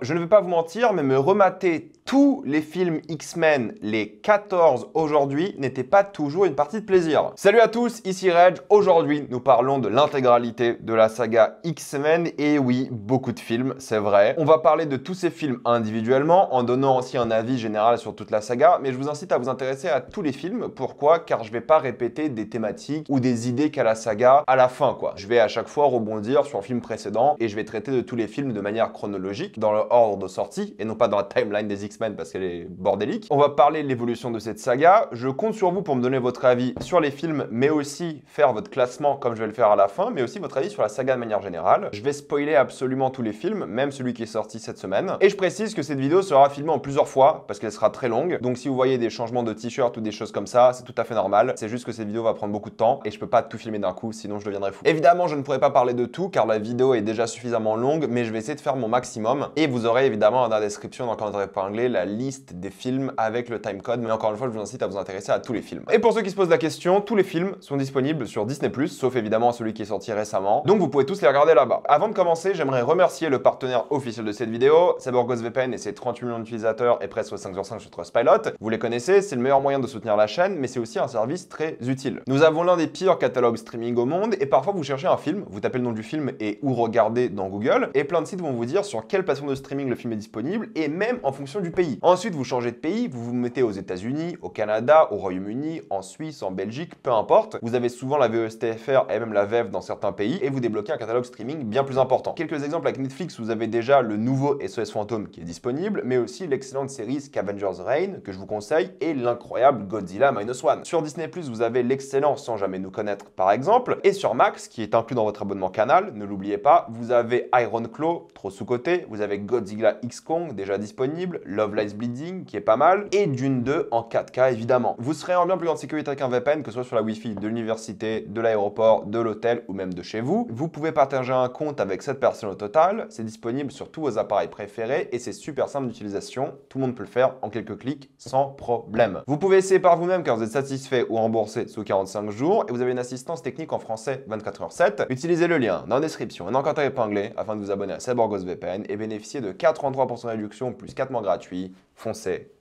Je ne vais pas vous mentir, mais me remater tous les films X-Men, les 14 aujourd'hui, n'était pas toujours une partie de plaisir. Salut à tous, ici Reg. Aujourd'hui, nous parlons de l'intégralité de la saga X-Men. Et oui, beaucoup de films, c'est vrai. On va parler de tous ces films individuellement, en donnant aussi un avis général sur toute la saga. Mais je vous incite à vous intéresser à tous les films. Pourquoi? Car je vais pas répéter des thématiques ou des idées qu'a la saga à la fin, quoi. Je vais à chaque fois rebondir sur le film précédent et je vais traiter de tous les films de manière chronologique, dans le ordre de sortie et non pas dans la timeline des X-Men parce qu'elle est bordélique. On va parler de l'évolution de cette saga. Je compte sur vous pour me donner votre avis sur les films, mais aussi faire votre classement comme je vais le faire à la fin, mais aussi votre avis sur la saga de manière générale. Je vais spoiler absolument tous les films, même celui qui est sorti cette semaine. Et je précise que cette vidéo sera filmée en plusieurs fois parce qu'elle sera très longue. Donc si vous voyez des changements de t-shirt ou des choses comme ça, c'est tout à fait normal. C'est juste que cette vidéo va prendre beaucoup de temps et je peux pas tout filmer d'un coup, sinon je deviendrai fou. Évidemment, je ne pourrai pas parler de tout car la vidéo est déjà suffisamment longue, mais je vais essayer de faire mon maximum et vous aurez évidemment dans la description, dans le commentaire épinglé, la liste des films avec le timecode. Mais encore une fois, je vous incite à vous intéresser à tous les films. Et pour ceux qui se posent la question, tous les films sont disponibles sur Disney+, sauf évidemment celui qui est sorti récemment. Donc vous pouvez tous les regarder là-bas. Avant de commencer, j'aimerais remercier le partenaire officiel de cette vidéo, c'est Borgos VPN et ses 38 millions d'utilisateurs et presque 5 sur 5 sur Trustpilot. Vous les connaissez, c'est le meilleur moyen de soutenir la chaîne, mais c'est aussi un service très utile. Nous avons l'un des pires catalogues streaming au monde et parfois vous cherchez un film, vous tapez le nom du film et où regarder dans Google et plein de sites vont vous dire sur quelle plateforme de streaming le film est disponible et même en fonction du pays. Ensuite, vous changez de pays, vous vous mettez aux États-Unis, au Canada, au Royaume-Uni, en Suisse, en Belgique, peu importe. Vous avez souvent la VESTFR et même la VEV dans certains pays et vous débloquez un catalogue streaming bien plus important. Quelques exemples avec Netflix, vous avez déjà le nouveau SOS Fantôme qui est disponible, mais aussi l'excellente série Scavengers Reign que je vous conseille et l'incroyable Godzilla Minus One. Sur Disney+, vous avez l'excellent Sans jamais nous connaître par exemple, et sur Max, qui est inclus dans votre abonnement canal, ne l'oubliez pas, vous avez Iron Claw, trop sous-côté, vous avez Godzilla X-Kong déjà disponible, Lies Bleeding qui est pas mal, et Dune 2 en 4K évidemment. Vous serez en bien plus grande sécurité avec un VPN que ce soit sur la Wi-Fi de l'université, de l'aéroport, de l'hôtel ou même de chez vous. Vous pouvez partager un compte avec 7 personnes au total, c'est disponible sur tous vos appareils préférés et c'est super simple d'utilisation, tout le monde peut le faire en quelques clics sans problème. Vous pouvez essayer par vous-même car vous êtes satisfait ou remboursé sous 45 jours et vous avez une assistance technique en français 24 h 7. Utilisez le lien dans la description et dans le épinglé afin de vous abonner à Cyborgos VPN et bénéficier de 43% de réduction plus 4 mois gratuits. Foncez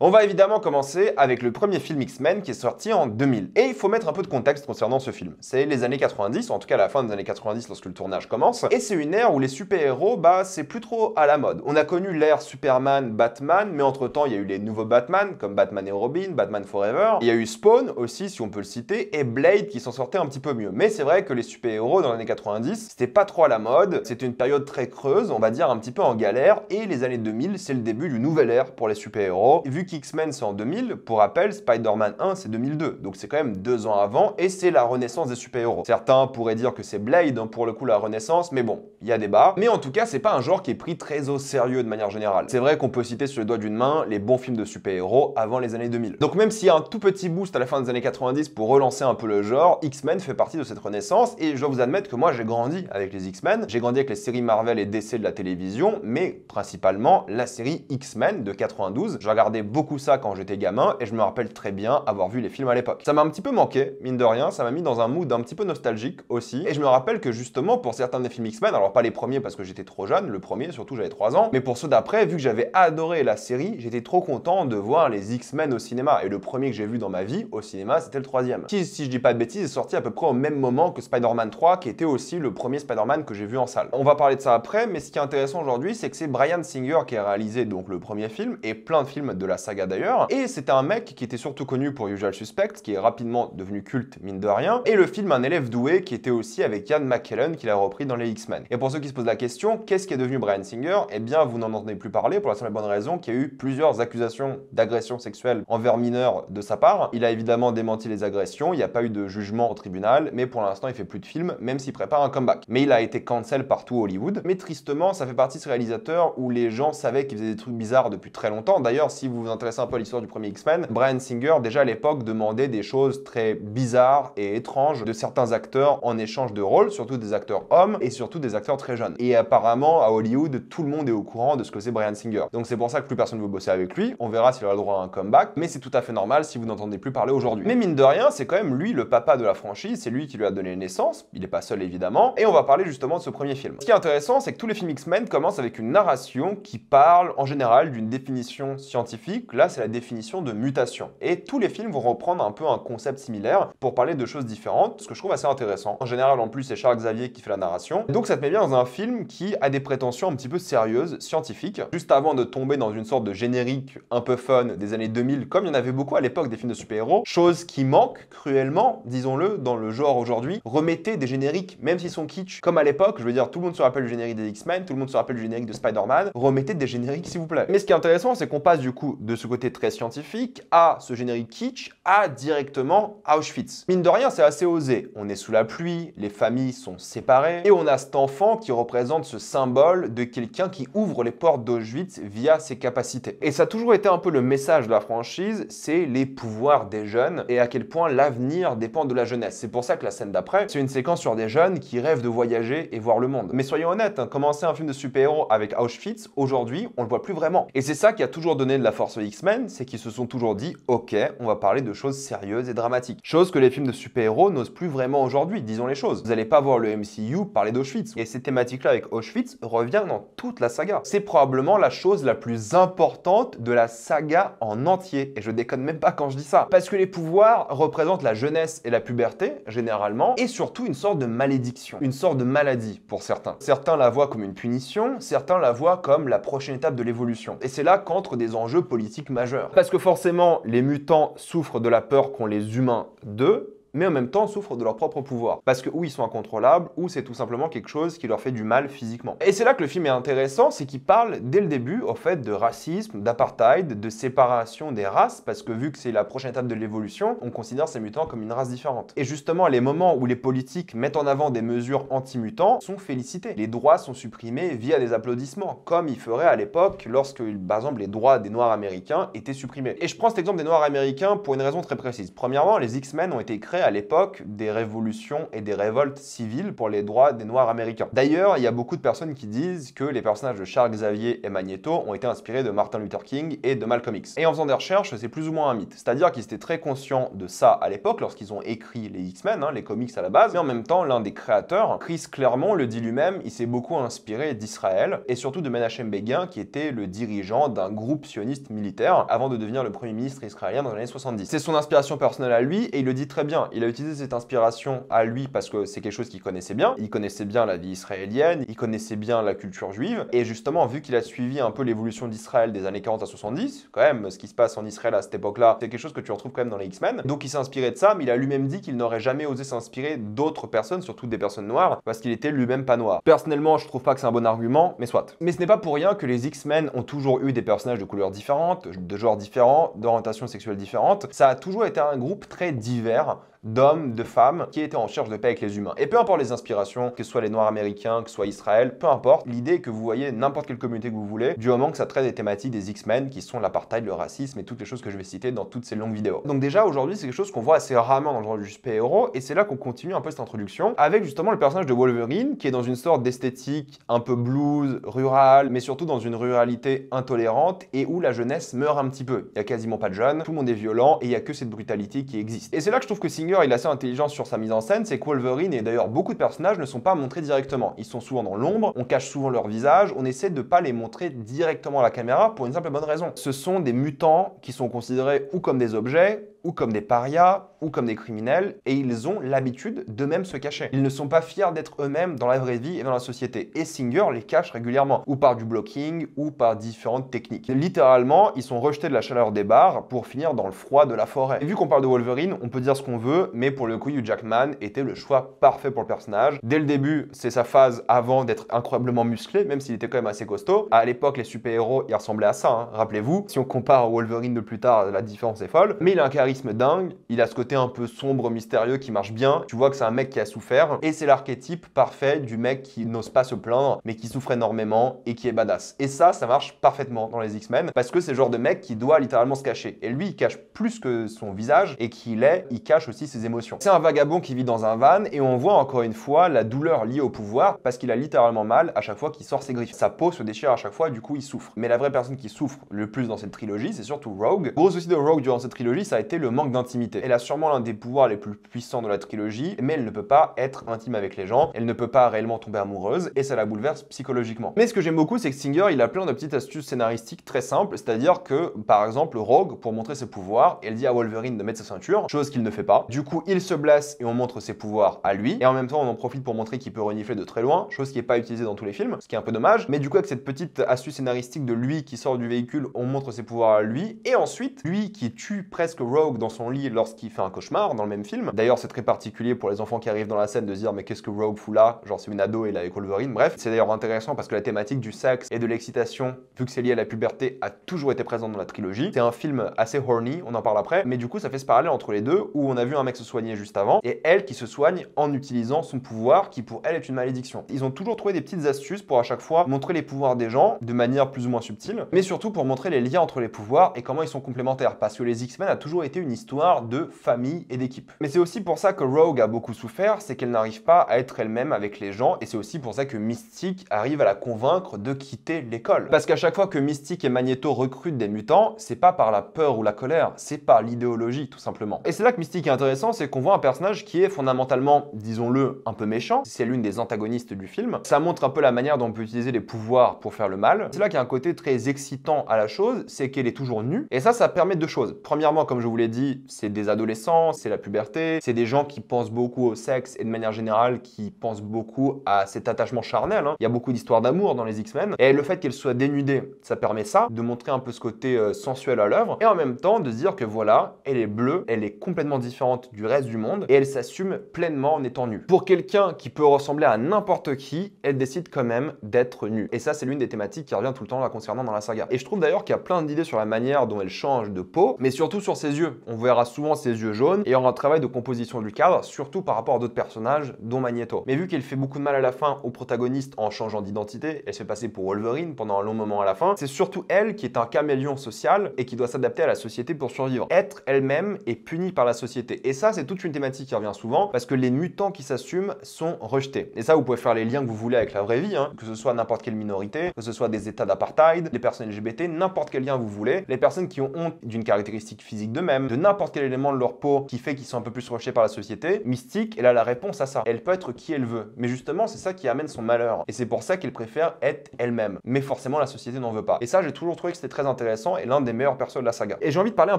On va évidemment commencer avec le premier film X-Men qui est sorti en 2000. Et il faut mettre un peu de contexte concernant ce film. C'est les années 90, en tout cas la fin des années 90 lorsque le tournage commence. Et c'est une ère où les super-héros, bah c'est plus trop à la mode. On a connu l'ère Superman, Batman, mais entre-temps il y a eu les nouveaux Batman, comme Batman et Robin, Batman Forever. Il y a eu Spawn aussi, si on peut le citer, et Blade qui s'en sortait un petit peu mieux. Mais c'est vrai que les super-héros dans les années 90, c'était pas trop à la mode. C'était une période très creuse, on va dire un petit peu en galère. Et les années 2000, c'est le début d'une nouvelle ère pour les super-héros Vu qu'X-Men c'est en 2000, pour rappel, Spider-Man 1 c'est 2002, donc c'est quand même deux ans avant, et c'est la renaissance des super-héros. Certains pourraient dire que c'est Blade, hein, pour le coup la renaissance, mais bon, il y a débat. Mais en tout cas, c'est pas un genre qui est pris très au sérieux de manière générale. C'est vrai qu'on peut citer sur le doigt d'une main les bons films de super-héros avant les années 2000. Donc même s'il y a un tout petit boost à la fin des années 90 pour relancer un peu le genre, X-Men fait partie de cette renaissance, et je dois vous admettre que moi j'ai grandi avec les X-Men, j'ai grandi avec les séries Marvel et DC de la télévision, mais principalement la série X-Men de 92. Je regardais beaucoup ça quand j'étais gamin et je me rappelle très bien avoir vu les films à l'époque. Ça m'a un petit peu manqué, mine de rien, ça m'a mis dans un mood un petit peu nostalgique aussi. Et je me rappelle que justement pour certains des films X-Men, alors pas les premiers parce que j'étais trop jeune, le premier surtout j'avais 3 ans, mais pour ceux d'après, vu que j'avais adoré la série, j'étais trop content de voir les X-Men au cinéma. Et le premier que j'ai vu dans ma vie au cinéma, c'était le troisième. Qui, si je dis pas de bêtises, est sorti à peu près au même moment que Spider-Man 3, qui était aussi le premier Spider-Man que j'ai vu en salle. On va parler de ça après, mais ce qui est intéressant aujourd'hui, c'est que c'est Brian Singer qui a réalisé donc le premier film et plein de films de la saga d'ailleurs. Et c'était un mec qui était surtout connu pour Usual Suspect, qui est rapidement devenu culte, mine de rien. Et le film Un élève doué, qui était aussi avec Ian McKellen, qui l'a repris dans les X-Men. Et pour ceux qui se posent la question, qu'est-ce qui est devenu Brian Singer? Eh bien, vous n'en entendez plus parler pour la simple et bonne raison qu'il y a eu plusieurs accusations d'agression sexuelle envers mineurs de sa part. Il a évidemment démenti les agressions, il n'y a pas eu de jugement au tribunal, mais pour l'instant, il fait plus de films, même s'il prépare un comeback. Mais il a été cancel partout Hollywood. Mais tristement, ça fait partie de ce réalisateur où les gens savaient qu'il faisait des trucs bizarres depuis très longtemps. D'ailleurs, D'ailleurs, si vous vous intéressez un peu à l'histoire du premier X-Men, Brian Singer, déjà à l'époque, demandait des choses très bizarres et étranges de certains acteurs en échange de rôles, surtout des acteurs hommes et surtout des acteurs très jeunes. Et apparemment, à Hollywood, tout le monde est au courant de ce que c'est Brian Singer. Donc c'est pour ça que plus personne ne veut bosser avec lui. On verra s'il aura le droit à un comeback, mais c'est tout à fait normal si vous n'entendez plus parler aujourd'hui. Mais mine de rien, c'est quand même lui le papa de la franchise, c'est lui qui lui a donné naissance. Il n'est pas seul évidemment. Et on va parler justement de ce premier film. Ce qui est intéressant, c'est que tous les films X-Men commencent avec une narration qui parle en général d'une définition scientifique. Là, c'est la définition de mutation. Et tous les films vont reprendre un peu un concept similaire pour parler de choses différentes, ce que je trouve assez intéressant. En général, en plus, c'est Charles Xavier qui fait la narration. Donc ça te met bien dans un film qui a des prétentions un petit peu sérieuses, scientifiques, juste avant de tomber dans une sorte de générique un peu fun des années 2000, comme il y en avait beaucoup à l'époque des films de super-héros, chose qui manque cruellement, disons-le, dans le genre aujourd'hui. Remettez des génériques, même s'ils sont kitsch, comme à l'époque, je veux dire, tout le monde se rappelle du générique des X-Men, tout le monde se rappelle du générique de Spider-Man, remettez des génériques s'il vous plaît. Mais ce qui est intéressant, c'est qu'on passe du coup de ce côté très scientifique à ce générique kitsch à directement Auschwitz. Mine de rien, c'est assez osé. On est sous la pluie, les familles sont séparées, et on a cet enfant qui représente ce symbole de quelqu'un qui ouvre les portes d'Auschwitz via ses capacités. Et ça a toujours été un peu le message de la franchise, c'est les pouvoirs des jeunes et à quel point l'avenir dépend de la jeunesse. C'est pour ça que la scène d'après, c'est une séquence sur des jeunes qui rêvent de voyager et voir le monde. Mais soyons honnêtes, hein, commencer un film de super-héros avec Auschwitz, aujourd'hui, on le voit plus vraiment. Et c'est ça qui a toujours donné de la force X-Men, c'est qu'ils se sont toujours dit, ok, on va parler de choses sérieuses et dramatiques. Chose que les films de super-héros n'osent plus vraiment aujourd'hui, disons les choses. Vous n'allez pas voir le MCU parler d'Auschwitz. Et cette thématique-là avec Auschwitz revient dans toute la saga. C'est probablement la chose la plus importante de la saga en entier. Et je déconne même pas quand je dis ça. Parce que les pouvoirs représentent la jeunesse et la puberté, généralement, et surtout une sorte de malédiction, une sorte de maladie pour certains. Certains la voient comme une punition, certains la voient comme la prochaine étape de l'évolution. Et c'est là qu'entrent des enjeux politiques majeurs. Parce que forcément, les mutants souffrent de la peur qu'ont les humains d'eux, mais en même temps souffrent de leur propre pouvoir. Parce que ou ils sont incontrôlables, ou c'est tout simplement quelque chose qui leur fait du mal physiquement. Et c'est là que le film est intéressant, c'est qu'il parle dès le début, au fait, de racisme, d'apartheid, de séparation des races, parce que vu que c'est la prochaine étape de l'évolution, on considère ces mutants comme une race différente. Et justement, les moments où les politiques mettent en avant des mesures anti-mutants sont félicités. Les droits sont supprimés via des applaudissements, comme ils feraient à l'époque lorsque, par exemple, les droits des Noirs américains étaient supprimés. Et je prends cet exemple des Noirs américains pour une raison très précise. Premièrement, les X-Men ont été créés l'époque des révolutions et des révoltes civiles pour les droits des Noirs américains. D'ailleurs, il y a beaucoup de personnes qui disent que les personnages de Charles Xavier et Magneto ont été inspirés de Martin Luther King et de Malcolm X. Et en faisant des recherches, c'est plus ou moins un mythe. C'est-à-dire qu'ils étaient très conscients de ça à l'époque lorsqu'ils ont écrit les X-Men, hein, les comics à la base, mais en même temps, l'un des créateurs, Chris Claremont, le dit lui-même, il s'est beaucoup inspiré d'Israël et surtout de Menachem Begin, qui était le dirigeant d'un groupe sioniste militaire avant de devenir le premier ministre israélien dans les années 70. C'est son inspiration personnelle à lui et il le dit très bien il a utilisé cette inspiration à lui parce que c'est quelque chose qu'il connaissait bien. Il connaissait bien la vie israélienne, il connaissait bien la culture juive. Et justement, vu qu'il a suivi un peu l'évolution d'Israël des années 40 à 70, quand même, ce qui se passe en Israël à cette époque-là, c'est quelque chose que tu retrouves quand même dans les X-Men. Donc il s'est inspiré de ça, mais il a lui-même dit qu'il n'aurait jamais osé s'inspirer d'autres personnes, surtout des personnes noires, parce qu'il était lui-même pas noir. Personnellement, je trouve pas que c'est un bon argument, mais soit. Mais ce n'est pas pour rien que les X-Men ont toujours eu des personnages de couleurs différentes, de genres différents, d'orientations sexuelles différentes. Ça a toujours été un groupe très divers d'hommes, de femmes qui étaient en recherche de paix avec les humains. Et peu importe les inspirations, que ce soit les Noirs américains, que ce soit Israël, peu importe, l'idée est que vous voyez n'importe quelle communauté que vous voulez, du moment que ça traite des thématiques des X-Men qui sont l'apartheid, le racisme et toutes les choses que je vais citer dans toutes ces longues vidéos. Donc déjà aujourd'hui c'est quelque chose qu'on voit assez rarement dans le genre du super-héros et c'est là qu'on continue un peu cette introduction avec justement le personnage de Wolverine qui est dans une sorte d'esthétique un peu blues, rural, mais surtout dans une ruralité intolérante et où la jeunesse meurt un petit peu. Il y a quasiment pas de jeunes, tout le monde est violent et il y a que cette brutalité qui existe. Et c'est là que je trouve que Singer il est assez intelligent sur sa mise en scène, c'est que Wolverine et d'ailleurs beaucoup de personnages ne sont pas montrés directement. Ils sont souvent dans l'ombre, on cache souvent leur visage, on essaie de pas les montrer directement à la caméra pour une simple et bonne raison. Ce sont des mutants qui sont considérés ou comme des objets ou comme des parias, ou comme des criminels, et ils ont l'habitude d'eux-mêmes se cacher. Ils ne sont pas fiers d'être eux-mêmes dans la vraie vie et dans la société. Et Singer les cache régulièrement, ou par du blocking, ou par différentes techniques. Littéralement, ils sont rejetés de la chaleur des bars pour finir dans le froid de la forêt. Et vu qu'on parle de Wolverine, on peut dire ce qu'on veut, mais pour le coup, Hugh Jackman était le choix parfait pour le personnage. Dès le début, c'est sa phase avant d'être incroyablement musclé, même s'il était quand même assez costaud. À l'époque, les super-héros, ils ressemblaient à ça, hein. rappelez-vous. Si on compare Wolverine de plus tard, la différence est folle. Mais il a un charisme dingue, il a ce côté un peu sombre, mystérieux qui marche bien. Tu vois que c'est un mec qui a souffert et c'est l'archétype parfait du mec qui n'ose pas se plaindre mais qui souffre énormément et qui est badass. Et ça, ça marche parfaitement dans les X-Men parce que c'est le genre de mec qui doit littéralement se cacher. Et lui, il cache plus que son visage et qu'il est, il cache aussi ses émotions. C'est un vagabond qui vit dans un van et on voit encore une fois la douleur liée au pouvoir parce qu'il a littéralement mal à chaque fois qu'il sort ses griffes. Sa peau se déchire à chaque fois du coup il souffre. Mais la vraie personne qui souffre le plus dans cette trilogie, c'est surtout Rogue. Gros souci de Rogue durant cette trilogie, ça a été le manque d'intimité. Elle a sûrement l'un des pouvoirs les plus puissants de la trilogie, mais elle ne peut pas être intime avec les gens, elle ne peut pas réellement tomber amoureuse et ça la bouleverse psychologiquement. Mais ce que j'aime beaucoup, c'est que Singer, il a plein de petites astuces scénaristiques très simples, c'est-à-dire que par exemple Rogue, pour montrer ses pouvoirs, elle dit à Wolverine de mettre sa ceinture, chose qu'il ne fait pas. Du coup, il se blesse et on montre ses pouvoirs à lui, et en même temps on en profite pour montrer qu'il peut renifler de très loin, chose qui n'est pas utilisée dans tous les films, ce qui est un peu dommage. Mais du coup, avec cette petite astuce scénaristique de lui qui sort du véhicule, on montre ses pouvoirs à lui, et ensuite lui qui tue presque Rogue dans son lit lorsqu'il fait un cauchemar dans le même film. D'ailleurs, c'est très particulier pour les enfants qui arrivent dans la scène de se dire mais qu'est-ce que Rogue fout là? Genre c'est une ado et là avec Wolverine. Bref, c'est d'ailleurs intéressant parce que la thématique du sexe et de l'excitation, vu que c'est lié à la puberté, a toujours été présente dans la trilogie. C'est un film assez horny, on en parle après, mais du coup ça fait ce parallèle entre les deux où on a vu un mec se soigner juste avant et elle qui se soigne en utilisant son pouvoir qui pour elle est une malédiction. Ils ont toujours trouvé des petites astuces pour à chaque fois montrer les pouvoirs des gens de manière plus ou moins subtile, mais surtout pour montrer les liens entre les pouvoirs et comment ils sont complémentaires parce que les X-Men a toujours été une histoire de famille et d'équipe. Mais c'est aussi pour ça que Rogue a beaucoup souffert, c'est qu'elle n'arrive pas à être elle-même avec les gens et c'est aussi pour ça que Mystique arrive à la convaincre de quitter l'école. Parce qu'à chaque fois que Mystique et Magneto recrutent des mutants, c'est pas par la peur ou la colère, c'est par l'idéologie tout simplement. Et c'est là que Mystique est intéressant, c'est qu'on voit un personnage qui est fondamentalement, disons-le, un peu méchant. C'est l'une des antagonistes du film. Ça montre un peu la manière dont on peut utiliser les pouvoirs pour faire le mal. C'est là qu'il y a un côté très excitant à la chose, c'est qu'elle est toujours nue. Et ça, ça permet deux choses. Premièrement, comme je vous l'ai dit, c'est des adolescents, c'est la puberté, c'est des gens qui pensent beaucoup au sexe et de manière générale qui pensent beaucoup à cet attachement charnel. Hein. Il y a beaucoup d'histoires d'amour dans les X-Men. Et le fait qu'elle soit dénudée, ça permet ça, de montrer un peu ce côté euh, sensuel à l'œuvre. Et en même temps, de dire que voilà, elle est bleue, elle est complètement différente du reste du monde et elle s'assume pleinement en étant nue. Pour quelqu'un qui peut ressembler à n'importe qui, elle décide quand même d'être nue. Et ça, c'est l'une des thématiques qui revient tout le temps la concernant dans la saga. Et je trouve d'ailleurs qu'il y a plein d'idées sur la manière dont elle change de peau, mais surtout sur ses yeux. On verra souvent ses yeux jaunes et aura un travail de composition du cadre, surtout par rapport à d'autres personnages, dont Magneto. Mais vu qu'elle fait beaucoup de mal à la fin au protagoniste en changeant d'identité, elle se fait passer pour Wolverine pendant un long moment à la fin, c'est surtout elle qui est un caméléon social et qui doit s'adapter à la société pour survivre. Être elle-même est punie par la société. Et ça, c'est toute une thématique qui revient souvent parce que les mutants qui s'assument sont rejetés. Et ça, vous pouvez faire les liens que vous voulez avec la vraie vie, hein, que ce soit n'importe quelle minorité, que ce soit des états d'apartheid, les personnes LGBT, n'importe quel lien vous voulez, les personnes qui ont honte d'une caractéristique physique d'eux-mêmes, de n'importe quel élément de leur peau qui fait qu'ils sont un peu plus rejetés par la société, Mystique, elle a la réponse à ça. Elle peut être qui elle veut. Mais justement, c'est ça qui amène son malheur. Et c'est pour ça qu'elle préfère être elle-même. Mais forcément, la société n'en veut pas. Et ça, j'ai toujours trouvé que c'était très intéressant et l'un des meilleurs persos de la saga. Et j'ai envie de parler un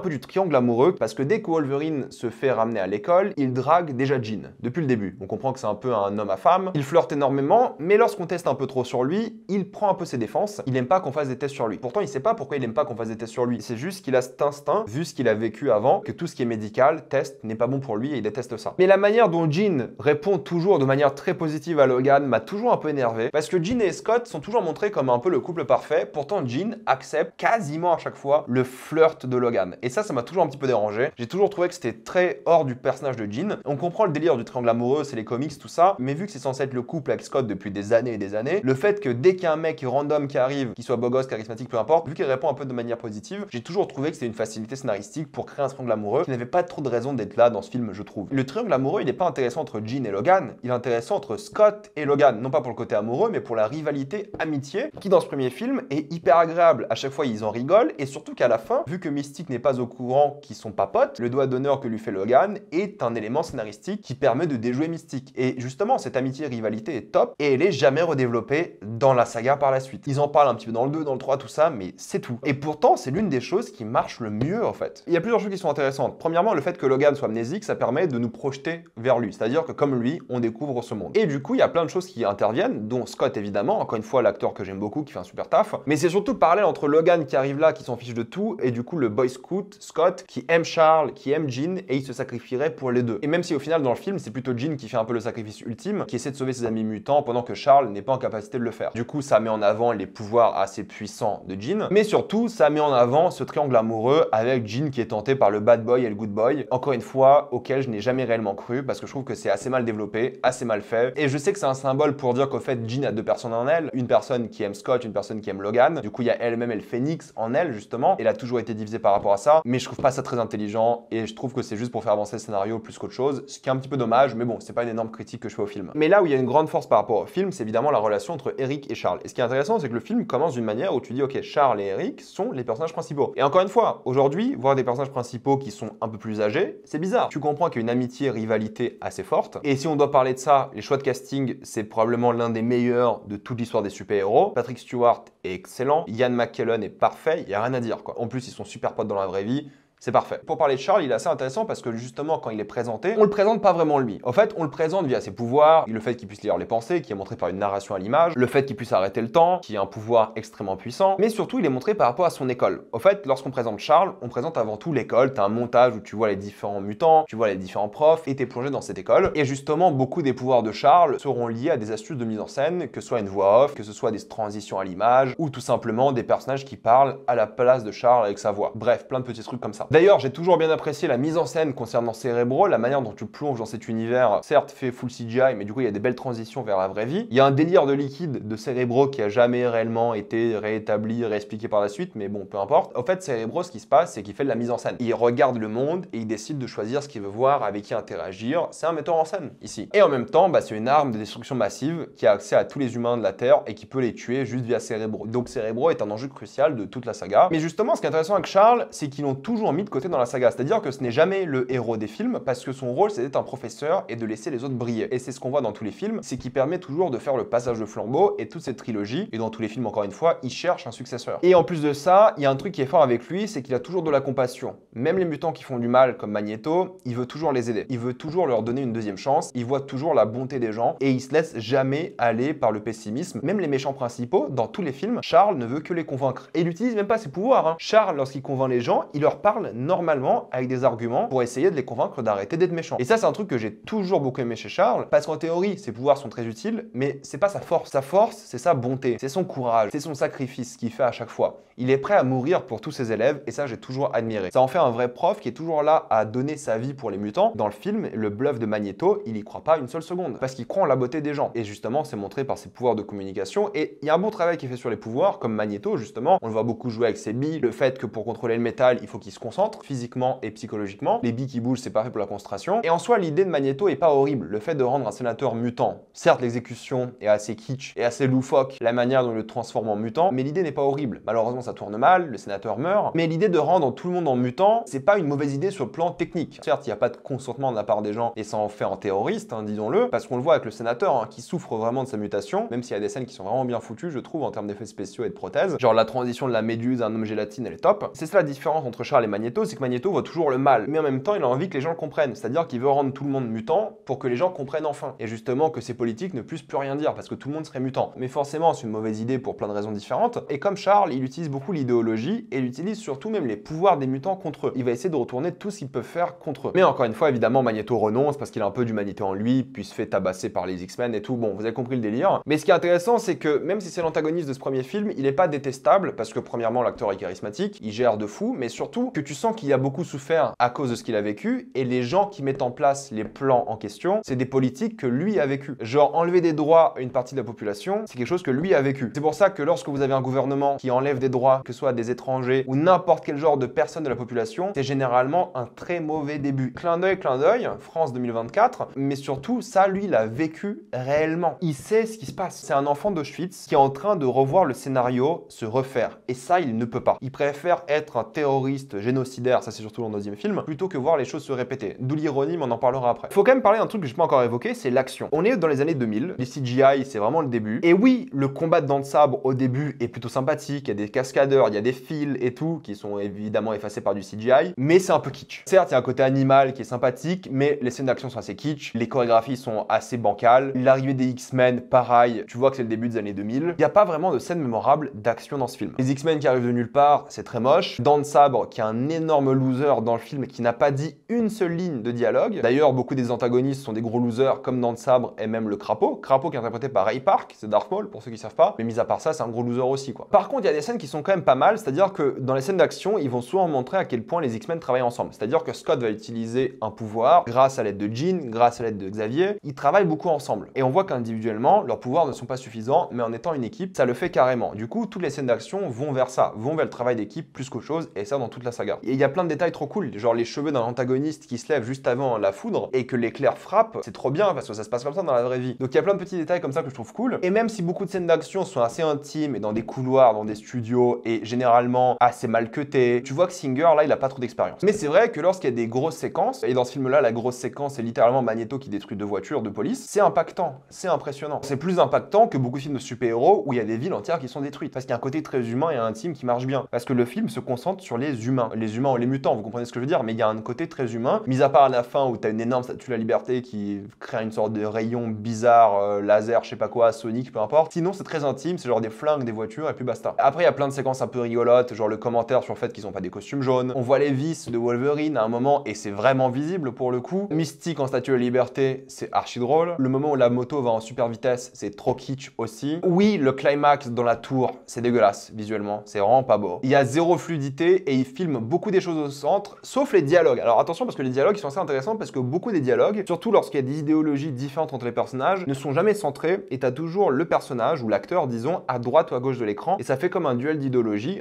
peu du triangle amoureux parce que dès que Wolverine se fait ramener à l'école, il drague déjà Jean depuis le début. On comprend que c'est un peu un homme à femme. Il flirte énormément, mais lorsqu'on teste un peu trop sur lui, il prend un peu ses défenses. Il aime pas qu'on fasse des tests sur lui. Pourtant, il sait pas pourquoi il aime pas qu'on fasse des tests sur lui. C'est juste qu'il a cet instinct, vu ce qu'il a vécu avant, que tout ce qui est médical, test, n'est pas bon pour lui et il déteste ça. Mais la manière dont Jean répond toujours de manière très positive à Logan m'a toujours un peu énervé parce que Jean et Scott sont toujours montrés comme un peu le couple parfait. Pourtant, Jean accepte quasiment à chaque fois le flirt de Logan. Et ça, ça m'a toujours un petit peu dérangé. J'ai toujours trouvé que c'était très hors du personnage de Jean. On comprend le délire du triangle amoureux, c'est les comics, tout ça. Mais vu que c'est censé être le couple avec Scott depuis des années et des années, le fait que dès qu'il y a un mec random qui arrive, qu'il soit beau gosse, charismatique, peu importe, vu qu'il répond un peu de manière positive, j'ai toujours trouvé que c'était une facilité scénaristique pour créer un triangle amoureux qui n'avait pas trop de raison d'être là dans ce film, je trouve. Le triangle amoureux, il n'est pas intéressant entre Jean et Logan, il est intéressant entre Scott et Logan. Non pas pour le côté amoureux, mais pour la rivalité amitié qui, dans ce premier film, est hyper agréable. À chaque fois, ils en rigolent et surtout qu'à la fin, vu que Mystique n'est pas au courant qu'ils sont pas potes, le doigt d'honneur que lui fait Logan est un élément scénaristique qui permet de déjouer Mystique. Et justement, cette amitié-rivalité est top et elle est jamais redéveloppée dans la saga par la suite. Ils en parlent un petit peu dans le 2, dans le 3, tout ça, mais c'est tout. Et pourtant, c'est l'une des choses qui marche le mieux en fait. Il y a plusieurs qui sont intéressantes. Premièrement, le fait que Logan soit amnésique, ça permet de nous projeter vers lui. C'est-à-dire que comme lui, on découvre ce monde. Et du coup, il y a plein de choses qui interviennent, dont Scott évidemment, encore une fois l'acteur que j'aime beaucoup, qui fait un super taf. Mais c'est surtout le parallèle entre Logan qui arrive là, qui s'en fiche de tout, et du coup le boy scout, Scott, qui aime Charles, qui aime Jean, et il se sacrifierait pour les deux. Et même si au final dans le film, c'est plutôt Jean qui fait un peu le sacrifice ultime, qui essaie de sauver ses amis mutants pendant que Charles n'est pas en capacité de le faire. Du coup, ça met en avant les pouvoirs assez puissants de Jean, mais surtout, ça met en avant ce triangle amoureux avec Jean qui est tenté par le bad boy et le good boy. Encore une fois, auquel je n'ai jamais réellement cru parce que je trouve que c'est assez mal développé, assez mal fait. Et je sais que c'est un symbole pour dire qu'au fait, Jean a deux personnes en elle. Une personne qui aime Scott, une personne qui aime Logan. Du coup, il y a elle-même et le phénix en elle, justement. Elle a toujours été divisée par rapport à ça. Mais je trouve pas ça très intelligent et je trouve que c'est juste pour faire avancer le scénario plus qu'autre chose. Ce qui est un petit peu dommage, mais bon, c'est pas une énorme critique que je fais au film. Mais là où il y a une grande force par rapport au film, c'est évidemment la relation entre Eric et Charles. Et ce qui est intéressant, c'est que le film commence d'une manière où tu dis, ok, Charles et Eric sont les personnages principaux. Et encore une fois, aujourd'hui, voir des personnages principaux qui sont un peu plus âgés, c'est bizarre. Tu comprends qu'il y a une amitié, rivalité assez forte. Et si on doit parler de ça, les choix de casting, c'est probablement l'un des meilleurs de toute l'histoire des super-héros. Patrick Stewart est excellent, Ian McKellen est parfait, il n'y a rien à dire quoi. En plus, ils sont super potes dans la vraie vie. C'est parfait. Pour parler de Charles, il est assez intéressant parce que justement, quand il est présenté, on le présente pas vraiment lui. En fait, on le présente via ses pouvoirs, le fait qu'il puisse lire les pensées, qui est montré par une narration à l'image, le fait qu'il puisse arrêter le temps, qui est un pouvoir extrêmement puissant, mais surtout, il est montré par rapport à son école. Au fait, lorsqu'on présente Charles, on présente avant tout l'école. T'as un montage où tu vois les différents mutants, tu vois les différents profs, et t'es plongé dans cette école. Et justement, beaucoup des pouvoirs de Charles seront liés à des astuces de mise en scène, que ce soit une voix off, que ce soit des transitions à l'image, ou tout simplement des personnages qui parlent à la place de Charles avec sa voix. Bref, plein de petits trucs comme ça. D'ailleurs, j'ai toujours bien apprécié la mise en scène concernant Cérébro, la manière dont tu plonges dans cet univers, certes fait full CGI, mais du coup il y a des belles transitions vers la vraie vie. Il y a un délire de liquide de Cérébro qui a jamais réellement été réétabli, réexpliqué par la suite, mais bon, peu importe. Au fait, Cérébro, ce qui se passe, c'est qu'il fait de la mise en scène. Il regarde le monde et il décide de choisir ce qu'il veut voir, avec qui interagir. C'est un metteur en scène ici. Et en même temps, bah, c'est une arme de destruction massive qui a accès à tous les humains de la Terre et qui peut les tuer juste via Cérébro. Donc Cérébro est un enjeu crucial de toute la saga. Mais justement, ce qui est intéressant avec Charles, c'est qu'ils l'ont toujours mis de côté dans la saga. C'est-à-dire que ce n'est jamais le héros des films parce que son rôle c'est d'être un professeur et de laisser les autres briller. Et c'est ce qu'on voit dans tous les films, c'est qu'il permet toujours de faire le passage de flambeau et toute cette trilogie. Et dans tous les films, encore une fois, il cherche un successeur. Et en plus de ça, il y a un truc qui est fort avec lui, c'est qu'il a toujours de la compassion. Même les mutants qui font du mal comme Magneto, il veut toujours les aider. Il veut toujours leur donner une deuxième chance. Il voit toujours la bonté des gens et il se laisse jamais aller par le pessimisme. Même les méchants principaux, dans tous les films, Charles ne veut que les convaincre. Et il n'utilise même pas ses pouvoirs. Hein. Charles, lorsqu'il convainc les gens, il leur parle normalement avec des arguments pour essayer de les convaincre d'arrêter d'être méchants. Et ça, c'est un truc que j'ai toujours beaucoup aimé chez Charles, parce qu'en théorie, ses pouvoirs sont très utiles, mais c'est pas sa force. Sa force, c'est sa bonté, c'est son courage, c'est son sacrifice qu'il fait à chaque fois. Il est prêt à mourir pour tous ses élèves, et ça, j'ai toujours admiré. Ça en fait un vrai prof qui est toujours là à donner sa vie pour les mutants. Dans le film, le bluff de Magneto, il y croit pas une seule seconde, parce qu'il croit en la beauté des gens. Et justement, c'est montré par ses pouvoirs de communication, et il y a un bon travail qui est fait sur les pouvoirs, comme Magneto, justement. On le voit beaucoup jouer avec ses billes, le fait que pour contrôler le métal, il faut qu'il se concentre physiquement et psychologiquement. Les billes qui bougent, c'est parfait pour la concentration. Et en soi, l'idée de Magneto est pas horrible. Le fait de rendre un sénateur mutant, certes, l'exécution est assez kitsch et assez loufoque, la manière dont il le transforme en mutant, mais l'idée n'est pas horrible. Malheureusement, ça tourne mal, le sénateur meurt. Mais l'idée de rendre tout le monde en mutant, c'est pas une mauvaise idée sur le plan technique. Certes, il n'y a pas de consentement de la part des gens et ça en fait un terroriste, hein, disons-le, parce qu'on le voit avec le sénateur hein, qui souffre vraiment de sa mutation, même s'il y a des scènes qui sont vraiment bien foutues, je trouve, en termes d'effets spéciaux et de prothèses. Genre la transition de la méduse à un homme gélatine, elle est top. C'est ça la différence entre Charles et Magneto, c'est que Magneto voit toujours le mal, mais en même temps, il a envie que les gens le comprennent. C'est-à-dire qu'il veut rendre tout le monde mutant pour que les gens comprennent enfin. Et justement que ces politiques ne puissent plus rien dire parce que tout le monde serait mutant. Mais forcément, c'est une mauvaise idée pour plein de raisons différentes. Et comme Charles, il utilise beaucoup l'idéologie et il utilise surtout même les pouvoirs des mutants contre eux. Il va essayer de retourner tout ce qu'ils peuvent faire contre eux. Mais encore une fois, évidemment, Magneto renonce parce qu'il a un peu d'humanité en lui, puis se fait tabasser par les X-Men et tout. Bon, vous avez compris le délire. Mais ce qui est intéressant, c'est que même si c'est l'antagoniste de ce premier film, il est pas détestable parce que premièrement, l'acteur est charismatique, il gère de fou, mais surtout que tu sens qu'il a beaucoup souffert à cause de ce qu'il a vécu et les gens qui mettent en place les plans en question, c'est des politiques que lui a vécu. Genre enlever des droits à une partie de la population, c'est quelque chose que lui a vécu. C'est pour ça que lorsque vous avez un gouvernement qui enlève des droits, que ce soit des étrangers ou n'importe quel genre de personne de la population, c'est généralement un très mauvais début. Clin d'œil, clin d'œil, France 2024, mais surtout ça, lui, il a vécu réellement. Il sait ce qui se passe. C'est un enfant d'Auschwitz qui est en train de revoir le scénario se refaire. Et ça, il ne peut pas. Il préfère être un terroriste génocidaire, ça c'est surtout dans le deuxième film, plutôt que voir les choses se répéter. D'où l'ironie, mais on en parlera après. Faut quand même parler d'un truc que je peux encore évoquer, c'est l'action. On est dans les années 2000, les CGI, c'est vraiment le début. Et oui, le combat de dents de sabre au début est plutôt sympathique, il y a des il y a des fils et tout, qui sont évidemment effacés par du CGI, mais c'est un peu kitsch. Certes, il y a un côté animal qui est sympathique, mais les scènes d'action sont assez kitsch, les chorégraphies sont assez bancales, l'arrivée des X-Men, pareil, tu vois que c'est le début des années 2000. Il n'y a pas vraiment de scène mémorable d'action dans ce film. Les X-Men qui arrivent de nulle part, c'est très moche. De sabre qui a un énorme loser dans le film qui n'a pas dit une seule ligne de dialogue. D'ailleurs, beaucoup des antagonistes sont des gros losers, comme dans le sabre et même le crapaud. Crapaud qui est interprété par Ray Park, c'est Darth Maul pour ceux qui savent pas. Mais mis à part ça, c'est un gros loser aussi. Par contre, il y a des scènes qui sont quand même pas mal, c'est-à-dire que dans les scènes d'action, ils vont souvent montrer à quel point les X-Men travaillent ensemble. C'est-à-dire que Scott va utiliser un pouvoir grâce à l'aide de Jean, grâce à l'aide de Xavier. Ils travaillent beaucoup ensemble. Et on voit qu'individuellement, leurs pouvoirs ne sont pas suffisants, mais en étant une équipe, ça le fait carrément. Du coup, toutes les scènes d'action vont vers ça, vont vers le travail d'équipe plus qu'autre chose, et ça dans toute la saga. Et il y a plein de détails trop cool, genre les cheveux d'un antagoniste qui se lève juste avant la foudre et que l'éclair frappe, c'est trop bien parce que ça se passe comme ça dans la vraie vie. Donc il y a plein de petits détails comme ça que je trouve cool. Et même si beaucoup de scènes d'action sont assez intimes et dans des couloirs, dans des studios et généralement assez mal cutés, tu vois que Singer là il a pas trop d'expérience. Mais c'est vrai que lorsqu'il y a des grosses séquences, et dans ce film là la grosse séquence c'est littéralement Magneto qui détruit deux voitures de police, c'est impactant, c'est impressionnant. C'est plus impactant que beaucoup de films de super-héros où il y a des villes entières qui sont détruites. Parce qu'il y a un côté très humain et intime qui marche bien. Parce que le film se concentre sur les humains. Les humains ou les mutants, vous comprenez ce que je veux dire, mais il y a un côté très humain, mis à part à la fin où tu as une énorme statue de la liberté qui crée une sorte de rayon bizarre, euh, laser, je sais pas quoi, sonique, peu importe. Sinon, c'est très intime, c'est genre des flingues, des voitures et puis basta. Après, il y a plein de un peu rigolotes, genre le commentaire sur le fait qu'ils ont pas des costumes jaunes. On voit les vis de Wolverine à un moment et c'est vraiment visible pour le coup. Mystique en statue de liberté, c'est archi drôle. Le moment où la moto va en super vitesse, c'est trop kitsch aussi. Oui, le climax dans la tour, c'est dégueulasse visuellement, c'est vraiment pas beau. Il y a zéro fluidité et il filme beaucoup des choses au centre, sauf les dialogues. Alors attention parce que les dialogues sont assez intéressants parce que beaucoup des dialogues, surtout lorsqu'il y a des idéologies différentes entre les personnages, ne sont jamais centrés et t'as toujours le personnage ou l'acteur, disons, à droite ou à gauche de l'écran et ça fait comme un duel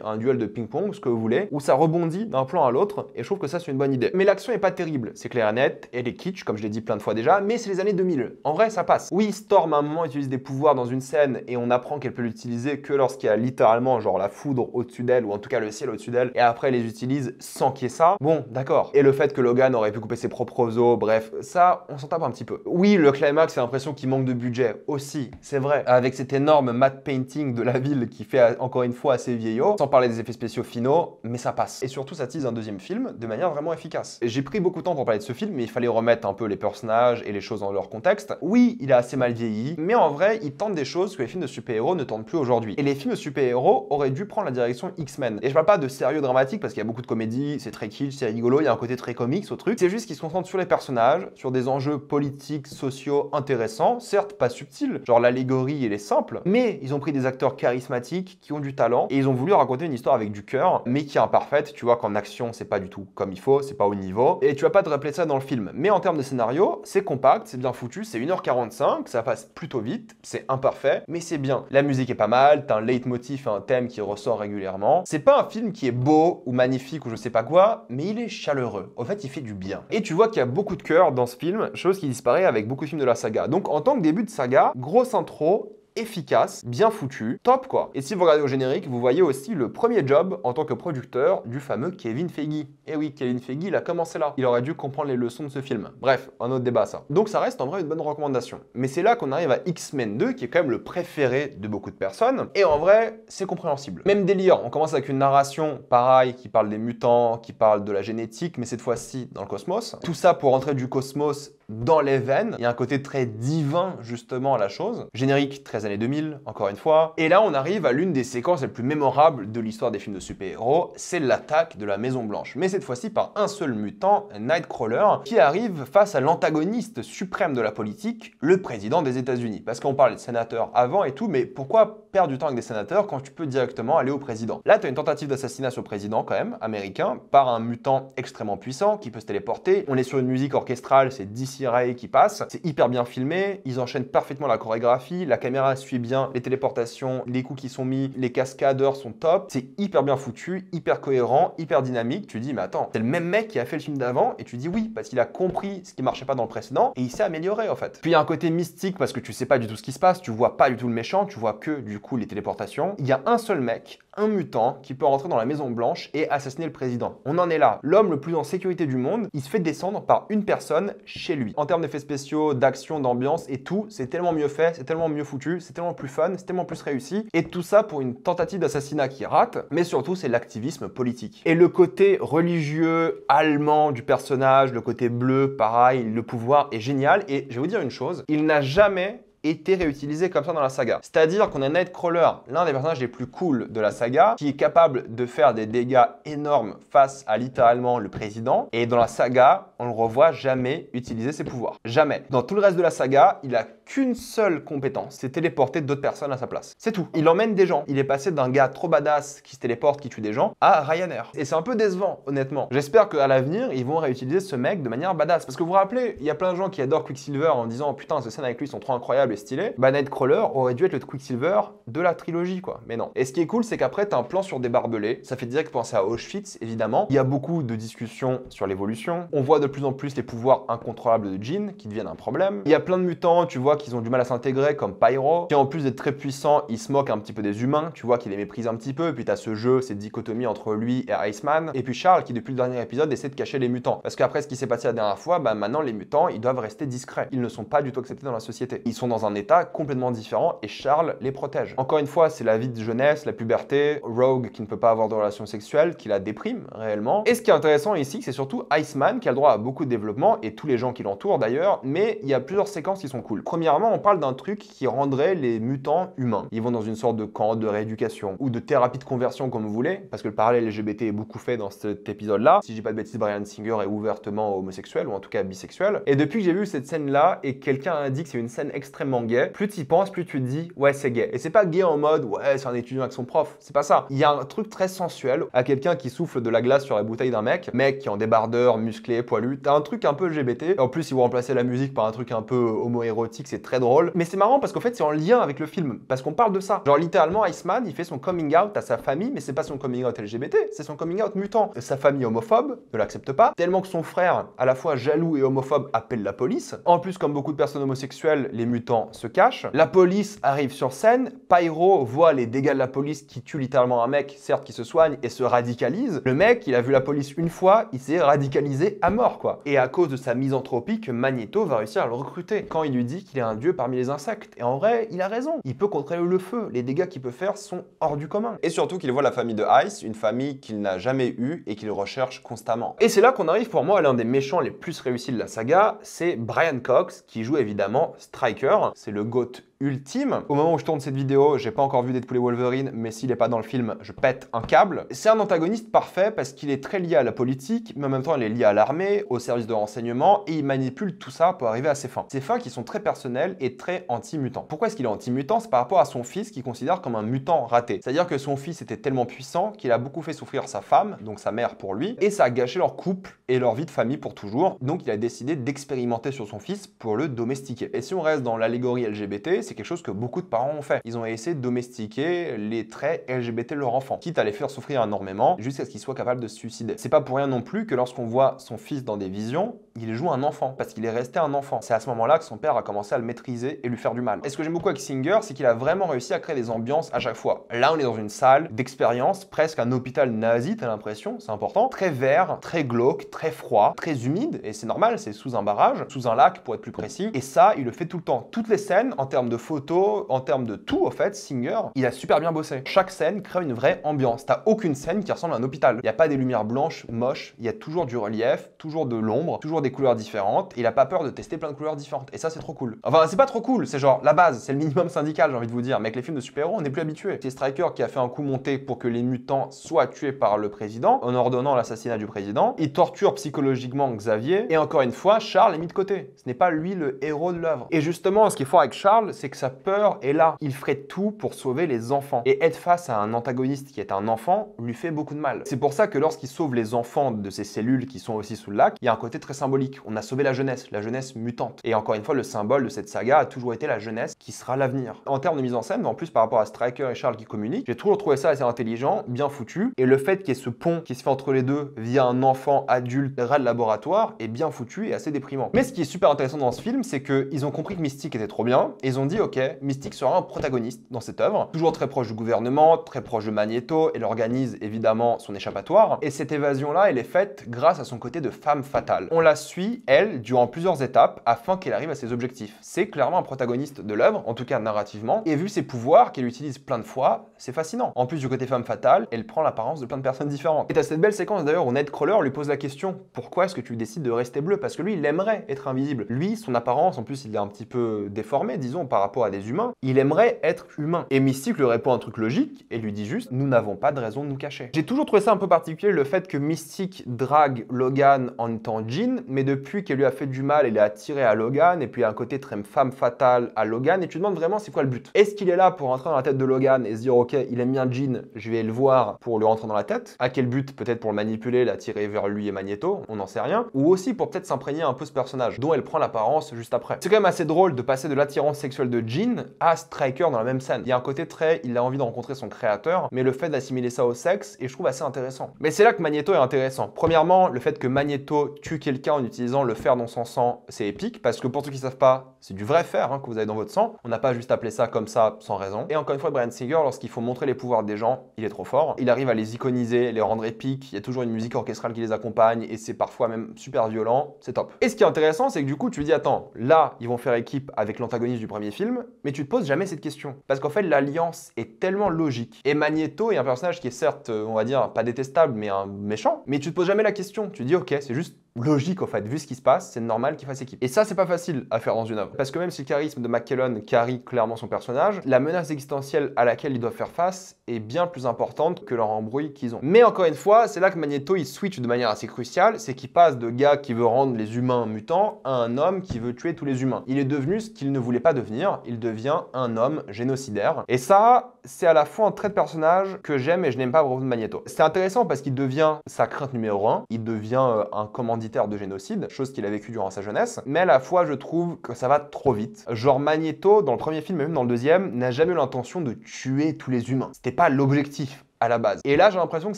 un duel de ping-pong, ce que vous voulez, où ça rebondit d'un plan à l'autre et je trouve que ça c'est une bonne idée. Mais l'action est pas terrible, c'est clair et net, elle est kitsch comme je l'ai dit plein de fois déjà, mais c'est les années 2000. En vrai, ça passe. Oui, Storm à un moment utilise des pouvoirs dans une scène et on apprend qu'elle peut l'utiliser que lorsqu'il y a littéralement genre la foudre au-dessus d'elle ou en tout cas le ciel au-dessus d'elle et après elle les utilise sans qu'il y ait ça. Bon, d'accord. Et le fait que Logan aurait pu couper ses propres os, bref, ça, on s'en tape un petit peu. Oui, le climax, c'est l'impression qu'il manque de budget aussi, c'est vrai. Avec cet énorme matte painting de la ville qui fait encore une fois assez sans parler des effets spéciaux finaux, mais ça passe. Et surtout, ça tease un deuxième film de manière vraiment efficace. J'ai pris beaucoup de temps pour parler de ce film, mais il fallait remettre un peu les personnages et les choses dans leur contexte. Oui, il est assez mal vieilli, mais en vrai, il tente des choses que les films de super-héros ne tentent plus aujourd'hui. Et les films de super-héros auraient dû prendre la direction X-Men. Et je parle pas de sérieux dramatique parce qu'il y a beaucoup de comédies, c'est très kitsch, c'est rigolo, il y a un côté très comique au truc. C'est juste qu'ils se concentrent sur les personnages, sur des enjeux politiques, sociaux intéressants, certes pas subtils, genre l'allégorie elle est simple, mais ils ont pris des acteurs charismatiques qui ont du talent et ils ont voulu raconter une histoire avec du cœur, mais qui est imparfaite. Tu vois qu'en action c'est pas du tout comme il faut, c'est pas au niveau, et tu vas pas te rappeler ça dans le film. Mais en termes de scénario, c'est compact, c'est bien foutu, c'est 1h45, ça passe plutôt vite, c'est imparfait, mais c'est bien. La musique est pas mal, t'as un leitmotiv, un thème qui ressort régulièrement. C'est pas un film qui est beau ou magnifique ou je sais pas quoi, mais il est chaleureux. En fait, il fait du bien. Et tu vois qu'il y a beaucoup de cœur dans ce film, chose qui disparaît avec beaucoup de films de la saga. Donc en tant que début de saga, grosse intro, efficace, bien foutu, top quoi. Et si vous regardez au générique, vous voyez aussi le premier job en tant que producteur du fameux Kevin Feige. Et oui, Kevin Feige, il a commencé là. Il aurait dû comprendre les leçons de ce film. Bref, un autre débat ça. Donc ça reste en vrai une bonne recommandation. Mais c'est là qu'on arrive à X-Men 2, qui est quand même le préféré de beaucoup de personnes. Et en vrai, c'est compréhensible. Même délire, on commence avec une narration, pareil, qui parle des mutants, qui parle de la génétique, mais cette fois-ci dans le cosmos. Tout ça pour entrer du cosmos dans les veines. Il y a un côté très divin justement à la chose. Générique 13 années 2000, encore une fois. Et là, on arrive à l'une des séquences les plus mémorables de l'histoire des films de super-héros, c'est l'attaque de la Maison Blanche. Mais cette fois-ci par un seul mutant, Nightcrawler, qui arrive face à l'antagoniste suprême de la politique, le président des États-Unis. Parce qu'on parle de sénateurs avant et tout, mais pourquoi perdre du temps avec des sénateurs quand tu peux directement aller au président Là, tu as une tentative d'assassinat sur le président quand même, américain, par un mutant extrêmement puissant qui peut se téléporter. On est sur une musique orchestrale, c'est DC Ray qui passe. C'est hyper bien filmé, ils enchaînent parfaitement la chorégraphie, la caméra suit bien les téléportations, les coups qui sont mis, les cascadeurs sont top. C'est hyper bien foutu, hyper cohérent, hyper dynamique. Tu dis, mais attends, c'est le même mec qui a fait le film d'avant? Et tu dis oui, parce qu'il a compris ce qui marchait pas dans le précédent et il s'est amélioré en fait. Puis il y a un côté mystique parce que tu sais pas du tout ce qui se passe, tu vois pas du tout le méchant, tu vois que du coup les téléportations. Il y a un seul mec, un mutant, qui peut rentrer dans la Maison Blanche et assassiner le président. On en est là. L'homme le plus en sécurité du monde, il se fait descendre par une personne chez lui. En termes d'effets spéciaux, d'action, d'ambiance et tout, c'est tellement mieux fait, c'est tellement mieux foutu, c'est tellement plus fun, c'est tellement plus réussi. Et tout ça pour une tentative d'assassinat qui rate, mais surtout c'est l'activisme politique. Et le côté religieux allemand du personnage, le côté bleu, pareil, le pouvoir est génial. Et je vais vous dire une chose, il n'a jamais été réutilisé comme ça dans la saga. C'est-à-dire qu'on a Nightcrawler, l'un des personnages les plus cool de la saga, qui est capable de faire des dégâts énormes face à littéralement le président. Et dans la saga, on le revoit jamais utiliser ses pouvoirs. Jamais. Dans tout le reste de la saga, il a qu'une seule compétence, c'est téléporter d'autres personnes à sa place. C'est tout. Il emmène des gens. Il est passé d'un gars trop badass qui se téléporte, qui tue des gens, à Ryanair. Et c'est un peu décevant, honnêtement. J'espère qu'à l'avenir, ils vont réutiliser ce mec de manière badass. Parce que vous vous rappelez, il y a plein de gens qui adorent Quicksilver en disant putain, ces scènes avec lui sont trop incroyables et stylées. Bah, Nightcrawler aurait dû être le Quicksilver de la trilogie, quoi. Mais non. Et ce qui est cool, c'est qu'après, t'as un plan sur des barbelés. Ça fait direct penser à Auschwitz, évidemment. Il y a beaucoup de discussions sur l'évolution. On voit de plus en plus les pouvoirs incontrôlables de Jean qui deviennent un problème. Il y a plein de mutants, tu vois, qui ont du mal à s'intégrer, comme Pyro, qui en plus d'être très puissant, il se moque un petit peu des humains. Tu vois qu'il les méprise un petit peu. Puis t'as ce jeu, cette dichotomie entre lui et Iceman. Et puis Charles, qui depuis le dernier épisode essaie de cacher les mutants. Parce qu'après ce qui s'est passé la dernière fois, bah maintenant les mutants, ils doivent rester discrets. Ils ne sont pas du tout acceptés dans la société. Ils sont dans un état complètement différent et Charles les protège. Encore une fois, c'est la vie de jeunesse, la puberté, Rogue qui ne peut pas avoir de relations sexuelles, qui la déprime réellement. Et ce qui est intéressant ici, c'est surtout Iceman qui a le droit à beaucoup de développement et tous les gens qui l'entourent d'ailleurs, mais il y a plusieurs séquences qui sont cool. On parle d'un truc qui rendrait les mutants humains. Ils vont dans une sorte de camp de rééducation ou de thérapie de conversion comme vous voulez, parce que le parallèle LGBT est beaucoup fait dans cet épisode-là. Si j'ai pas de bêtises, Brian Singer est ouvertement homosexuel ou en tout cas bisexuel. Et depuis que j'ai vu cette scène-là et quelqu'un a dit que c'est une scène extrêmement gay, plus tu y penses, plus tu te dis ouais c'est gay. Et c'est pas gay en mode ouais c'est un étudiant avec son prof, c'est pas ça. Il y a un truc très sensuel à quelqu'un qui souffle de la glace sur la bouteille d'un mec, mec qui est en débardeur, musclé, poilu. T'as un truc un peu LGBT. En plus, ils vont remplacer la musique par un truc un peu homo-érotique, c'est très drôle. Mais c'est marrant parce qu'en fait, c'est en lien avec le film, parce qu'on parle de ça. Genre, littéralement, Iceman, il fait son coming out à sa famille, mais c'est pas son coming out LGBT, c'est son coming out mutant. Sa famille homophobe ne l'accepte pas, tellement que son frère, à la fois jaloux et homophobe, appelle la police. En plus, comme beaucoup de personnes homosexuelles, les mutants se cachent. La police arrive sur scène, Pyro voit les dégâts de la police qui tue littéralement un mec, certes qui se soigne, et se radicalise. Le mec, il a vu la police une fois, il s'est radicalisé à mort, quoi. Et à cause de sa misanthropie que Magneto va réussir à le recruter quand il lui dit qu'il est un dieu parmi les insectes. Et en vrai, il a raison. Il peut contrôler le feu. Les dégâts qu'il peut faire sont hors du commun. Et surtout qu'il voit la famille de Ice, une famille qu'il n'a jamais eue et qu'il recherche constamment. Et c'est là qu'on arrive pour moi à l'un des méchants les plus réussis de la saga, c'est Brian Cox qui joue évidemment Striker. C'est le GOAT ultime. Au moment où je tourne cette vidéo, j'ai pas encore vu Deadpool et Wolverine, mais s'il est pas dans le film, je pète un câble. C'est un antagoniste parfait parce qu'il est très lié à la politique, mais en même temps il est lié à l'armée, au service de renseignement, et il manipule tout ça pour arriver à ses fins. Ses fins qui sont très personnelles et très anti-mutants. Pourquoi est-ce qu'il est anti-mutant? C'est par rapport à son fils qu'il considère comme un mutant raté. C'est-à-dire que son fils était tellement puissant qu'il a beaucoup fait souffrir sa femme, donc sa mère pour lui, et ça a gâché leur couple et leur vie de famille pour toujours. Donc il a décidé d'expérimenter sur son fils pour le domestiquer. Et si on reste dans l'allégorie LGBT, c'est quelque chose que beaucoup de parents ont fait. Ils ont essayé de domestiquer les traits LGBT de leur enfant, quitte à les faire souffrir énormément jusqu'à ce qu'ils soient capables de se suicider. C'est pas pour rien non plus que lorsqu'on voit son fils dans des visions, il joue un enfant parce qu'il est resté un enfant. C'est à ce moment-là que son père a commencé à le maîtriser et lui faire du mal. Et ce que j'aime beaucoup avec Singer, c'est qu'il a vraiment réussi à créer des ambiances à chaque fois. Là, on est dans une salle d'expérience, presque un hôpital nazi, t'as l'impression, c'est important. Très vert, très glauque, très froid, très humide, et c'est normal, c'est sous un barrage, sous un lac pour être plus précis. Et ça, il le fait tout le temps. Toutes les scènes, en termes de photos, en termes de tout, en fait, Singer, il a super bien bossé. Chaque scène crée une vraie ambiance. T'as aucune scène qui ressemble à un hôpital. Il n'y a pas des lumières blanches, moches, il y a toujours du relief, toujours de l'ombre, toujours des couleurs différentes. Il a pas peur de tester plein de couleurs différentes. Et ça, c'est trop cool. Enfin, c'est pas trop cool, c'est genre la base, c'est le minimum syndical, j'ai envie de vous dire. Mais avec les films de super-héros, on n'est plus habitué. C'est Striker qui a fait un coup monté pour que les mutants soient tués par le président, en ordonnant l'assassinat du président. Il torture psychologiquement Xavier. Et encore une fois, Charles est mis de côté. Ce n'est pas lui le héros de l'œuvre. Et justement, ce qui est fort avec Charles, c'est que sa peur est là. Il ferait tout pour sauver les enfants. Et être face à un antagoniste qui est un enfant lui fait beaucoup de mal. C'est pour ça que lorsqu'il sauve les enfants de ces cellules qui sont aussi sous le lac, il y a un côté très symbolique. On a sauvé la jeunesse, la jeunesse mutante. Et encore une fois, le symbole de cette saga a toujours été la jeunesse qui sera l'avenir. En termes de mise en scène, en plus par rapport à Striker et Charles qui communiquent, j'ai toujours trouvé ça assez intelligent, bien foutu. Et le fait qu'il y ait ce pont qui se fait entre les deux via un enfant adulte rat de laboratoire est bien foutu et assez déprimant. Mais ce qui est super intéressant dans ce film, c'est qu'ils ont compris que Mystique était trop bien et ils ont ok, Mystique sera un protagoniste dans cette œuvre, toujours très proche du gouvernement, très proche de Magneto, elle organise évidemment son échappatoire. Et cette évasion-là, elle est faite grâce à son côté de femme fatale. On la suit, elle, durant plusieurs étapes afin qu'elle arrive à ses objectifs. C'est clairement un protagoniste de l'œuvre, en tout cas narrativement, et vu ses pouvoirs qu'elle utilise plein de fois, c'est fascinant. En plus du côté femme fatale, elle prend l'apparence de plein de personnes différentes. Et t'as cette belle séquence d'ailleurs où Nightcrawler lui pose la question pourquoi est-ce que tu décides de rester bleu? Parce que lui, il aimerait être invisible. Lui, son apparence, en plus, il est un petit peu déformé, disons, par rapport à des humains. Il aimerait être humain. Et Mystique lui répond un truc logique et lui dit juste nous n'avons pas de raison de nous cacher. J'ai toujours trouvé ça un peu particulier le fait que Mystique drague Logan en étant Jean, mais depuis qu'elle lui a fait du mal, elle est attirée à Logan et puis il un côté très femme fatale à Logan et tu demandes vraiment c'est quoi le but? Est-ce qu'il est là pour rentrer dans la tête de Logan et se dire ok, il aime bien Jean, je vais le voir pour lui rentrer dans la tête À quel but? Peut-être pour le manipuler, l'attirer vers lui et Magneto, on n'en sait rien. Ou aussi pour peut-être s'imprégner un peu ce personnage, dont elle prend l'apparence juste après. C'est quand même assez drôle de passer de l'attirance sexuelle de Jean à Striker dans la même scène. Il y a un côté très, il a envie de rencontrer son créateur, mais le fait d'assimiler ça au sexe, et je trouve assez intéressant. Mais c'est là que Magneto est intéressant. Premièrement, le fait que Magneto tue quelqu'un en utilisant le fer dans son sang, c'est épique, parce que pour ceux qui savent pas, c'est du vrai fer hein, que vous avez dans votre sang. On n'a pas juste appelé ça comme ça sans raison. Et encore une fois, Brian Singer, lorsqu'il faut montrer les pouvoirs des gens, il est trop fort. Il arrive à les iconiser, les rendre épiques. Il y a toujours une musique orchestrale qui les accompagne et c'est parfois même super violent. C'est top. Et ce qui est intéressant, c'est que du coup, tu dis attends, là, ils vont faire équipe avec l'antagoniste du premier film, mais tu te poses jamais cette question parce qu'en fait, l'alliance est tellement logique. Et Magneto est un personnage qui est certes, on va dire, pas détestable, mais un méchant. Mais tu te poses jamais la question. Tu dis ok, c'est juste logique en fait, vu ce qui se passe, c'est normal qu'il fasse équipe. Et ça, c'est pas facile à faire dans une œuvre. Parce que même si le charisme de McKellen carry clairement son personnage, la menace existentielle à laquelle ils doivent faire face est bien plus importante que leur embrouille qu'ils ont. Mais encore une fois, c'est là que Magneto il switch de manière assez cruciale, c'est qu'il passe de gars qui veut rendre les humains mutants à un homme qui veut tuer tous les humains. Il est devenu ce qu'il ne voulait pas devenir, il devient un homme génocidaire. Et ça, c'est à la fois un trait de personnage que j'aime et je n'aime pas vraiment de Magneto. C'est intéressant parce qu'il devient sa crainte numéro un, il devient euh, un commanditaire de génocide, chose qu'il a vécu durant sa jeunesse, mais à la fois je trouve que ça va trop vite. Genre Magneto, dans le premier film et même dans le deuxième, n'a jamais eu l'intention de tuer tous les humains. C'était pas l'objectif à la base. Et là, j'ai l'impression que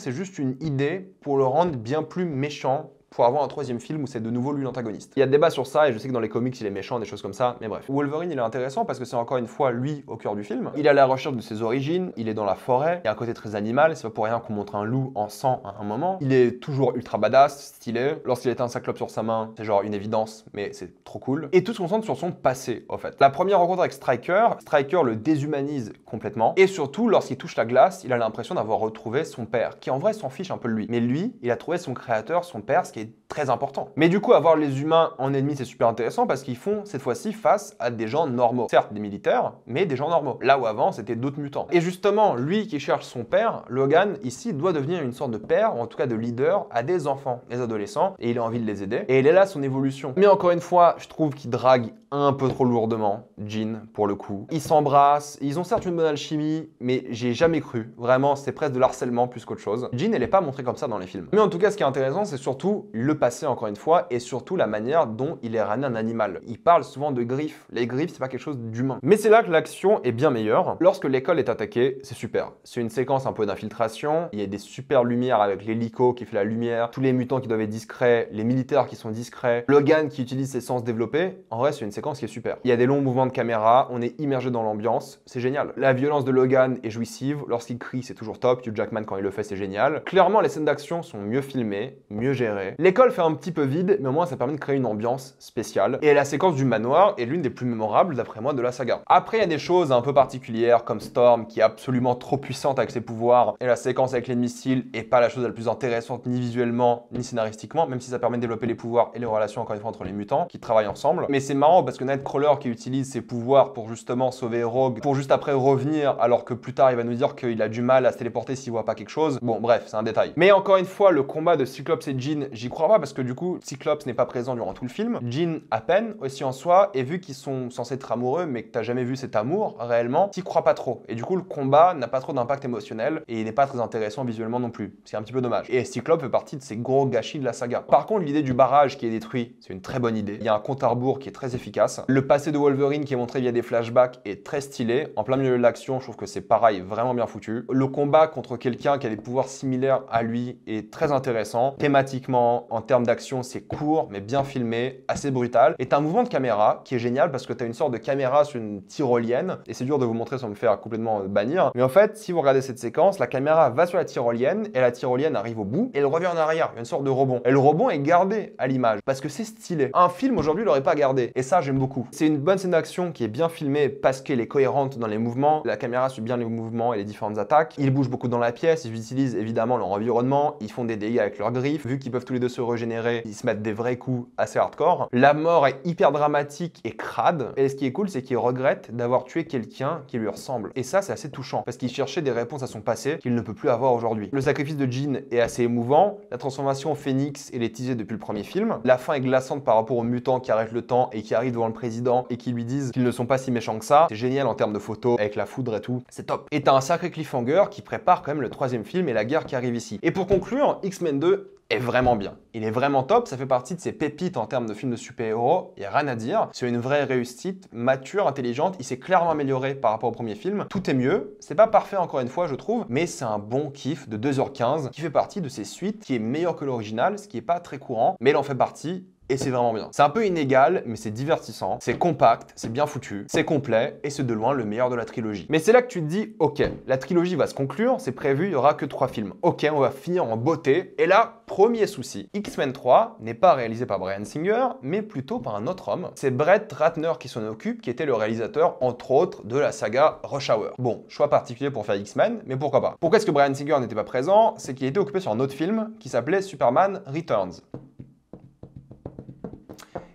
c'est juste une idée pour le rendre bien plus méchant, pour avoir un troisième film où c'est de nouveau lui l'antagoniste. Il y a débat sur ça et je sais que dans les comics il est méchant, des choses comme ça, mais bref. Wolverine il est intéressant parce que c'est encore une fois lui au cœur du film. Il est à la recherche de ses origines, il est dans la forêt, il y a un côté très animal, c'est pas pour rien qu'on montre un loup en sang à un moment. Il est toujours ultra badass, stylé. Lorsqu'il est un cyclope sur sa main, c'est genre une évidence, mais c'est trop cool. Et tout se concentre sur son passé en fait. La première rencontre avec Striker, Striker le déshumanise complètement et surtout lorsqu'il touche la glace, il a l'impression d'avoir retrouvé son père, qui en vrai s'en fiche un peu de lui. Mais lui, il a trouvé son créateur, son père, ce qui est très important. Mais du coup, avoir les humains en ennemis, c'est super intéressant parce qu'ils font cette fois-ci face à des gens normaux. Certes, des militaires, mais des gens normaux. Là où avant, c'était d'autres mutants. Et justement, lui qui cherche son père, Logan, ici, doit devenir une sorte de père, ou en tout cas de leader, à des enfants, des adolescents, et il a envie de les aider. Et il est là son évolution. Mais encore une fois, je trouve qu'il drague un peu trop lourdement, Jean, pour le coup. Ils s'embrassent, ils ont certes une bonne alchimie, mais j'ai jamais cru. Vraiment, c'est presque de l'harcèlement plus qu'autre chose. Jean, elle n'est pas montrée comme ça dans les films. Mais en tout cas, ce qui est intéressant, c'est surtout le passé, encore une fois, et surtout la manière dont il est ramené un animal. Il parle souvent de griffes. Les griffes, c'est pas quelque chose d'humain. Mais c'est là que l'action est bien meilleure. Lorsque l'école est attaquée, c'est super. C'est une séquence un peu d'infiltration. Il y a des super lumières avec l'hélico qui fait la lumière, tous les mutants qui doivent être discrets, les militaires qui sont discrets, Logan qui utilise ses sens développés. En vrai, c'est une séquence qui est super. Il y a des longs mouvements de caméra, on est immergé dans l'ambiance, c'est génial. La violence de Logan est jouissive, lorsqu'il crie, c'est toujours top. Hugh Jackman, quand il le fait, c'est génial. Clairement, les scènes d'action sont mieux filmées, mieux gérées. L'école fait un petit peu vide, mais au moins ça permet de créer une ambiance spéciale. Et la séquence du manoir est l'une des plus mémorables, d'après moi, de la saga. Après, il y a des choses un peu particulières, comme Storm, qui est absolument trop puissante avec ses pouvoirs, et la séquence avec les missiles est pas la chose la plus intéressante, ni visuellement, ni scénaristiquement, même si ça permet de développer les pouvoirs et les relations, encore une fois, entre les mutants, qui travaillent ensemble. Mais c'est marrant parce que Nightcrawler qui utilise ses pouvoirs pour justement sauver Rogue, pour juste après revenir, alors que plus tard il va nous dire qu'il a du mal à se téléporter s'il voit pas quelque chose. Bon, bref, c'est un détail. Mais encore une fois, le combat de Cyclops et Jean, j'y crois pas parce que du coup, Cyclops n'est pas présent durant tout le film. Jean à peine aussi en soi, et vu qu'ils sont censés être amoureux, mais que t'as jamais vu cet amour réellement, t'y crois pas trop. Et du coup, le combat n'a pas trop d'impact émotionnel et il n'est pas très intéressant visuellement non plus. C'est un petit peu dommage. Et Cyclope fait partie de ces gros gâchis de la saga. Par contre, l'idée du barrage qui est détruit, c'est une très bonne idée. Il y a un compte à rebours qui est très efficace. Le passé de Wolverine qui est montré via des flashbacks est très stylé. En plein milieu de l'action, je trouve que c'est pareil, vraiment bien foutu. Le combat contre quelqu'un qui a des pouvoirs similaires à lui est très intéressant, thématiquement, en termes d'action, c'est court, mais bien filmé, assez brutal. Et t'as un mouvement de caméra qui est génial parce que t'as une sorte de caméra sur une tyrolienne. Et c'est dur de vous montrer sans me faire complètement bannir. Mais en fait, si vous regardez cette séquence, la caméra va sur la tyrolienne et la tyrolienne arrive au bout et elle revient en arrière. Il y a une sorte de rebond. Et le rebond est gardé à l'image parce que c'est stylé. Un film aujourd'hui l'aurait pas gardé. Et ça, j'aime beaucoup. C'est une bonne scène d'action qui est bien filmée parce qu'elle est cohérente dans les mouvements. La caméra suit bien les mouvements et les différentes attaques. Ils bougent beaucoup dans la pièce. Ils utilisent évidemment leur environnement. Ils font des dégâts avec leurs griffes. Vu qu'ils peuvent tous les deux se régénérer, ils se mettent des vrais coups assez hardcore. La mort est hyper dramatique et crade. Et ce qui est cool, c'est qu'il regrette d'avoir tué quelqu'un qui lui ressemble. Et ça, c'est assez touchant parce qu'il cherchait des réponses à son passé qu'il ne peut plus avoir aujourd'hui. Le sacrifice de Jean est assez émouvant. La transformation en phénix, est teasée depuis le premier film. La fin est glaçante par rapport aux mutants qui arrêtent le temps et qui arrivent devant le président et qui lui disent qu'ils ne sont pas si méchants que ça. C'est génial en termes de photos avec la foudre et tout. C'est top. Et t'as un sacré cliffhanger qui prépare quand même le troisième film et la guerre qui arrive ici. Et pour conclure, X-Men 2 est vraiment bien. Il est vraiment top, ça fait partie de ces pépites en termes de films de super-héros, il a rien à dire. C'est une vraie réussite, mature, intelligente, il s'est clairement amélioré par rapport au premier film. Tout est mieux, c'est pas parfait encore une fois je trouve, mais c'est un bon kiff de 2h15 qui fait partie de ces suites qui est meilleur que l'original, ce qui est pas très courant, mais il en fait partie et c'est vraiment bien. C'est un peu inégal, mais c'est divertissant, c'est compact, c'est bien foutu, c'est complet, et c'est de loin le meilleur de la trilogie. Mais c'est là que tu te dis, ok, la trilogie va se conclure, c'est prévu, il y aura que trois films. Ok, on va finir en beauté, et là, premier souci, X-Men 3 n'est pas réalisé par Brian Singer, mais plutôt par un autre homme. C'est Brett Ratner qui s'en occupe, qui était le réalisateur, entre autres, de la saga Rush Hour. Bon, choix particulier pour faire X-Men, mais pourquoi pas Pourquoi est-ce que Brian Singer n'était pas présent? C'est qu'il était occupé sur un autre film qui s'appelait Superman Returns.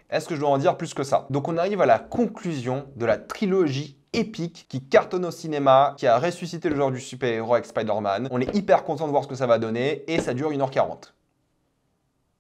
Est-ce que je dois en dire plus que ça? Donc on arrive à la conclusion de la trilogie épique qui cartonne au cinéma, qui a ressuscité le genre du super-héros avec Spider-Man. On est hyper content de voir ce que ça va donner et ça dure 1h40.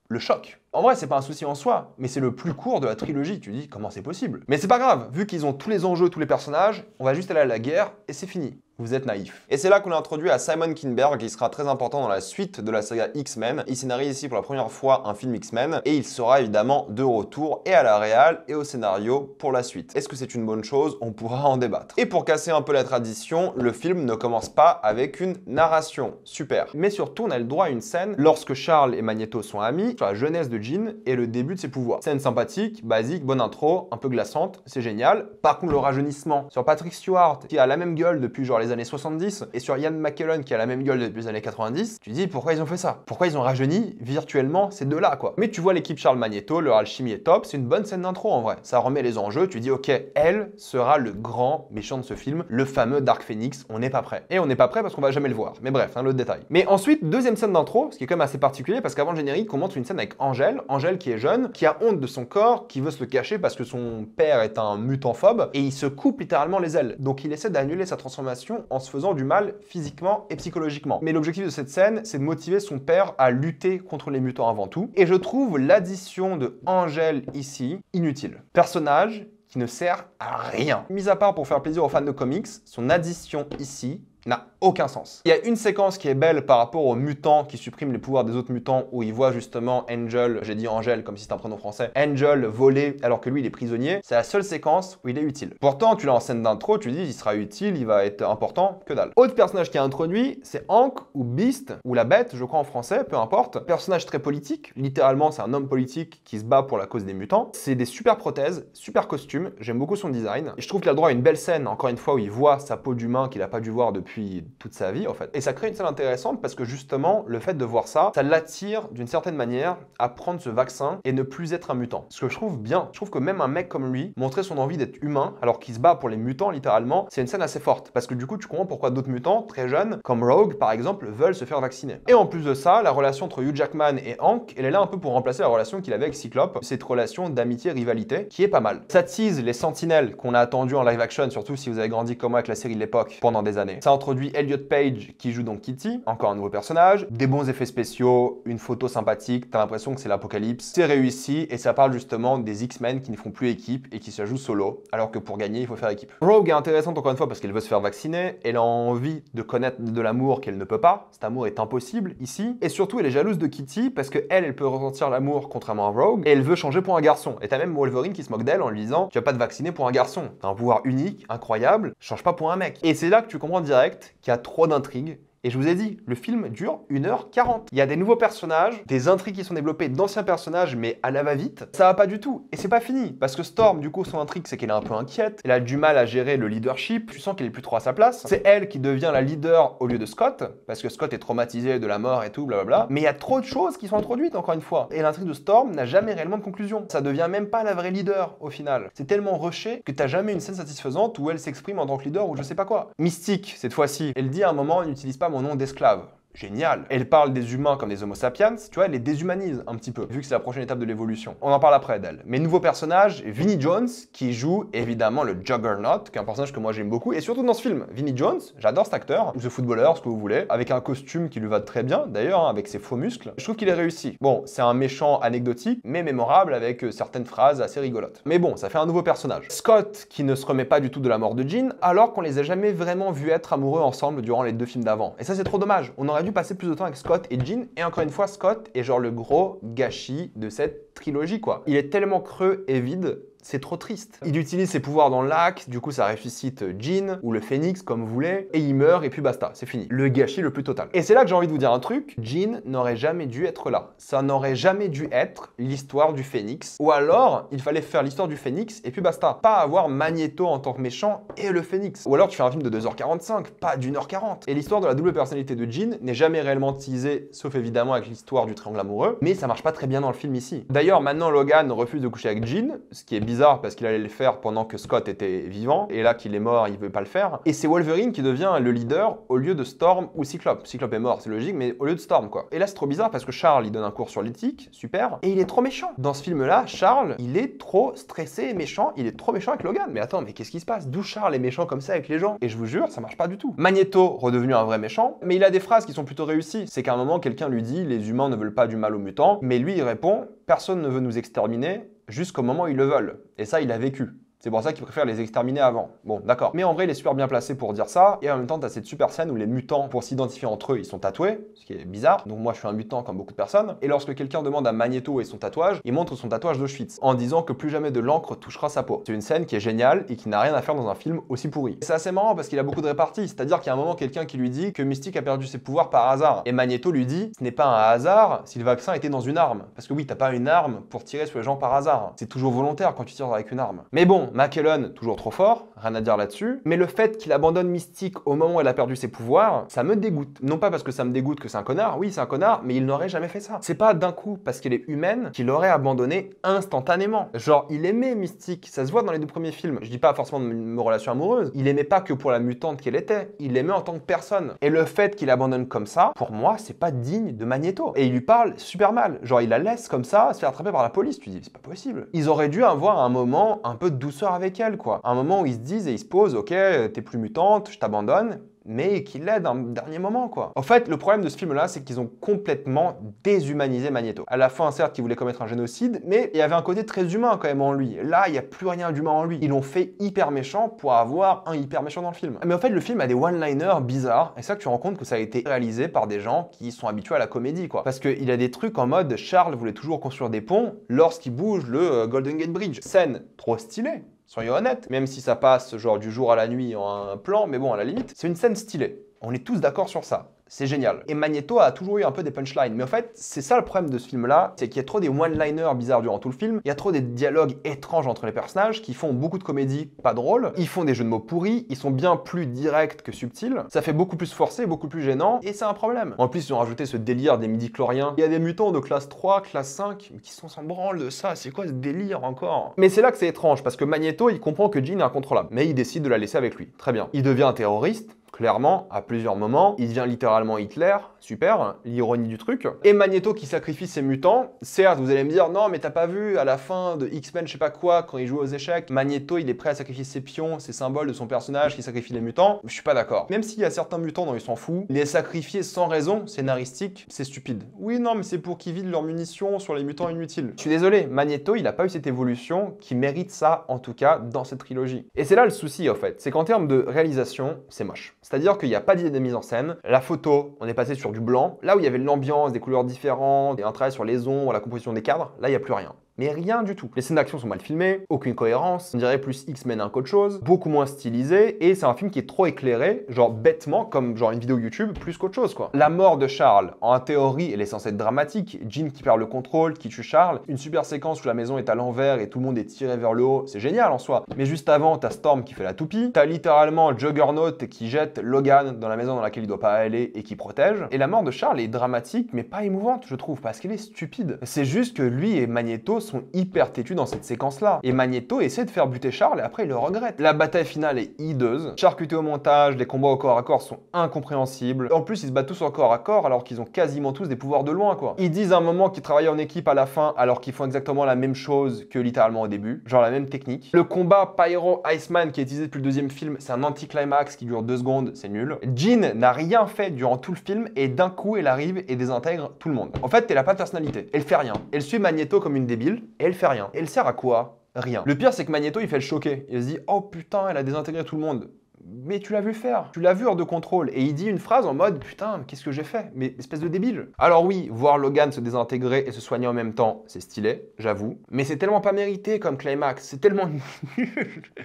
Le choc. En vrai, c'est pas un souci en soi, mais c'est le plus court de la trilogie. Tu dis, comment c'est possible? Mais c'est pas grave, vu qu'ils ont tous les enjeux, tous les personnages, on va juste aller à la guerre et c'est fini vous êtes naïf. Et c'est là qu'on a introduit à Simon Kinberg, qui sera très important dans la suite de la saga X-Men. Il scénarise ici pour la première fois un film X-Men, et il sera évidemment de retour et à la réal et au scénario pour la suite. Est-ce que c'est une bonne chose? On pourra en débattre. Et pour casser un peu la tradition, le film ne commence pas avec une narration. Super. Mais surtout, on a le droit à une scène lorsque Charles et Magneto sont amis, sur la jeunesse de Jean et le début de ses pouvoirs. Scène sympathique, basique, bonne intro, un peu glaçante, c'est génial. Par contre, le rajeunissement sur Patrick Stewart, qui a la même gueule depuis genre les années 70 et sur Ian McKellen qui a la même gueule depuis les années 90, tu dis pourquoi ils ont fait ça? Pourquoi ils ont rajeuni virtuellement ces deux-là quoi? Mais tu vois l'équipe Charles Magneto, leur alchimie est top, c'est une bonne scène d'intro en vrai. Ça remet les enjeux, tu dis ok, elle sera le grand méchant de ce film, le fameux Dark Phoenix, on n'est pas prêt. Et on n'est pas prêt parce qu'on va jamais le voir. Mais bref, un autre détail. Mais ensuite, deuxième scène d'intro, ce qui est quand même assez particulier parce qu'avant le générique, on montre une scène avec Angèle, Angèle qui est jeune, qui a honte de son corps, qui veut se le cacher parce que son père est un mutantphobe et il se coupe littéralement les ailes. Donc il essaie d'annuler sa transformation en se faisant du mal physiquement et psychologiquement. Mais l'objectif de cette scène, c'est de motiver son père à lutter contre les mutants avant tout. Et je trouve l'addition de Angèle ici inutile. Personnage qui ne sert à rien. Mis à part pour faire plaisir aux fans de comics, son addition ici n'a aucun sens. Il y a une séquence qui est belle par rapport aux mutants qui suppriment les pouvoirs des autres mutants où il voit justement Angel, j'ai dit Angel comme si c'était un prénom français, Angel voler alors que lui il est prisonnier. C'est la seule séquence où il est utile. Pourtant, tu l'as en scène d'intro, tu dis il sera utile, il va être important, que dalle. Autre personnage qui est introduit, c'est Hank ou Beast ou la bête, je crois en français, peu importe. Personnage très politique, littéralement c'est un homme politique qui se bat pour la cause des mutants. C'est des super prothèses, super costumes, j'aime beaucoup son design. Et je trouve qu'il a droit à une belle scène, encore une fois, où il voit sa peau d'humain qu'il a pas dû voir depuis toute sa vie en fait. Et ça crée une scène intéressante parce que justement, le fait de voir ça, ça l'attire d'une certaine manière à prendre ce vaccin et ne plus être un mutant. Ce que je trouve bien, je trouve que même un mec comme lui, montrer son envie d'être humain alors qu'il se bat pour les mutants littéralement, c'est une scène assez forte parce que du coup, tu comprends pourquoi d'autres mutants très jeunes, comme Rogue par exemple, veulent se faire vacciner. Et en plus de ça, la relation entre Hugh Jackman et Hank, elle est là un peu pour remplacer la relation qu'il avait avec Cyclope, cette relation d'amitié-rivalité qui est pas mal. Ça tease les sentinelles qu'on a attendu en live action, surtout si vous avez grandi comme moi avec la série de l'époque pendant des années. Ça introduit Elliot Page qui joue donc Kitty, encore un nouveau personnage, des bons effets spéciaux, une photo sympathique, t'as l'impression que c'est l'apocalypse. C'est réussi et ça parle justement des X-Men qui ne font plus équipe et qui se jouent solo, alors que pour gagner, il faut faire équipe. Rogue est intéressante encore une fois parce qu'elle veut se faire vacciner, elle a envie de connaître de l'amour qu'elle ne peut pas, cet amour est impossible ici, et surtout elle est jalouse de Kitty parce que elle, elle peut ressentir l'amour contrairement à Rogue, et elle veut changer pour un garçon. Et t'as même Wolverine qui se moque d'elle en lui disant Tu vas pas te vacciner pour un garçon, t'as un pouvoir unique, incroyable, change pas pour un mec. Et c'est là que tu comprends direct qu'il y a trop d'intrigues Et je vous ai dit, le film dure 1h40. Il y a des nouveaux personnages, des intrigues qui sont développées d'anciens personnages, mais à la va-vite. Ça va pas du tout. Et c'est pas fini. Parce que Storm, du coup, son intrigue, c'est qu'elle est un peu inquiète. Elle a du mal à gérer le leadership. Tu sens qu'elle est plus trop à sa place. C'est elle qui devient la leader au lieu de Scott. Parce que Scott est traumatisé de la mort et tout, blablabla. Mais il y a trop de choses qui sont introduites, encore une fois. Et l'intrigue de Storm n'a jamais réellement de conclusion. Ça devient même pas la vraie leader, au final. C'est tellement rushé que t'as jamais une scène satisfaisante où elle s'exprime en tant que leader ou je sais pas quoi. Mystique, cette fois-ci. Elle dit à un moment, n'utilise pas mon nom d'esclave génial. Elle parle des humains comme des homo sapiens, tu vois, elle les déshumanise un petit peu, vu que c'est la prochaine étape de l'évolution. On en parle après d'elle. Mais nouveau personnage, Vinnie Jones, qui joue évidemment le Juggernaut, qui est un personnage que moi j'aime beaucoup, et surtout dans ce film. Vinnie Jones, j'adore cet acteur, ce footballeur, ce que vous voulez, avec un costume qui lui va très bien, d'ailleurs, hein, avec ses faux muscles. Je trouve qu'il est réussi. Bon, c'est un méchant anecdotique, mais mémorable, avec euh, certaines phrases assez rigolotes. Mais bon, ça fait un nouveau personnage. Scott, qui ne se remet pas du tout de la mort de Jean, alors qu'on les a jamais vraiment vus être amoureux ensemble durant les deux films d'avant. Et ça, c'est trop dommage. On aurait passer plus de temps avec Scott et Jean. Et encore une fois, Scott est genre le gros gâchis de cette trilogie, quoi. Il est tellement creux et vide c'est trop triste. Il utilise ses pouvoirs dans l'axe, du coup ça ressuscite Jean ou le phénix comme vous voulez, et il meurt et puis basta, c'est fini. Le gâchis le plus total. Et c'est là que j'ai envie de vous dire un truc, Jean n'aurait jamais dû être là. Ça n'aurait jamais dû être l'histoire du phénix. Ou alors, il fallait faire l'histoire du phénix et puis basta. Pas avoir Magneto en tant que méchant et le phénix. Ou alors tu fais un film de 2h45, pas d'une heure 40. Et l'histoire de la double personnalité de Jean n'est jamais réellement teasée, sauf évidemment avec l'histoire du triangle amoureux, mais ça marche pas très bien dans le film ici. D'ailleurs, maintenant Logan refuse de coucher avec Jean, ce qui est bizarre parce qu'il allait le faire pendant que Scott était vivant, et là qu'il est mort, il veut pas le faire. Et c'est Wolverine qui devient le leader au lieu de Storm ou Cyclope. Cyclope est mort, c'est logique, mais au lieu de Storm quoi. Et là c'est trop bizarre parce que Charles il donne un cours sur l'éthique, super, et il est trop méchant. Dans ce film-là, Charles, il est trop stressé et méchant, il est trop méchant avec Logan. Mais attends, mais qu'est-ce qui se passe? D'où Charles est méchant comme ça avec les gens? Et je vous jure, ça marche pas du tout. Magneto, redevenu un vrai méchant, mais il a des phrases qui sont plutôt réussies. C'est qu'à un moment, quelqu'un lui dit les humains ne veulent pas du mal aux mutants, mais lui il répond personne ne veut nous exterminer, jusqu'au moment où ils le veulent. Et ça, il a vécu. C'est pour ça qu'il préfère les exterminer avant. Bon, d'accord. Mais en vrai, il est super bien placé pour dire ça. Et en même temps, t'as cette super scène où les mutants, pour s'identifier entre eux, ils sont tatoués, ce qui est bizarre. Donc moi, je suis un mutant comme beaucoup de personnes. Et lorsque quelqu'un demande à Magneto et son tatouage, il montre son tatouage d'Auschwitz en disant que plus jamais de l'encre touchera sa peau. C'est une scène qui est géniale et qui n'a rien à faire dans un film aussi pourri. C'est assez marrant parce qu'il a beaucoup de réparties. C'est-à-dire qu'il y a un moment quelqu'un qui lui dit que Mystique a perdu ses pouvoirs par hasard. Et Magneto lui dit ce n'est pas un hasard si le vaccin était dans une arme. Parce que oui, t'as pas une arme pour tirer sur les gens par hasard. C'est toujours volontaire quand tu tires avec une arme. Mais bon, McKellen, toujours trop fort, rien à dire là-dessus. Mais le fait qu'il abandonne Mystique au moment où elle a perdu ses pouvoirs, ça me dégoûte. Non pas parce que ça me dégoûte que c'est un connard, oui c'est un connard, mais il n'aurait jamais fait ça. C'est pas d'un coup parce qu'elle est humaine qu'il l'aurait abandonné instantanément. Genre, il aimait Mystique, ça se voit dans les deux premiers films. Je dis pas forcément de me relation amoureuse, il aimait pas que pour la mutante qu'elle était, il l'aimait en tant que personne. Et le fait qu'il abandonne comme ça, pour moi, c'est pas digne de Magneto. Et il lui parle super mal. Genre, il la laisse comme ça, se faire attraper par la police. Tu dis, c'est pas possible. Ils auraient dû avoir un moment un peu de douceur avec elle, quoi. Un moment où ils se disent et ils se posent, ok, t'es plus mutante, je t'abandonne, mais qui l'aide un dernier moment, quoi. En fait, le problème de ce film-là, c'est qu'ils ont complètement déshumanisé Magneto. À la fin, certes, qu'il voulait commettre un génocide, mais il y avait un côté très humain quand même en lui. Là, il n'y a plus rien d'humain en lui. Ils l'ont fait hyper méchant pour avoir un hyper méchant dans le film. Mais en fait, le film a des one-liners bizarres, et ça, tu te rends compte que ça a été réalisé par des gens qui sont habitués à la comédie, quoi. Parce qu'il a des trucs en mode Charles voulait toujours construire des ponts lorsqu'il bouge le euh, Golden Gate Bridge. Scène trop stylée, Soyons honnêtes, même si ça passe genre du jour à la nuit en un plan, mais bon, à la limite, c'est une scène stylée. On est tous d'accord sur ça c'est génial. Et Magneto a toujours eu un peu des punchlines. Mais en fait, c'est ça le problème de ce film-là, c'est qu'il y a trop des one-liners bizarres durant tout le film. Il y a trop des dialogues étranges entre les personnages qui font beaucoup de comédie pas drôle. Ils font des jeux de mots pourris. Ils sont bien plus directs que subtils. Ça fait beaucoup plus forcé, beaucoup plus gênant. Et c'est un problème. En plus, ils ont rajouté ce délire des midi-chloriens. Il y a des mutants de classe 3, classe 5 qui sont sans branle de ça. C'est quoi ce délire encore? Mais c'est là que c'est étrange parce que Magneto, il comprend que Jean est incontrôlable. Mais il décide de la laisser avec lui. Très bien. Il devient un terroriste clairement, à plusieurs moments. Il devient littéralement Hitler, super, l'ironie du truc. Et Magneto qui sacrifie ses mutants. Certes, vous allez me dire, non, mais t'as pas vu, à la fin de X-Men, je sais pas quoi, quand il joue aux échecs, Magneto, il est prêt à sacrifier ses pions, ses symboles de son personnage qui sacrifie les mutants. Je suis pas d'accord. Même s'il y a certains mutants dont il s'en fout, les sacrifier sans raison, scénaristique, c'est stupide. Oui, non, mais c'est pour qu'ils vident leurs munitions sur les mutants inutiles. Je suis désolé, Magneto, il a pas eu cette évolution qui mérite ça, en tout cas, dans cette trilogie. Et c'est là le souci, en fait. C'est qu'en termes de réalisation, c'est moche. C'est-à-dire qu'il n'y a pas d'idée de mise en scène. La photo, on est passé sur blanc. Là où il y avait l'ambiance, des couleurs différentes, et un travail sur les ombres, la composition des cadres, là, il n'y a plus rien. Mais rien du tout. Les scènes d'action sont mal filmées, aucune cohérence, on dirait plus X-Men un qu'autre chose, beaucoup moins stylisé, et c'est un film qui est trop éclairé, genre bêtement, comme genre une vidéo YouTube, plus qu'autre chose quoi. La mort de Charles, en théorie, elle est censée être dramatique, Jean qui perd le contrôle, qui tue Charles, une super séquence où la maison est à l'envers et tout le monde est tiré vers le haut, c'est génial en soi. Mais juste avant, t'as Storm qui fait la toupie, t'as littéralement Juggernaut qui jette Logan dans la maison dans laquelle il doit pas aller et qui protège, et la mort de Charles est dramatique, mais pas émouvante, je trouve, parce qu'elle est stupide. C'est juste que lui et Magneto sont hyper têtus dans cette séquence-là. Et Magneto essaie de faire buter Charles et après il le regrette. La bataille finale est hideuse, charcutée au montage, les combats au corps à corps sont incompréhensibles. En plus, ils se battent tous au corps à corps alors qu'ils ont quasiment tous des pouvoirs de loin, quoi. Ils disent un moment qu'ils travaillent en équipe à la fin alors qu'ils font exactement la même chose que littéralement au début, genre la même technique. Le combat Pyro Iceman qui est utilisé depuis le deuxième film, c'est un anti-climax qui dure deux secondes, c'est nul. Jean n'a rien fait durant tout le film et d'un coup elle arrive et désintègre tout le monde. En fait, elle a pas de personnalité, elle fait rien. Elle suit Magneto comme une débile et elle fait rien. Elle sert à quoi? Rien. Le pire, c'est que Magneto, il fait le choquer. Il se dit Oh putain, elle a désintégré tout le monde mais tu l'as vu faire, tu l'as vu hors de contrôle. Et il dit une phrase en mode Putain, qu'est-ce que j'ai fait? Mais espèce de débile. Alors oui, voir Logan se désintégrer et se soigner en même temps, c'est stylé, j'avoue. Mais c'est tellement pas mérité comme climax, c'est tellement nul.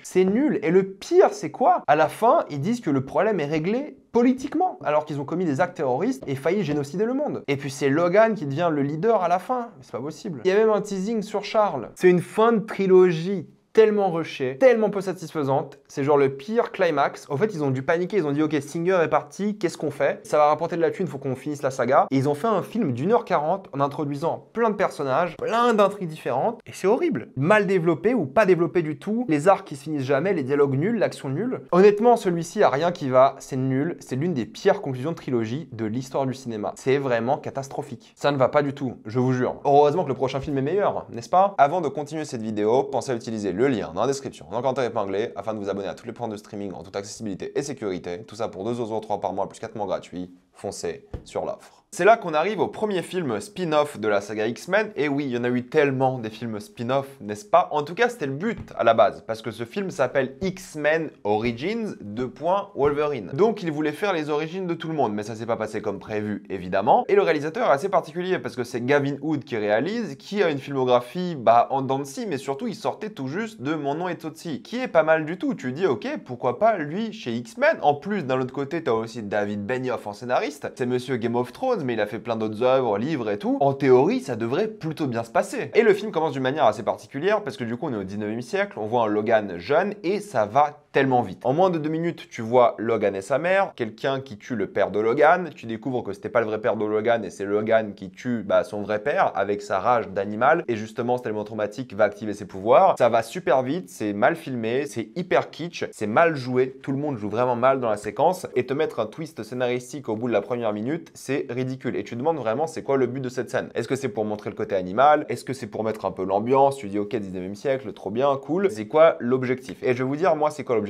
c'est nul. Et le pire, c'est quoi? À la fin, ils disent que le problème est réglé politiquement, alors qu'ils ont commis des actes terroristes et failli génocider le monde. Et puis c'est Logan qui devient le leader à la fin. C'est pas possible. Il y a même un teasing sur Charles. C'est une fin de trilogie tellement rushée, tellement peu satisfaisante. C'est genre le pire climax. En fait, ils ont dû paniquer. Ils ont dit, OK, Singer est parti, qu'est-ce qu'on fait? Ça va rapporter de la thune, faut qu'on finisse la saga. Et ils ont fait un film d'une heure quarante en introduisant plein de personnages, plein d'intrigues différentes. Et c'est horrible. Mal développé ou pas développé du tout. Les arcs qui se finissent jamais, les dialogues nuls, l'action nulle. Honnêtement, celui-ci a rien qui va. C'est nul. C'est l'une des pires conclusions de trilogie de l'histoire du cinéma. C'est vraiment catastrophique. Ça ne va pas du tout, je vous jure. Heureusement que le prochain film est meilleur, n'est-ce pas? Avant de continuer cette vidéo, pensez à utiliser le le lien dans la description, dans le commentaire épinglé, afin de vous abonner à tous les points de streaming en toute accessibilité et sécurité. Tout ça pour 2,3€ par mois plus 4 mois gratuits. Foncez sur l'offre. C'est là qu'on arrive au premier film spin-off de la saga X-Men. Et oui, il y en a eu tellement des films spin-off, n'est-ce pas? En tout cas, c'était le but à la base, parce que ce film s'appelle X-Men Origins, 2. Wolverine. Donc il voulait faire les origines de tout le monde, mais ça s'est pas passé comme prévu, évidemment. Et le réalisateur est assez particulier, parce que c'est Gavin Hood qui réalise, qui a une filmographie bah, en dents mais surtout il sortait tout juste de Mon nom est Totsi, qui est pas mal du tout. Tu dis, ok, pourquoi pas lui chez X-Men? En plus, d'un autre côté, t'as aussi David Benioff en scénariste. C'est monsieur Game of Thrones, mais il a fait plein d'autres œuvres, livres et tout. En théorie, ça devrait plutôt bien se passer. Et le film commence d'une manière assez particulière parce que du coup, on est au 19e siècle, on voit un Logan jeune et ça va tellement vite. En moins de deux minutes, tu vois Logan et sa mère, quelqu'un qui tue le père de Logan, tu découvres que c'était pas le vrai père de Logan et c'est Logan qui tue bah, son vrai père avec sa rage d'animal et justement cet élément traumatique va activer ses pouvoirs. Ça va super vite, c'est mal filmé, c'est hyper kitsch, c'est mal joué, tout le monde joue vraiment mal dans la séquence et te mettre un twist scénaristique au bout de la première minute, c'est ridicule. Et tu te demandes vraiment c'est quoi le but de cette scène? Est-ce que c'est pour montrer le côté animal? Est-ce que c'est pour mettre un peu l'ambiance? Tu dis ok 19e siècle, trop bien, cool. C'est quoi l'objectif? Et je vais vous dire moi c'est quoi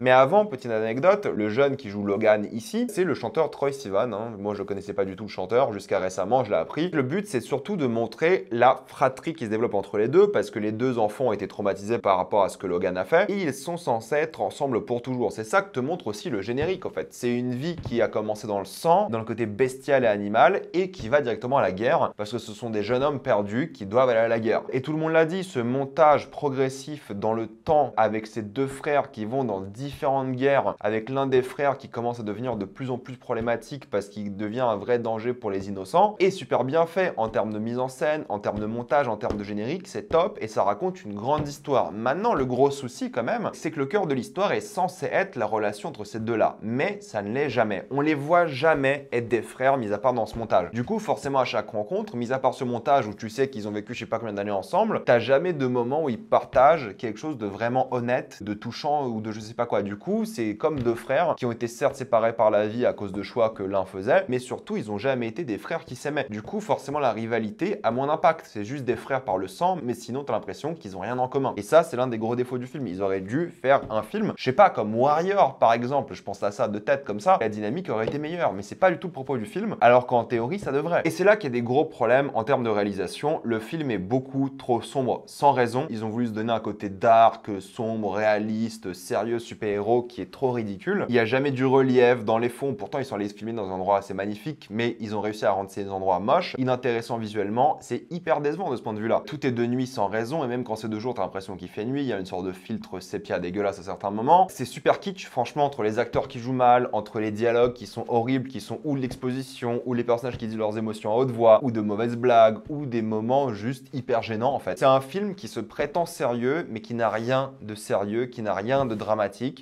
Mais avant, petite anecdote, le jeune qui joue Logan ici, c'est le chanteur Troy Sivan. Hein. Moi, je connaissais pas du tout le chanteur, jusqu'à récemment, je l'ai appris. Le but, c'est surtout de montrer la fratrie qui se développe entre les deux, parce que les deux enfants ont été traumatisés par rapport à ce que Logan a fait, et ils sont censés être ensemble pour toujours. C'est ça que te montre aussi le générique, en fait. C'est une vie qui a commencé dans le sang, dans le côté bestial et animal, et qui va directement à la guerre, parce que ce sont des jeunes hommes perdus qui doivent aller à la guerre. Et tout le monde l'a dit, ce montage progressif dans le temps, avec ces deux frères qui vont dans différentes guerres avec l'un des frères qui commence à devenir de plus en plus problématique parce qu'il devient un vrai danger pour les innocents, est super bien fait en termes de mise en scène, en termes de montage, en termes de générique, c'est top et ça raconte une grande histoire. Maintenant, le gros souci quand même, c'est que le cœur de l'histoire est censé être la relation entre ces deux-là, mais ça ne l'est jamais. On les voit jamais être des frères, mis à part dans ce montage. Du coup, forcément, à chaque rencontre, mis à part ce montage où tu sais qu'ils ont vécu je sais pas combien d'années ensemble, t'as jamais de moment où ils partagent quelque chose de vraiment honnête, de touchant ou de je sais pas quoi. Du coup, c'est comme deux frères qui ont été certes séparés par la vie à cause de choix que l'un faisait, mais surtout, ils ont jamais été des frères qui s'aimaient. Du coup, forcément, la rivalité a moins d'impact. C'est juste des frères par le sang, mais sinon, t'as l'impression qu'ils ont rien en commun. Et ça, c'est l'un des gros défauts du film. Ils auraient dû faire un film, je sais pas, comme Warrior, par exemple. Je pense à ça de tête comme ça. La dynamique aurait été meilleure, mais c'est pas du tout le propos du film, alors qu'en théorie, ça devrait. Et c'est là qu'il y a des gros problèmes en termes de réalisation. Le film est beaucoup trop sombre, sans raison. Ils ont voulu se donner un côté dark, sombre, réaliste, sérieux sérieux super-héros qui est trop ridicule. Il n'y a jamais du relief dans les fonds, pourtant ils sont allés filmer dans un endroit assez magnifique, mais ils ont réussi à rendre ces endroits moches, inintéressants visuellement. C'est hyper décevant de ce point de vue-là. Tout est de nuit sans raison, et même quand c'est de jour, t'as l'impression qu'il fait nuit. Il y a une sorte de filtre sépia dégueulasse à certains moments. C'est super kitsch, franchement, entre les acteurs qui jouent mal, entre les dialogues qui sont horribles, qui sont ou l'exposition, ou les personnages qui disent leurs émotions à haute voix, ou de mauvaises blagues, ou des moments juste hyper gênants en fait. C'est un film qui se prétend sérieux, mais qui n'a rien de sérieux, qui n'a rien de dramatique.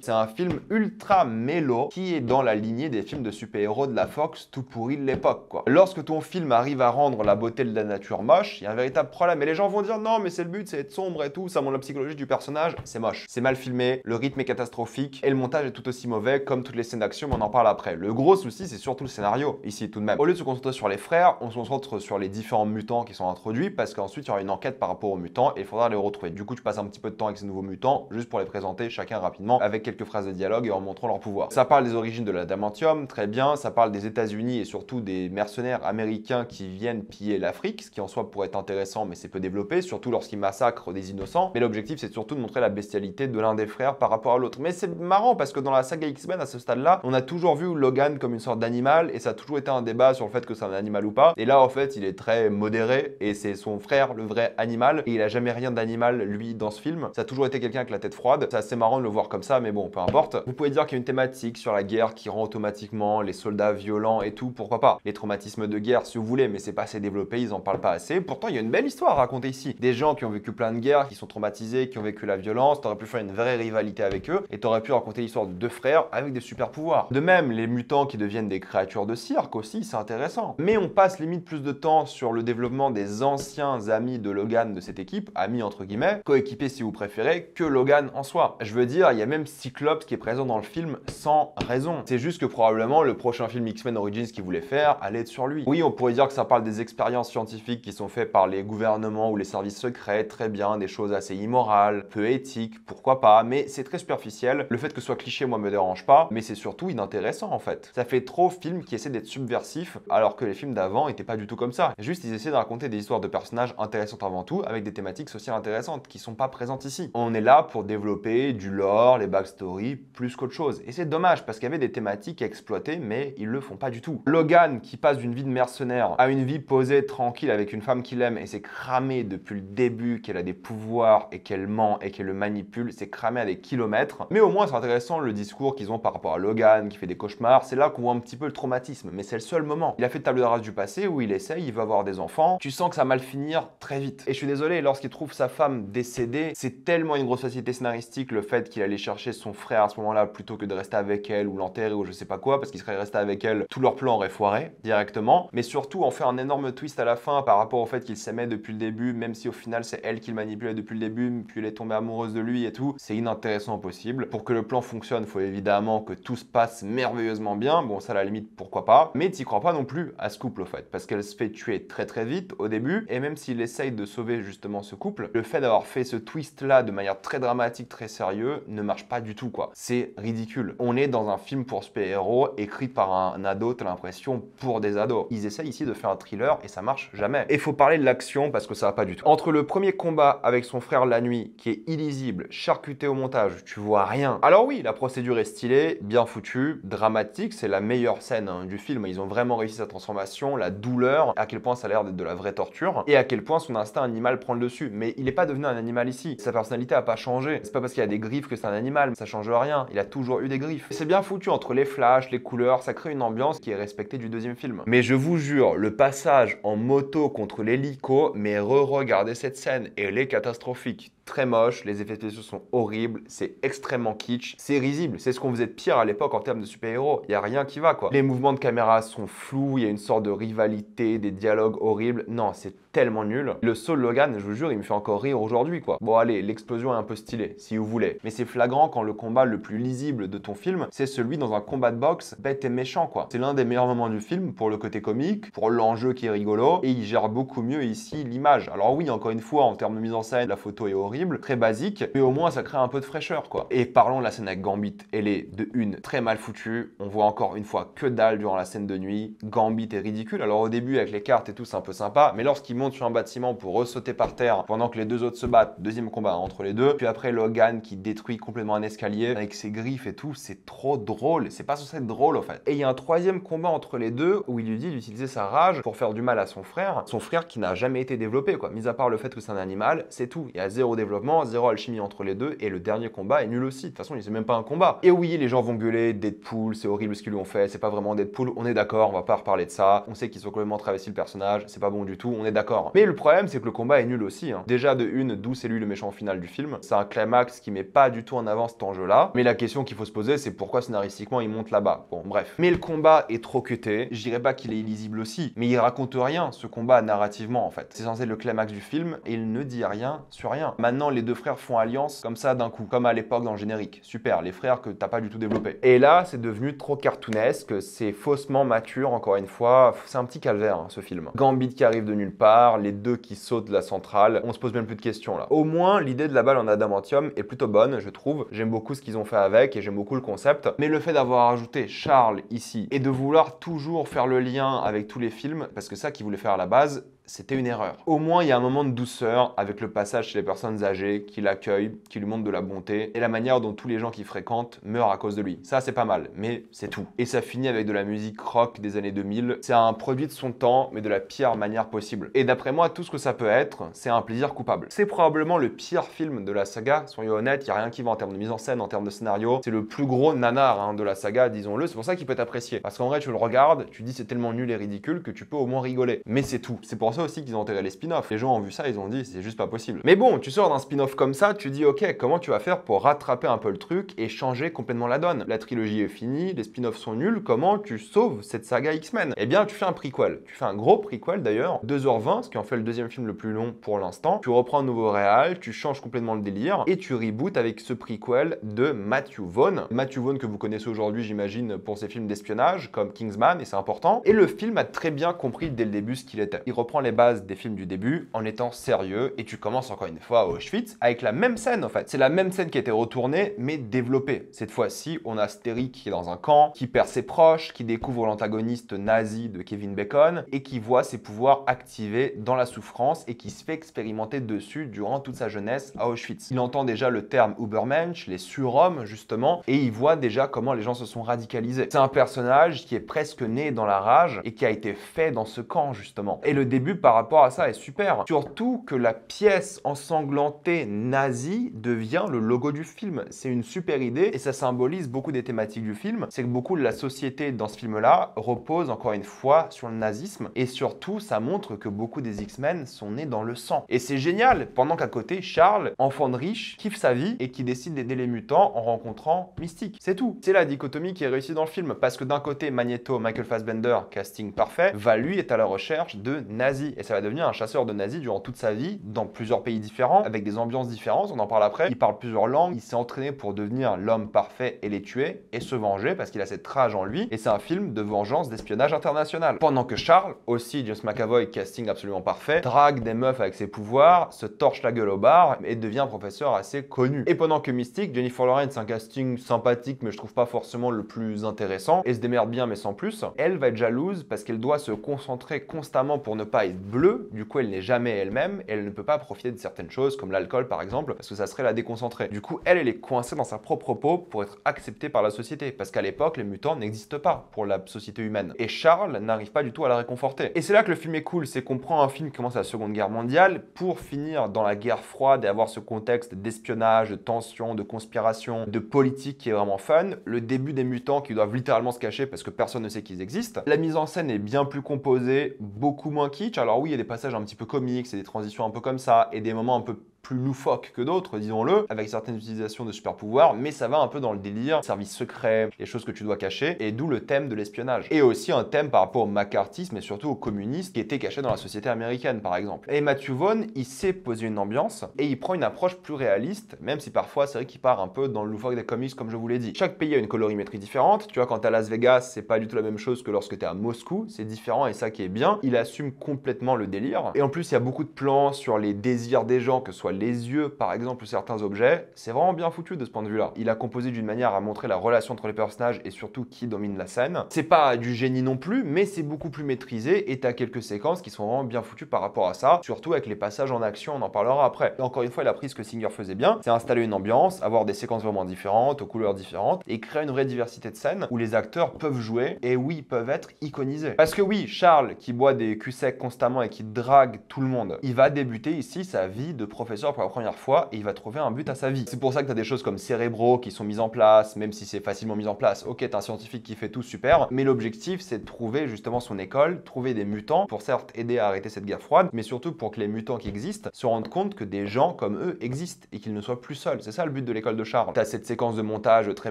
C'est un film ultra mélo, qui est dans la lignée des films de super-héros de la Fox tout pourri de l'époque. Lorsque ton film arrive à rendre la beauté de la nature moche, il y a un véritable problème. Et les gens vont dire non mais c'est le but, c'est être sombre et tout, ça montre la psychologie du personnage, c'est moche. C'est mal filmé, le rythme est catastrophique, et le montage est tout aussi mauvais comme toutes les scènes d'action, mais on en parle après. Le gros souci, c'est surtout le scénario, ici tout de même. Au lieu de se concentrer sur les frères, on se concentre sur les différents mutants qui sont introduits, parce qu'ensuite, il y aura une enquête par rapport aux mutants, et il faudra les retrouver. Du coup, tu passes un petit peu de temps avec ces nouveaux mutants, juste pour les présenter chacun rapidement, avec quelques phrases de dialogue et en montrant leur pouvoir. Ça parle des origines de l'adamantium, très bien, ça parle des États-Unis et surtout des mercenaires américains qui viennent piller l'Afrique, ce qui en soi pourrait être intéressant, mais c'est peu développé, surtout lorsqu'ils massacrent des innocents. Mais l'objectif, c'est surtout de montrer la bestialité de l'un des frères par rapport à l'autre. Mais c'est marrant parce que dans la saga X-Men, à ce stade-là, on a toujours vu Logan comme une sorte d'animal et ça a toujours été un débat sur le fait que c'est un animal ou pas. Et là, en fait, il est très modéré et c'est son frère, le vrai animal. Et il a jamais rien d'animal, lui, dans ce film. Ça a toujours été quelqu'un avec la tête froide. C'est assez marrant de le voir comme ça, mais bon, peu importe. Vous pouvez dire qu'il y a une thématique sur la guerre qui rend automatiquement les soldats violents et tout, pourquoi pas. Les traumatismes de guerre, si vous voulez, mais c'est pas assez développé, ils en parlent pas assez. Pourtant, il y a une belle histoire à raconter ici. Des gens qui ont vécu plein de guerres, qui sont traumatisés, qui ont vécu la violence, t'aurais pu faire une vraie rivalité avec eux et t'aurais pu raconter l'histoire de deux frères avec des super pouvoirs. De même, les mutants qui deviennent des créatures de cirque aussi, c'est intéressant. Mais on passe limite plus de temps sur le développement des anciens amis de Logan de cette équipe, amis entre guillemets, coéquipés si vous préférez, que Logan en soi. Je veux dire, il y a même Cyclops qui est présent dans le film sans raison. C'est juste que probablement le prochain film X-Men Origins qu'il voulait faire allait être sur lui. Oui, on pourrait dire que ça parle des expériences scientifiques qui sont faites par les gouvernements ou les services secrets, très bien, des choses assez immorales, peu éthiques, pourquoi pas, mais c'est très superficiel. Le fait que ce soit cliché, moi, me dérange pas, mais c'est surtout inintéressant en fait. Ça fait trop film qui essaie d'être subversif, alors que les films d'avant étaient pas du tout comme ça. Juste, ils essaient de raconter des histoires de personnages intéressantes avant tout, avec des thématiques sociales intéressantes qui sont pas présentes ici. On est là pour développer du lore, les backstories, plus qu'autre chose. Et c'est dommage parce qu'il y avait des thématiques à exploiter, mais ils le font pas du tout. Logan, qui passe d'une vie de mercenaire à une vie posée, tranquille, avec une femme qu'il aime, et c'est cramé depuis le début qu'elle a des pouvoirs et qu'elle ment et qu'elle le manipule, c'est cramé à des kilomètres. Mais au moins, c'est intéressant le discours qu'ils ont par rapport à Logan, qui fait des cauchemars. C'est là qu'on voit un petit peu le traumatisme, mais c'est le seul moment. Il a fait table de race du passé où il essaye, il veut avoir des enfants. Tu sens que ça va mal finir très vite. Et je suis désolé, lorsqu'il trouve sa femme décédée, c'est tellement une grosse facilité scénaristique le fait qu'il allait chercher son frère à ce moment-là plutôt que de rester avec elle ou l'enterrer ou je sais pas quoi, parce qu'il serait resté avec elle, tout leur plan aurait foiré directement. Mais surtout, on fait un énorme twist à la fin par rapport au fait qu'il s'aimait depuis le début, même si au final c'est elle qui le manipulait depuis le début, puis elle est tombée amoureuse de lui et tout. C'est inintéressant possible. Pour que le plan fonctionne, faut évidemment que tout se passe merveilleusement bien. Bon, ça à la limite, pourquoi pas. Mais t'y crois pas non plus à ce couple au fait, parce qu'elle se fait tuer très très vite au début, et même s'il essaye de sauver justement ce couple, le fait d'avoir fait ce twist là de manière très dramatique, très sérieux, ne marche pas du tout quoi. C'est ridicule. On est dans un film pour super-héros écrit par un ado, t'as l'impression, pour des ados. Ils essayent ici de faire un thriller et ça marche jamais. Et faut parler de l'action parce que ça va pas du tout. Entre le premier combat avec son frère la nuit, qui est illisible, charcuté au montage, tu vois rien. Alors oui, la procédure est stylée, bien foutue, dramatique, c'est la meilleure scène hein, du film. Ils ont vraiment réussi sa transformation, la douleur, à quel point ça a l'air d'être de la vraie torture, et à quel point son instinct animal prend le dessus. Mais il est pas devenu un animal ici. Sa personnalité a pas changé. C'est pas parce qu'il a des griffes que c'est animal, ça change rien. Il a toujours eu des griffes. C'est bien foutu entre les flashs, les couleurs, ça crée une ambiance qui est respectée du deuxième film. Mais je vous jure, le passage en moto contre l'hélico, mais re-regardez cette scène, elle est catastrophique très moche, les effets spéciaux sont horribles, c'est extrêmement kitsch, c'est risible, c'est ce qu'on faisait de pire à l'époque en termes de super-héros, il y a rien qui va quoi. Les mouvements de caméra sont flous, il y a une sorte de rivalité, des dialogues horribles, non, c'est tellement nul. Le saut Logan, je vous jure, il me fait encore rire aujourd'hui quoi. Bon allez, l'explosion est un peu stylée, si vous voulez, mais c'est flagrant quand le combat le plus lisible de ton film, c'est celui dans un combat de boxe bête et méchant quoi. C'est l'un des meilleurs moments du film pour le côté comique, pour l'enjeu qui est rigolo, et il gère beaucoup mieux ici l'image. Alors oui, encore une fois, en termes de mise en scène, la photo est horrible, très basique, mais au moins ça crée un peu de fraîcheur quoi. Et parlons de la scène avec Gambit, elle est de une très mal foutue, on voit encore une fois que dalle durant la scène de nuit, Gambit est ridicule, alors au début avec les cartes et tout c'est un peu sympa, mais lorsqu'il monte sur un bâtiment pour ressauter par terre pendant que les deux autres se battent, deuxième combat entre les deux, puis après Logan qui détruit complètement un escalier avec ses griffes et tout, c'est trop drôle, c'est pas censé être drôle en fait. Et il y a un troisième combat entre les deux où il lui dit d'utiliser sa rage pour faire du mal à son frère, son frère qui n'a jamais été développé quoi, mis à part le fait que c'est un animal, c'est tout. Il y a zéro développement, zéro alchimie entre les deux et le dernier combat est nul aussi. De toute façon, il c'est même pas un combat. Et oui, les gens vont gueuler Deadpool, c'est horrible ce qu'ils lui ont fait, c'est pas vraiment Deadpool, on est d'accord, on va pas reparler de ça. On sait qu'ils sont complètement travesti le personnage, c'est pas bon du tout, on est d'accord. Mais le problème, c'est que le combat est nul aussi. Hein. Déjà de une, d'où c'est lui le méchant final du film. C'est un climax qui met pas du tout en avant cet enjeu-là. Mais la question qu'il faut se poser, c'est pourquoi scénaristiquement il monte là-bas. Bon, bref. Mais le combat est trop cuté. Je dirais pas qu'il est illisible aussi, mais il raconte rien, ce combat narrativement en fait. C'est censé être le climax du film et il ne dit rien sur rien. Maintenant, les deux frères font alliance comme ça d'un coup, comme à l'époque dans le générique. Super, les frères que t'as pas du tout développé. Et là, c'est devenu trop cartoonesque, c'est faussement mature, encore une fois. C'est un petit calvaire, hein, ce film. Gambit qui arrive de nulle part, les deux qui sautent de la centrale. On se pose même plus de questions là. Au moins, l'idée de la balle en adamantium est plutôt bonne, je trouve. J'aime beaucoup ce qu'ils ont fait avec et j'aime beaucoup le concept. Mais le fait d'avoir ajouté Charles ici et de vouloir toujours faire le lien avec tous les films, parce que ça qu'ils voulaient faire à la base, c'était une erreur. Au moins, il y a un moment de douceur avec le passage chez les personnes âgées qui l'accueillent, qui lui montrent de la bonté et la manière dont tous les gens qui fréquentent meurent à cause de lui. Ça, c'est pas mal, mais c'est tout. Et ça finit avec de la musique rock des années 2000. C'est un produit de son temps, mais de la pire manière possible. Et d'après moi, tout ce que ça peut être, c'est un plaisir coupable. C'est probablement le pire film de la saga, soyons honnêtes, il n'y a rien qui va en termes de mise en scène, en termes de scénario. C'est le plus gros nanar hein, de la saga, disons-le. C'est pour ça qu'il peut être apprécié. Parce qu'en vrai, tu le regardes, tu dis c'est tellement nul et ridicule que tu peux au moins rigoler. Mais c'est tout. C'est pour aussi qu'ils ont enterré les spin-offs. Les gens ont vu ça, ils ont dit c'est juste pas possible. Mais bon, tu sors d'un spin-off comme ça, tu dis ok, comment tu vas faire pour rattraper un peu le truc et changer complètement la donne? La trilogie est finie, les spin-offs sont nuls, comment tu sauves cette saga X-Men? Eh bien, tu fais un prequel. Tu fais un gros prequel d'ailleurs, 2h20, ce qui en fait le deuxième film le plus long pour l'instant. Tu reprends un nouveau réal, tu changes complètement le délire et tu reboots avec ce prequel de Matthew Vaughn. Matthew Vaughn que vous connaissez aujourd'hui, j'imagine, pour ses films d'espionnage comme Kingsman, et c'est important. Et le film a très bien compris dès le début ce qu'il était. Il reprend les bases des films du début en étant sérieux et tu commences encore une fois à Auschwitz avec la même scène en fait. C'est la même scène qui a été retournée mais développée. Cette fois-ci, on a Sterry qui est dans un camp, qui perd ses proches, qui découvre l'antagoniste nazi de Kevin Bacon et qui voit ses pouvoirs activés dans la souffrance et qui se fait expérimenter dessus durant toute sa jeunesse à Auschwitz. Il entend déjà le terme Ubermensch, les surhommes justement, et il voit déjà comment les gens se sont radicalisés. C'est un personnage qui est presque né dans la rage et qui a été fait dans ce camp justement. Et le début par rapport à ça est super. Surtout que la pièce ensanglantée nazie devient le logo du film. C'est une super idée et ça symbolise beaucoup des thématiques du film. C'est que beaucoup de la société dans ce film-là repose encore une fois sur le nazisme et surtout ça montre que beaucoup des X-Men sont nés dans le sang. Et c'est génial pendant qu'à côté Charles, enfant de riche, kiffe sa vie et qui décide d'aider les mutants en rencontrant Mystique. C'est tout. C'est la dichotomie qui est réussie dans le film parce que d'un côté Magneto, Michael Fassbender, casting parfait, va lui être à la recherche de nazis et ça va devenir un chasseur de nazis durant toute sa vie, dans plusieurs pays différents, avec des ambiances différentes, on en parle après. Il parle plusieurs langues, il s'est entraîné pour devenir l'homme parfait et les tuer, et se venger parce qu'il a cette rage en lui, et c'est un film de vengeance d'espionnage international. Pendant que Charles, aussi James McAvoy, casting absolument parfait, drague des meufs avec ses pouvoirs, se torche la gueule au bar, et devient un professeur assez connu. Et pendant que Mystique, Jennifer Lawrence, un casting sympathique, mais je trouve pas forcément le plus intéressant, et se démerde bien mais sans plus, elle va être jalouse parce qu'elle doit se concentrer constamment pour ne pas être bleue, du coup elle n'est jamais elle-même et elle ne peut pas profiter de certaines choses comme l'alcool par exemple parce que ça serait la déconcentrer. Du coup, elle, elle est coincée dans sa propre peau pour être acceptée par la société parce qu'à l'époque, les mutants n'existent pas pour la société humaine. Et Charles n'arrive pas du tout à la réconforter. Et c'est là que le film est cool, c'est qu'on prend un film qui commence à la Seconde Guerre mondiale pour finir dans la guerre froide et avoir ce contexte d'espionnage, de tension, de conspiration, de politique qui est vraiment fun. Le début des mutants qui doivent littéralement se cacher parce que personne ne sait qu'ils existent. La mise en scène est bien plus composée, beaucoup moins kitsch. Alors oui, il y a des passages un petit peu comiques, c'est des transitions un peu comme ça, et des moments un peu plus loufoque que d'autres, disons-le, avec certaines utilisations de super pouvoirs, mais ça va un peu dans le délire, service secret, les choses que tu dois cacher, et d'où le thème de l'espionnage. Et aussi un thème par rapport au macartisme et surtout aux communistes qui étaient cachés dans la société américaine, par exemple. Et Matthew Vaughn, il sait poser une ambiance et il prend une approche plus réaliste, même si parfois c'est vrai qu'il part un peu dans le loufoque des comics, comme je vous l'ai dit. Chaque pays a une colorimétrie différente. Tu vois, quand à Las Vegas, c'est pas du tout la même chose que lorsque t'es à Moscou, c'est différent et ça qui est bien. Il assume complètement le délire. Et en plus, il y a beaucoup de plans sur les désirs des gens, que ce soit les yeux par exemple certains objets, c'est vraiment bien foutu de ce point de vue-là. Il a composé d'une manière à montrer la relation entre les personnages et surtout qui domine la scène. C'est pas du génie non plus, mais c'est beaucoup plus maîtrisé et t'as quelques séquences qui sont vraiment bien foutues par rapport à ça, surtout avec les passages en action, on en parlera après. Encore une fois, il a pris ce que Singer faisait bien, c'est installer une ambiance, avoir des séquences vraiment différentes, aux couleurs différentes et créer une vraie diversité de scènes où les acteurs peuvent jouer et oui, peuvent être iconisés. Parce que oui, Charles qui boit des culs secs constamment et qui drague tout le monde, il va débuter ici sa vie de pour la première fois et il va trouver un but à sa vie. C'est pour ça que tu as des choses comme cérébraux qui sont mises en place, même si c'est facilement mis en place. Ok, t'es un scientifique qui fait tout super, mais l'objectif c'est de trouver justement son école, trouver des mutants pour certes aider à arrêter cette guerre froide, mais surtout pour que les mutants qui existent se rendent compte que des gens comme eux existent et qu'ils ne soient plus seuls. C'est ça le but de l'école de Charles. T'as cette séquence de montage très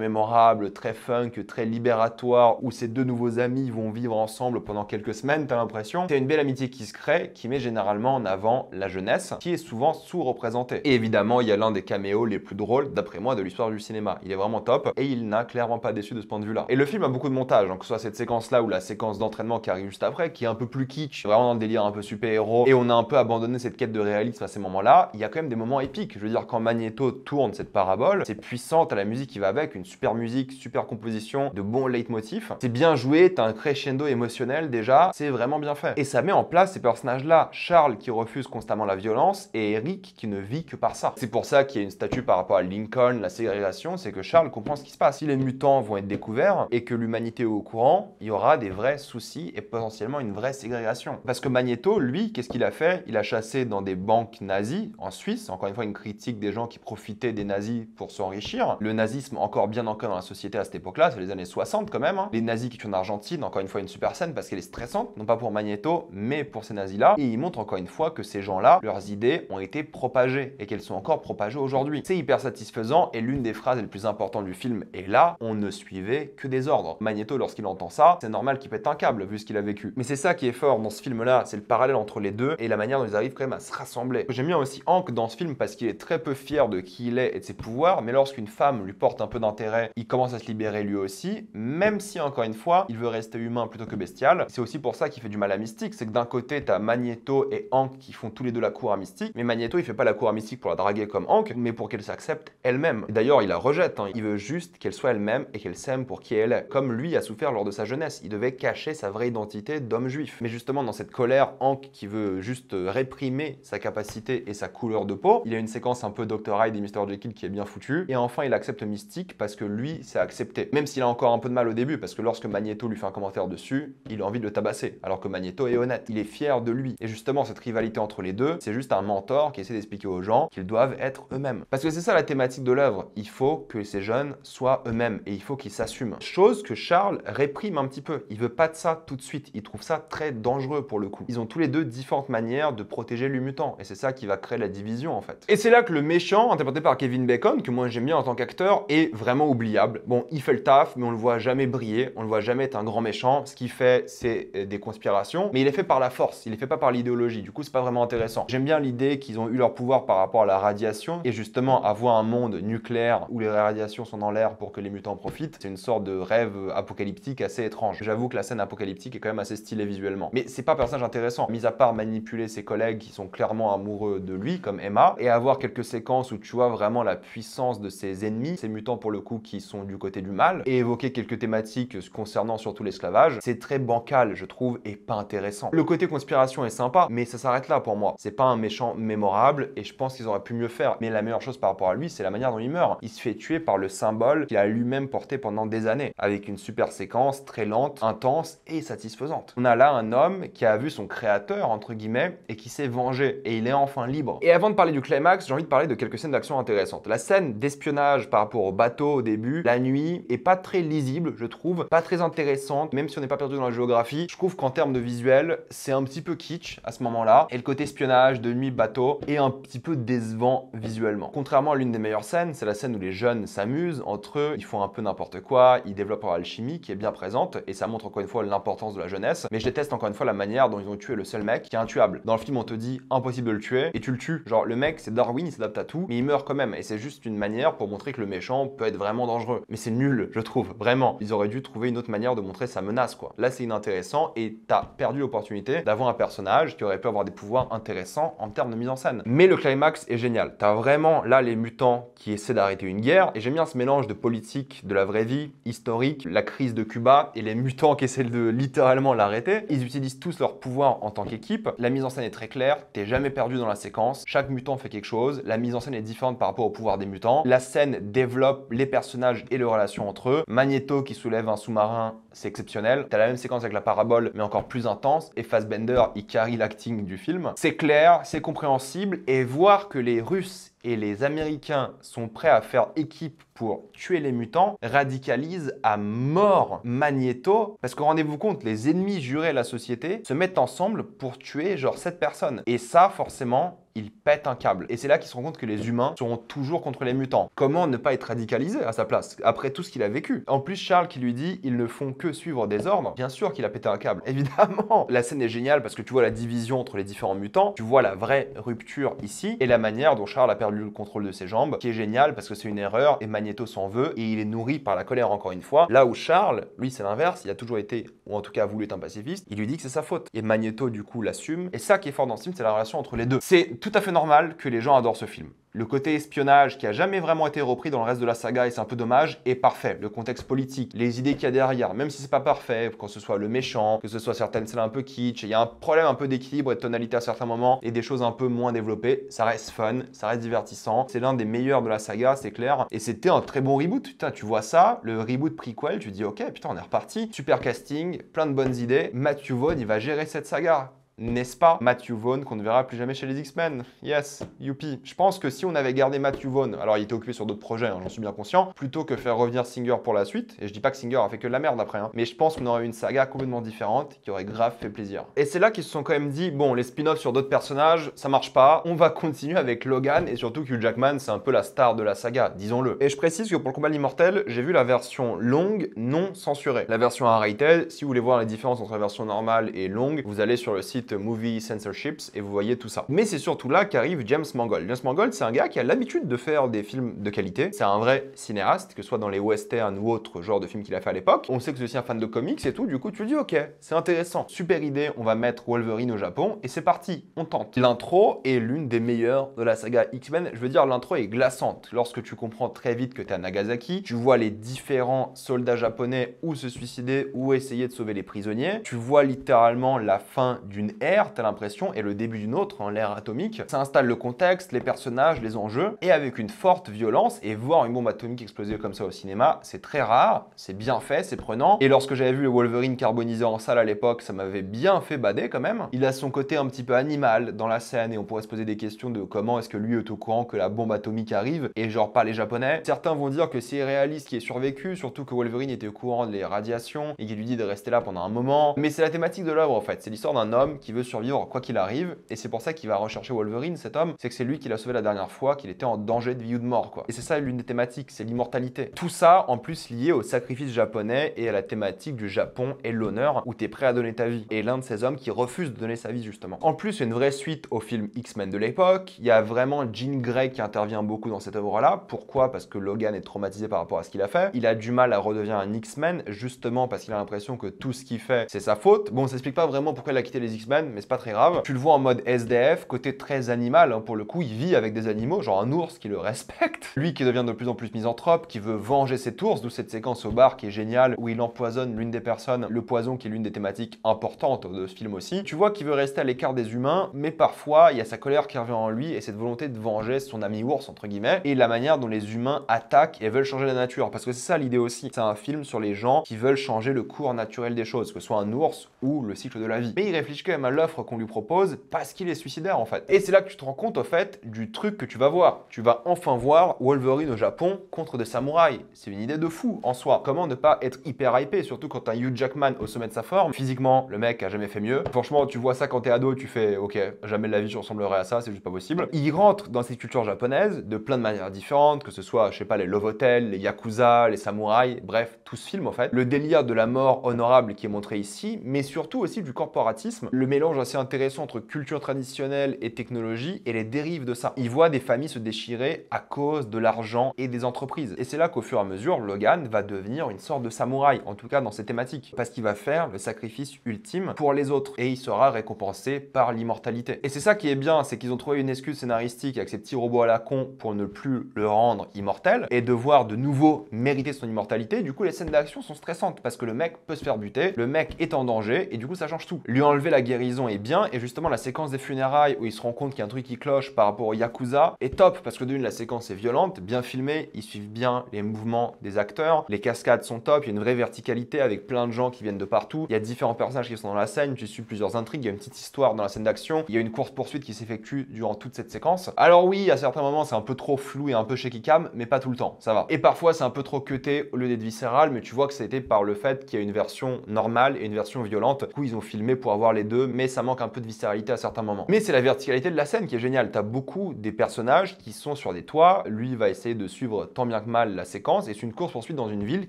mémorable, très funk, très libératoire, où ces deux nouveaux amis vont vivre ensemble pendant quelques semaines, t'as l'impression. T'as une belle amitié qui se crée, qui met généralement en avant la jeunesse, qui est souvent sous-représentée. Et évidemment, il y a l'un des caméos les plus drôles, d'après moi, de l'histoire du cinéma. Il est vraiment top, et il n'a clairement pas déçu de ce point de vue-là. Et le film a beaucoup de montage, donc que ce soit cette séquence-là ou la séquence d'entraînement qui arrive juste après, qui est un peu plus kitsch, vraiment dans le délire un peu super-héros, et on a un peu abandonné cette quête de réalisme à ces moments-là, il y a quand même des moments épiques. Je veux dire, quand Magneto tourne cette parabole, c'est puissant, t'as la musique qui va avec, une super musique, super composition, de bons leitmotifs. C'est bien joué, t'as un crescendo émotionnel déjà, c'est vraiment bien fait. Et ça met en place ces personnages-là, Charles qui refuse constamment la violence et Eric qui ne vit que par ça. C'est pour ça qu'il y a une statue par rapport à Lincoln, la ségrégation, c'est que Charles comprend ce qui se passe. Si les mutants vont être découverts et que l'humanité est au courant, il y aura des vrais soucis et potentiellement une vraie ségrégation. Parce que Magneto, lui, qu'est-ce qu'il a fait? Il a chassé dans des banques nazies en Suisse, encore une fois une critique des gens qui profitaient des nazis pour s'enrichir. Le nazisme encore bien ancré dans la société à cette époque-là, c'est les années 60 quand même. Hein. Les nazis qui tuent en Argentine, encore une fois une super scène parce qu'elle est stressante, non pas pour Magneto, mais pour ces nazis-là. Et il montre encore une fois que ces gens-là, leurs idées ont été propagées et qu'elles sont encore propagées aujourd'hui. C'est hyper satisfaisant et l'une des phrases les plus importantes du film est là, on ne suivait que des ordres. Magneto, lorsqu'il entend ça, c'est normal qu'il pète un câble vu ce qu'il a vécu. Mais c'est ça qui est fort dans ce film-là, c'est le parallèle entre les deux et la manière dont ils arrivent quand même à se rassembler. J'aime bien aussi Hank dans ce film parce qu'il est très peu fier de qui il est et de ses pouvoirs, mais lorsqu'une femme lui porte un peu d'intérêt, il commence à se libérer lui aussi, même si encore une fois, il veut rester humain plutôt que bestial. C'est aussi pour ça qu'il fait du mal à Mystique, c'est que d'un côté, t'as Magneto et Hank qui font tous les deux la cour à Mystique, mais Magneto, il fait pas la cour à Mystique pour la draguer comme Hank, mais pour qu'elle s'accepte elle-même. D'ailleurs, il la rejette, hein. il veut juste qu'elle soit elle-même et qu'elle s'aime pour qui elle est, comme lui a souffert lors de sa jeunesse. Il devait cacher sa vraie identité d'homme juif. Mais justement, dans cette colère, Hank qui veut juste réprimer sa capacité et sa couleur de peau, il y a une séquence un peu Dr. Hyde et Mr. Jekyll qui est bien foutue, et enfin, il accepte Mystique parce que lui, s'est accepté. Même s'il a encore un peu de mal au début, parce que lorsque Magneto lui fait un commentaire dessus, il a envie de le tabasser, alors que Magneto est honnête. Il est fier de lui. Et justement, cette rivalité entre les deux, c'est juste un mentor qui essaie d'expliquer aux gens qu'ils doivent être eux-mêmes. Parce que c'est ça la thématique de l'œuvre. Il faut que ces jeunes soient eux-mêmes et il faut qu'ils s'assument. Chose que Charles réprime un petit peu. Il veut pas de ça tout de suite. Il trouve ça très dangereux pour le coup. Ils ont tous les deux différentes manières de protéger l'umutant. Et c'est ça qui va créer la division en fait. Et c'est là que le méchant, interprété par Kevin Bacon, que moi j'aime bien en tant qu'acteur, est vraiment oubliable. Bon, il fait le taf, mais on le voit jamais briller. On le voit jamais être un grand méchant. Ce qu'il fait, c'est euh, des conspirations. Mais il est fait par la force. Il est fait pas par l'idéologie. Du coup, c'est pas vraiment intéressant. J'aime bien l'idée qu'ils ont eu leur pouvoir par rapport à la radiation. Et justement, avoir un monde nucléaire où les radiations sont dans l'air pour que les mutants profitent, c'est une sorte de rêve apocalyptique assez étrange. J'avoue que la scène apocalyptique est quand même assez stylée visuellement. Mais c'est pas un personnage intéressant. Mis à part manipuler ses collègues qui sont clairement amoureux de lui, comme Emma, et avoir quelques séquences où tu vois vraiment la puissance de ses ennemis, ces mutants pour le coup qui sont du côté du mal, et évoquer quelques thématiques concernant surtout l'esclavage, c'est très bancal, je trouve, et pas intéressant. Le côté conspiration est sympa, mais ça s'arrête là pour moi. C'est pas un méchant mémorable, et je pense qu'ils auraient pu mieux faire. Mais la meilleure chose par rapport à lui, c'est la manière dont il meurt. Il se fait tuer par le symbole qu'il a lui-même porté pendant des années, avec une super séquence très lente, intense et satisfaisante. On a là un homme qui a vu son créateur, entre guillemets, et qui s'est vengé, et il est enfin libre. Et avant de parler du climax, j'ai envie de parler de quelques scènes d'action intéressantes. La scène d'espionnage par rapport au bateau au début, la nuit, est pas très lisible, je trouve, pas très intéressante, même si on n'est pas perdu dans la géographie. Je trouve qu'en termes de visuel, c'est un petit peu kitsch à ce moment-là, et le côté espionnage de nuit bateau est un petit peu décevant visuellement. Contrairement à l'une des meilleures scènes, c'est la scène où les jeunes s'amusent entre eux, ils font un peu n'importe quoi, ils développent leur alchimie qui est bien présente, et ça montre encore une fois l'importance de la jeunesse. Mais je déteste encore une fois la manière dont ils ont tué le seul mec qui est intuable. Dans le film, on te dit impossible de le tuer, et tu le tues. Genre, le mec, c'est Darwin, il s'adapte à tout, mais il meurt quand même, et c'est juste une manière pour montrer que le méchant peut être vraiment dangereux. Mais c'est nul, je trouve, vraiment. Ils auraient dû trouver une autre manière de montrer sa menace, quoi. Là, c'est inintéressant, et t'as perdu l'opportunité d'avoir un personnage qui aurait pu avoir des pouvoirs intéressants en termes de mise en scène. Mais le climax est génial. T'as vraiment là les mutants qui essaient d'arrêter une guerre. Et j'aime bien ce mélange de politique, de la vraie vie, historique, la crise de Cuba et les mutants qui essaient de littéralement l'arrêter. Ils utilisent tous leur pouvoir en tant qu'équipe. La mise en scène est très claire. T'es jamais perdu dans la séquence. Chaque mutant fait quelque chose. La mise en scène est différente par rapport au pouvoir des mutants. La scène développe les personnages et les relations entre eux. Magneto qui soulève un sous-marin, c'est exceptionnel. T'as la même séquence avec la parabole, mais encore plus intense. Et Fassbender, il carry l'acting du film. C'est clair, c'est compréhensible. Et voir que les Russes et les Américains sont prêts à faire équipe pour tuer les mutants radicalise à mort Magneto parce que rendez-vous compte, les ennemis jurés de la société se mettent ensemble pour tuer genre cette personne. Et ça, forcément, il pète un câble. Et c'est là qu'il se rend compte que les humains seront toujours contre les mutants. Comment ne pas être radicalisé à sa place, après tout ce qu'il a vécu? En plus, Charles qui lui dit, ils ne font que suivre des ordres, bien sûr qu'il a pété un câble, évidemment La scène est géniale parce que tu vois la division entre les différents mutants, tu vois la vraie rupture ici, et la manière dont Charles a perdu le contrôle de ses jambes, qui est génial parce que c'est une erreur, et Magneto s'en veut, et il est nourri par la colère encore une fois. Là où Charles, lui c'est l'inverse, il a toujours été, ou en tout cas voulu être un pacifiste, il lui dit que c'est sa faute. Et Magneto du coup l'assume, et ça qui est fort dans ce film, c'est la relation entre les deux. C'est tout à fait normal que les gens adorent ce film. Le côté espionnage qui a jamais vraiment été repris dans le reste de la saga et c'est un peu dommage est parfait. Le contexte politique, les idées qu'il y a derrière, même si c'est pas parfait, que ce soit le méchant, que ce soit certaines scènes un peu kitsch, il y a un problème un peu d'équilibre et de tonalité à certains moments et des choses un peu moins développées, ça reste fun, ça reste divertissant. C'est l'un des meilleurs de la saga, c'est clair. Et c'était un très bon reboot. Putain, tu vois ça, le reboot prequel, tu dis ok, putain, on est reparti. Super casting, plein de bonnes idées. Matthew Vaughn, il va gérer cette saga n'est-ce pas Matthew Vaughn qu'on ne verra plus jamais chez les X-Men? Yes, youpi. Je pense que si on avait gardé Matthew Vaughn, alors il était occupé sur d'autres projets, hein, j'en suis bien conscient, plutôt que faire revenir Singer pour la suite, et je dis pas que Singer a fait que de la merde après, hein, mais je pense qu'on aurait eu une saga complètement différente qui aurait grave fait plaisir. Et c'est là qu'ils se sont quand même dit, bon, les spin-offs sur d'autres personnages, ça marche pas, on va continuer avec Logan, et surtout que Hugh Jackman, c'est un peu la star de la saga, disons-le. Et je précise que pour le combat de l'immortel, j'ai vu la version longue, non censurée. La version unrated, si vous voulez voir les différences entre la version normale et longue, vous allez sur le site Movie Sensor et vous voyez tout ça. Mais c'est surtout là qu'arrive James Mangold. James Mangold, c'est un gars qui a l'habitude de faire des films de qualité. C'est un vrai cinéaste, que ce soit dans les westerns ou autres genres de films qu'il a fait à l'époque. On sait que c'est aussi un fan de comics et tout, du coup tu dis ok, c'est intéressant, super idée, on va mettre Wolverine au Japon et c'est parti, on tente. L'intro est l'une des meilleures de la saga X-Men. Je veux dire, l'intro est glaçante. Lorsque tu comprends très vite que tu es à Nagasaki, tu vois les différents soldats japonais ou se suicider ou essayer de sauver les prisonniers. Tu vois littéralement la fin d'une ère, t'as l'impression et le début d'une autre en l'ère atomique. Ça installe le contexte, les personnages, les enjeux, et avec une forte violence, et voir une bombe atomique exploser comme ça au cinéma, c'est très rare, c'est bien fait, c'est prenant. Et lorsque j'avais vu le Wolverine carbonisé en salle à l'époque, ça m'avait bien fait bader quand même. Il a son côté un petit peu animal dans la scène, et on pourrait se poser des questions de comment est-ce que lui est au courant que la bombe atomique arrive, et genre pas les japonais. Certains vont dire que c'est réaliste qui est survécu, surtout que Wolverine était au courant des radiations, et qu'il lui dit de rester là pendant un moment. Mais c'est la thématique de l'œuvre en fait, c'est l'histoire d'un homme qui veut survivre quoi qu'il arrive. Et c'est pour ça qu'il va rechercher Wolverine, cet homme. C'est que c'est lui qui l'a sauvé la dernière fois, qu'il était en danger de vie ou de mort, quoi. Et c'est ça l'une des thématiques, c'est l'immortalité. Tout ça, en plus, lié au sacrifice japonais et à la thématique du Japon et l'honneur, où t'es prêt à donner ta vie. Et l'un de ces hommes qui refuse de donner sa vie, justement. En plus, il une vraie suite au film X-Men de l'époque. Il y a vraiment Jean Grey qui intervient beaucoup dans cette œuvre-là. Pourquoi? Parce que Logan est traumatisé par rapport à ce qu'il a fait. Il a du mal à redevenir un X-Men, justement parce qu'il a l'impression que tout ce qu'il fait, c'est sa faute. Bon, on s'explique pas vraiment pourquoi il a quitté les X-Men, mais c'est pas très grave. Tu le vois en mode SDF, côté très animal, hein, pour le coup, il vit avec des animaux, genre un ours qui le respecte. Lui qui devient de plus en plus misanthrope, qui veut venger cet ours, d'où cette séquence au bar qui est géniale, où il empoisonne l'une des personnes, le poison qui est l'une des thématiques importantes de ce film aussi. Tu vois qu'il veut rester à l'écart des humains, mais parfois, il y a sa colère qui revient en lui et cette volonté de venger son ami ours, entre guillemets, et la manière dont les humains attaquent et veulent changer la nature. Parce que c'est ça l'idée aussi. C'est un film sur les gens qui veulent changer le cours naturel des choses, que ce soit un ours ou le cycle de la vie. Mais il réfléchit quand même à l'offre qu'on lui propose parce qu'il est suicidaire en fait. Et c'est là que tu te rends compte au fait du truc que tu vas voir. Tu vas enfin voir Wolverine au Japon contre des samouraïs. C'est une idée de fou en soi. Comment ne pas être hyper hypé, surtout quand t'as Hugh Jackman au sommet de sa forme. Physiquement, le mec a jamais fait mieux. Franchement, tu vois ça quand t'es ado, tu fais ok, jamais de la vie je ressemblerai à ça, c'est juste pas possible. Il rentre dans cette culture japonaise de plein de manières différentes, que ce soit, je sais pas, les Love Hotel, les Yakuza, les samouraïs, bref, tout ce film en fait. Le délire de la mort honorable qui est montré ici, mais surtout aussi du corporatisme. Le mélange assez intéressant entre culture traditionnelle et technologie et les dérives de ça. Il voit des familles se déchirer à cause de l'argent et des entreprises. Et c'est là qu'au fur et à mesure, Logan va devenir une sorte de samouraï, en tout cas dans ses thématiques, parce qu'il va faire le sacrifice ultime pour les autres et il sera récompensé par l'immortalité. Et c'est ça qui est bien, c'est qu'ils ont trouvé une excuse scénaristique avec ces petits robots à la con pour ne plus le rendre immortel et de voir de nouveau mériter son immortalité. Du coup, les scènes d'action sont stressantes parce que le mec peut se faire buter, le mec est en danger et du coup, ça change tout. Lui enlever la guérison est bien et justement, la séquence des funérailles où il se rend compte qu'il y a un truc qui cloche par rapport au Yakuza est top parce que d'une, la séquence est violente, bien filmée, ils suivent bien les mouvements des acteurs, les cascades sont top, il y a une vraie verticalité avec plein de gens qui viennent de partout, il y a différents personnages qui sont dans la scène, tu suis plusieurs intrigues, il y a une petite histoire dans la scène d'action, il y a une course-poursuite qui s'effectue durant toute cette séquence. Alors oui, à certains moments, c'est un peu trop flou et un peu shaky cam, mais pas tout le temps, ça va. Et parfois, c'est un peu trop cuté au lieu d'être viscéral, mais tu vois que c'était par le fait qu'il y a une version normale et une version violente. Du coup, ils ont filmé pour avoir les deux, mais ça manque un peu de viscéralité à certains moments. Mais c'est la verticalité de la scène qui est géniale. T'as beaucoup des personnages qui sont sur des toits. Lui va essayer de suivre tant bien que mal la séquence et c'est une course poursuite dans une ville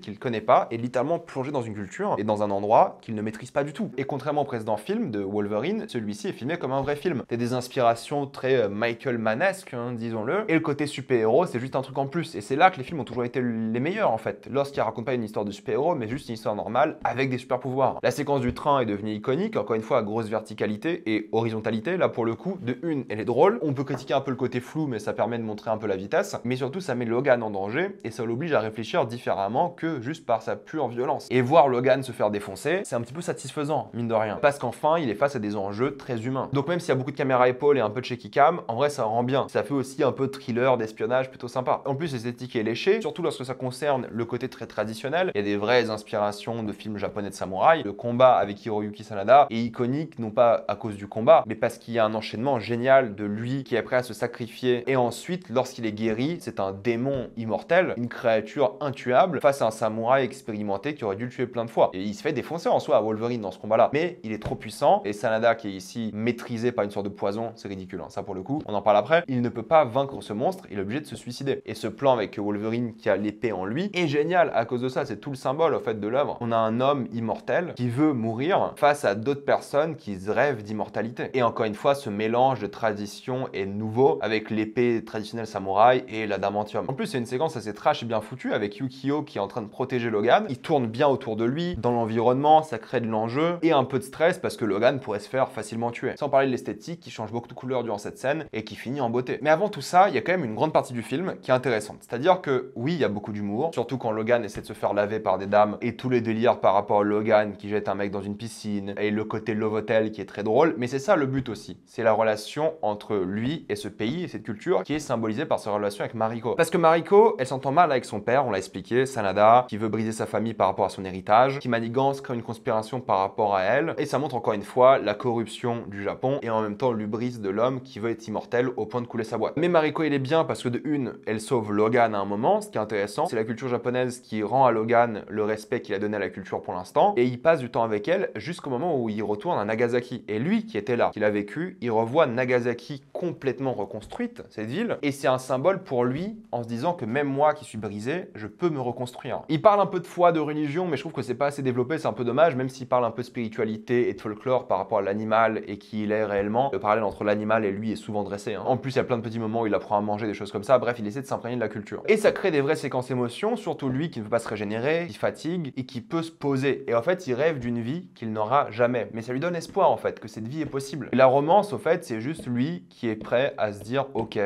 qu'il connaît pas et littéralement plongé dans une culture et dans un endroit qu'il ne maîtrise pas du tout. Et contrairement au précédent film de Wolverine, celui-ci est filmé comme un vrai film. T'as des inspirations très euh, Michael Manesque, hein, disons-le. Et le côté super-héros, c'est juste un truc en plus. Et c'est là que les films ont toujours été les meilleurs en fait. Lorsqu'ils racontent pas une histoire de super-héros, mais juste une histoire normale avec des super-pouvoirs. La séquence du train est devenue iconique, encore une fois grosse verticalité et horizontalité. Là pour le coup, de une, elle est drôle. On peut critiquer un peu le côté flou, mais ça permet de montrer un peu la vitesse. Mais surtout, ça met Logan en danger et ça l'oblige à réfléchir différemment que juste par sa pure violence. Et voir Logan se faire défoncer, c'est un petit peu satisfaisant, mine de rien. Parce qu'enfin, il est face à des enjeux très humains. Donc même s'il y a beaucoup de caméras épaules et un peu de shaky cam, en vrai, ça rend bien. Ça fait aussi un peu thriller, d'espionnage plutôt sympa. En plus, l'esthétique est léchée, surtout lorsque ça concerne le côté très traditionnel. Il y a des vraies inspirations de films japonais de samouraï. Le combat avec Hiroyuki Sanada est iconique, non pas à cause du combat, mais parce qu'il y a un enchaînement génial de lui qui est prêt à se sacrifier. Et ensuite, lorsqu'il est guéri, c'est un démon immortel, une créature intuable face à un samouraï expérimenté qui aurait dû le tuer plein de fois. Et il se fait défoncer en soi à Wolverine dans ce combat-là. Mais il est trop puissant et Sanada qui est ici maîtrisé par une sorte de poison, c'est ridicule. Hein. Ça pour le coup, on en parle après. Il ne peut pas vaincre ce monstre, il est obligé de se suicider. Et ce plan avec Wolverine qui a l'épée en lui est génial à cause de ça. C'est tout le symbole au fait de l'œuvre. On a un homme immortel qui veut mourir face à d'autres personnes qui rêvent d'immortalité. Et encore une fois, ce mélange de tradition est nouveau avec l'épée traditionnelle samouraï et l'adamantium. En plus, c'est une séquence assez trash et bien foutue avec Yukio qui est en train de protéger Logan. Il tourne bien autour de lui, dans l'environnement, ça crée de l'enjeu et un peu de stress parce que Logan pourrait se faire facilement tuer. Sans parler de l'esthétique qui change beaucoup de couleurs durant cette scène et qui finit en beauté. Mais avant tout ça, il y a quand même une grande partie du film qui est intéressante. C'est-à-dire que oui, il y a beaucoup d'humour, surtout quand Logan essaie de se faire laver par des dames et tous les délires par rapport à Logan qui jette un mec dans une piscine et le côté Love Qui est très drôle. Mais c'est ça le but aussi. C'est la relation entre lui et ce pays et cette culture qui est symbolisée par sa relation avec Mariko. Parce que Mariko, elle s'entend mal avec son père, on l'a expliqué, Sanada, qui veut briser sa famille par rapport à son héritage, qui manigance, crée une conspiration par rapport à elle. Et ça montre encore une fois la corruption du Japon et en même temps l'ubris de l'homme qui veut être immortel au point de couler sa boîte. Mais Mariko, il est bien parce que de une, elle sauve Logan à un moment, ce qui est intéressant. C'est la culture japonaise qui rend à Logan le respect qu'il a donné à la culture pour l'instant. Et il passe du temps avec elle jusqu'au moment où il retourne à Nagasaki. Et lui, qui était là, qui l'a vécu, il revoit Nagasaki complètement reconstruite, cette ville. Et c'est un symbole pour lui en se disant que même moi qui suis brisé, je peux me reconstruire. Il parle un peu de foi, de religion, mais je trouve que c'est pas assez développé, c'est un peu dommage, même s'il parle un peu de spiritualité et de folklore par rapport à l'animal et qui il est réellement. Le parallèle entre l'animal et lui est souvent dressé. Hein. En plus, il y a plein de petits moments où il apprend à manger, des choses comme ça. Bref, il essaie de s'imprégner de la culture. Et ça crée des vraies séquences émotions, surtout lui qui ne veut pas se régénérer, qui fatigue et qui peut se poser. Et en fait, il rêve d'une vie qu'il n'aura jamais. Mais ça lui donne espoir en fait, que cette vie est possible. Et la romance, au fait, c'est juste lui qui est prêt à se dire, ok,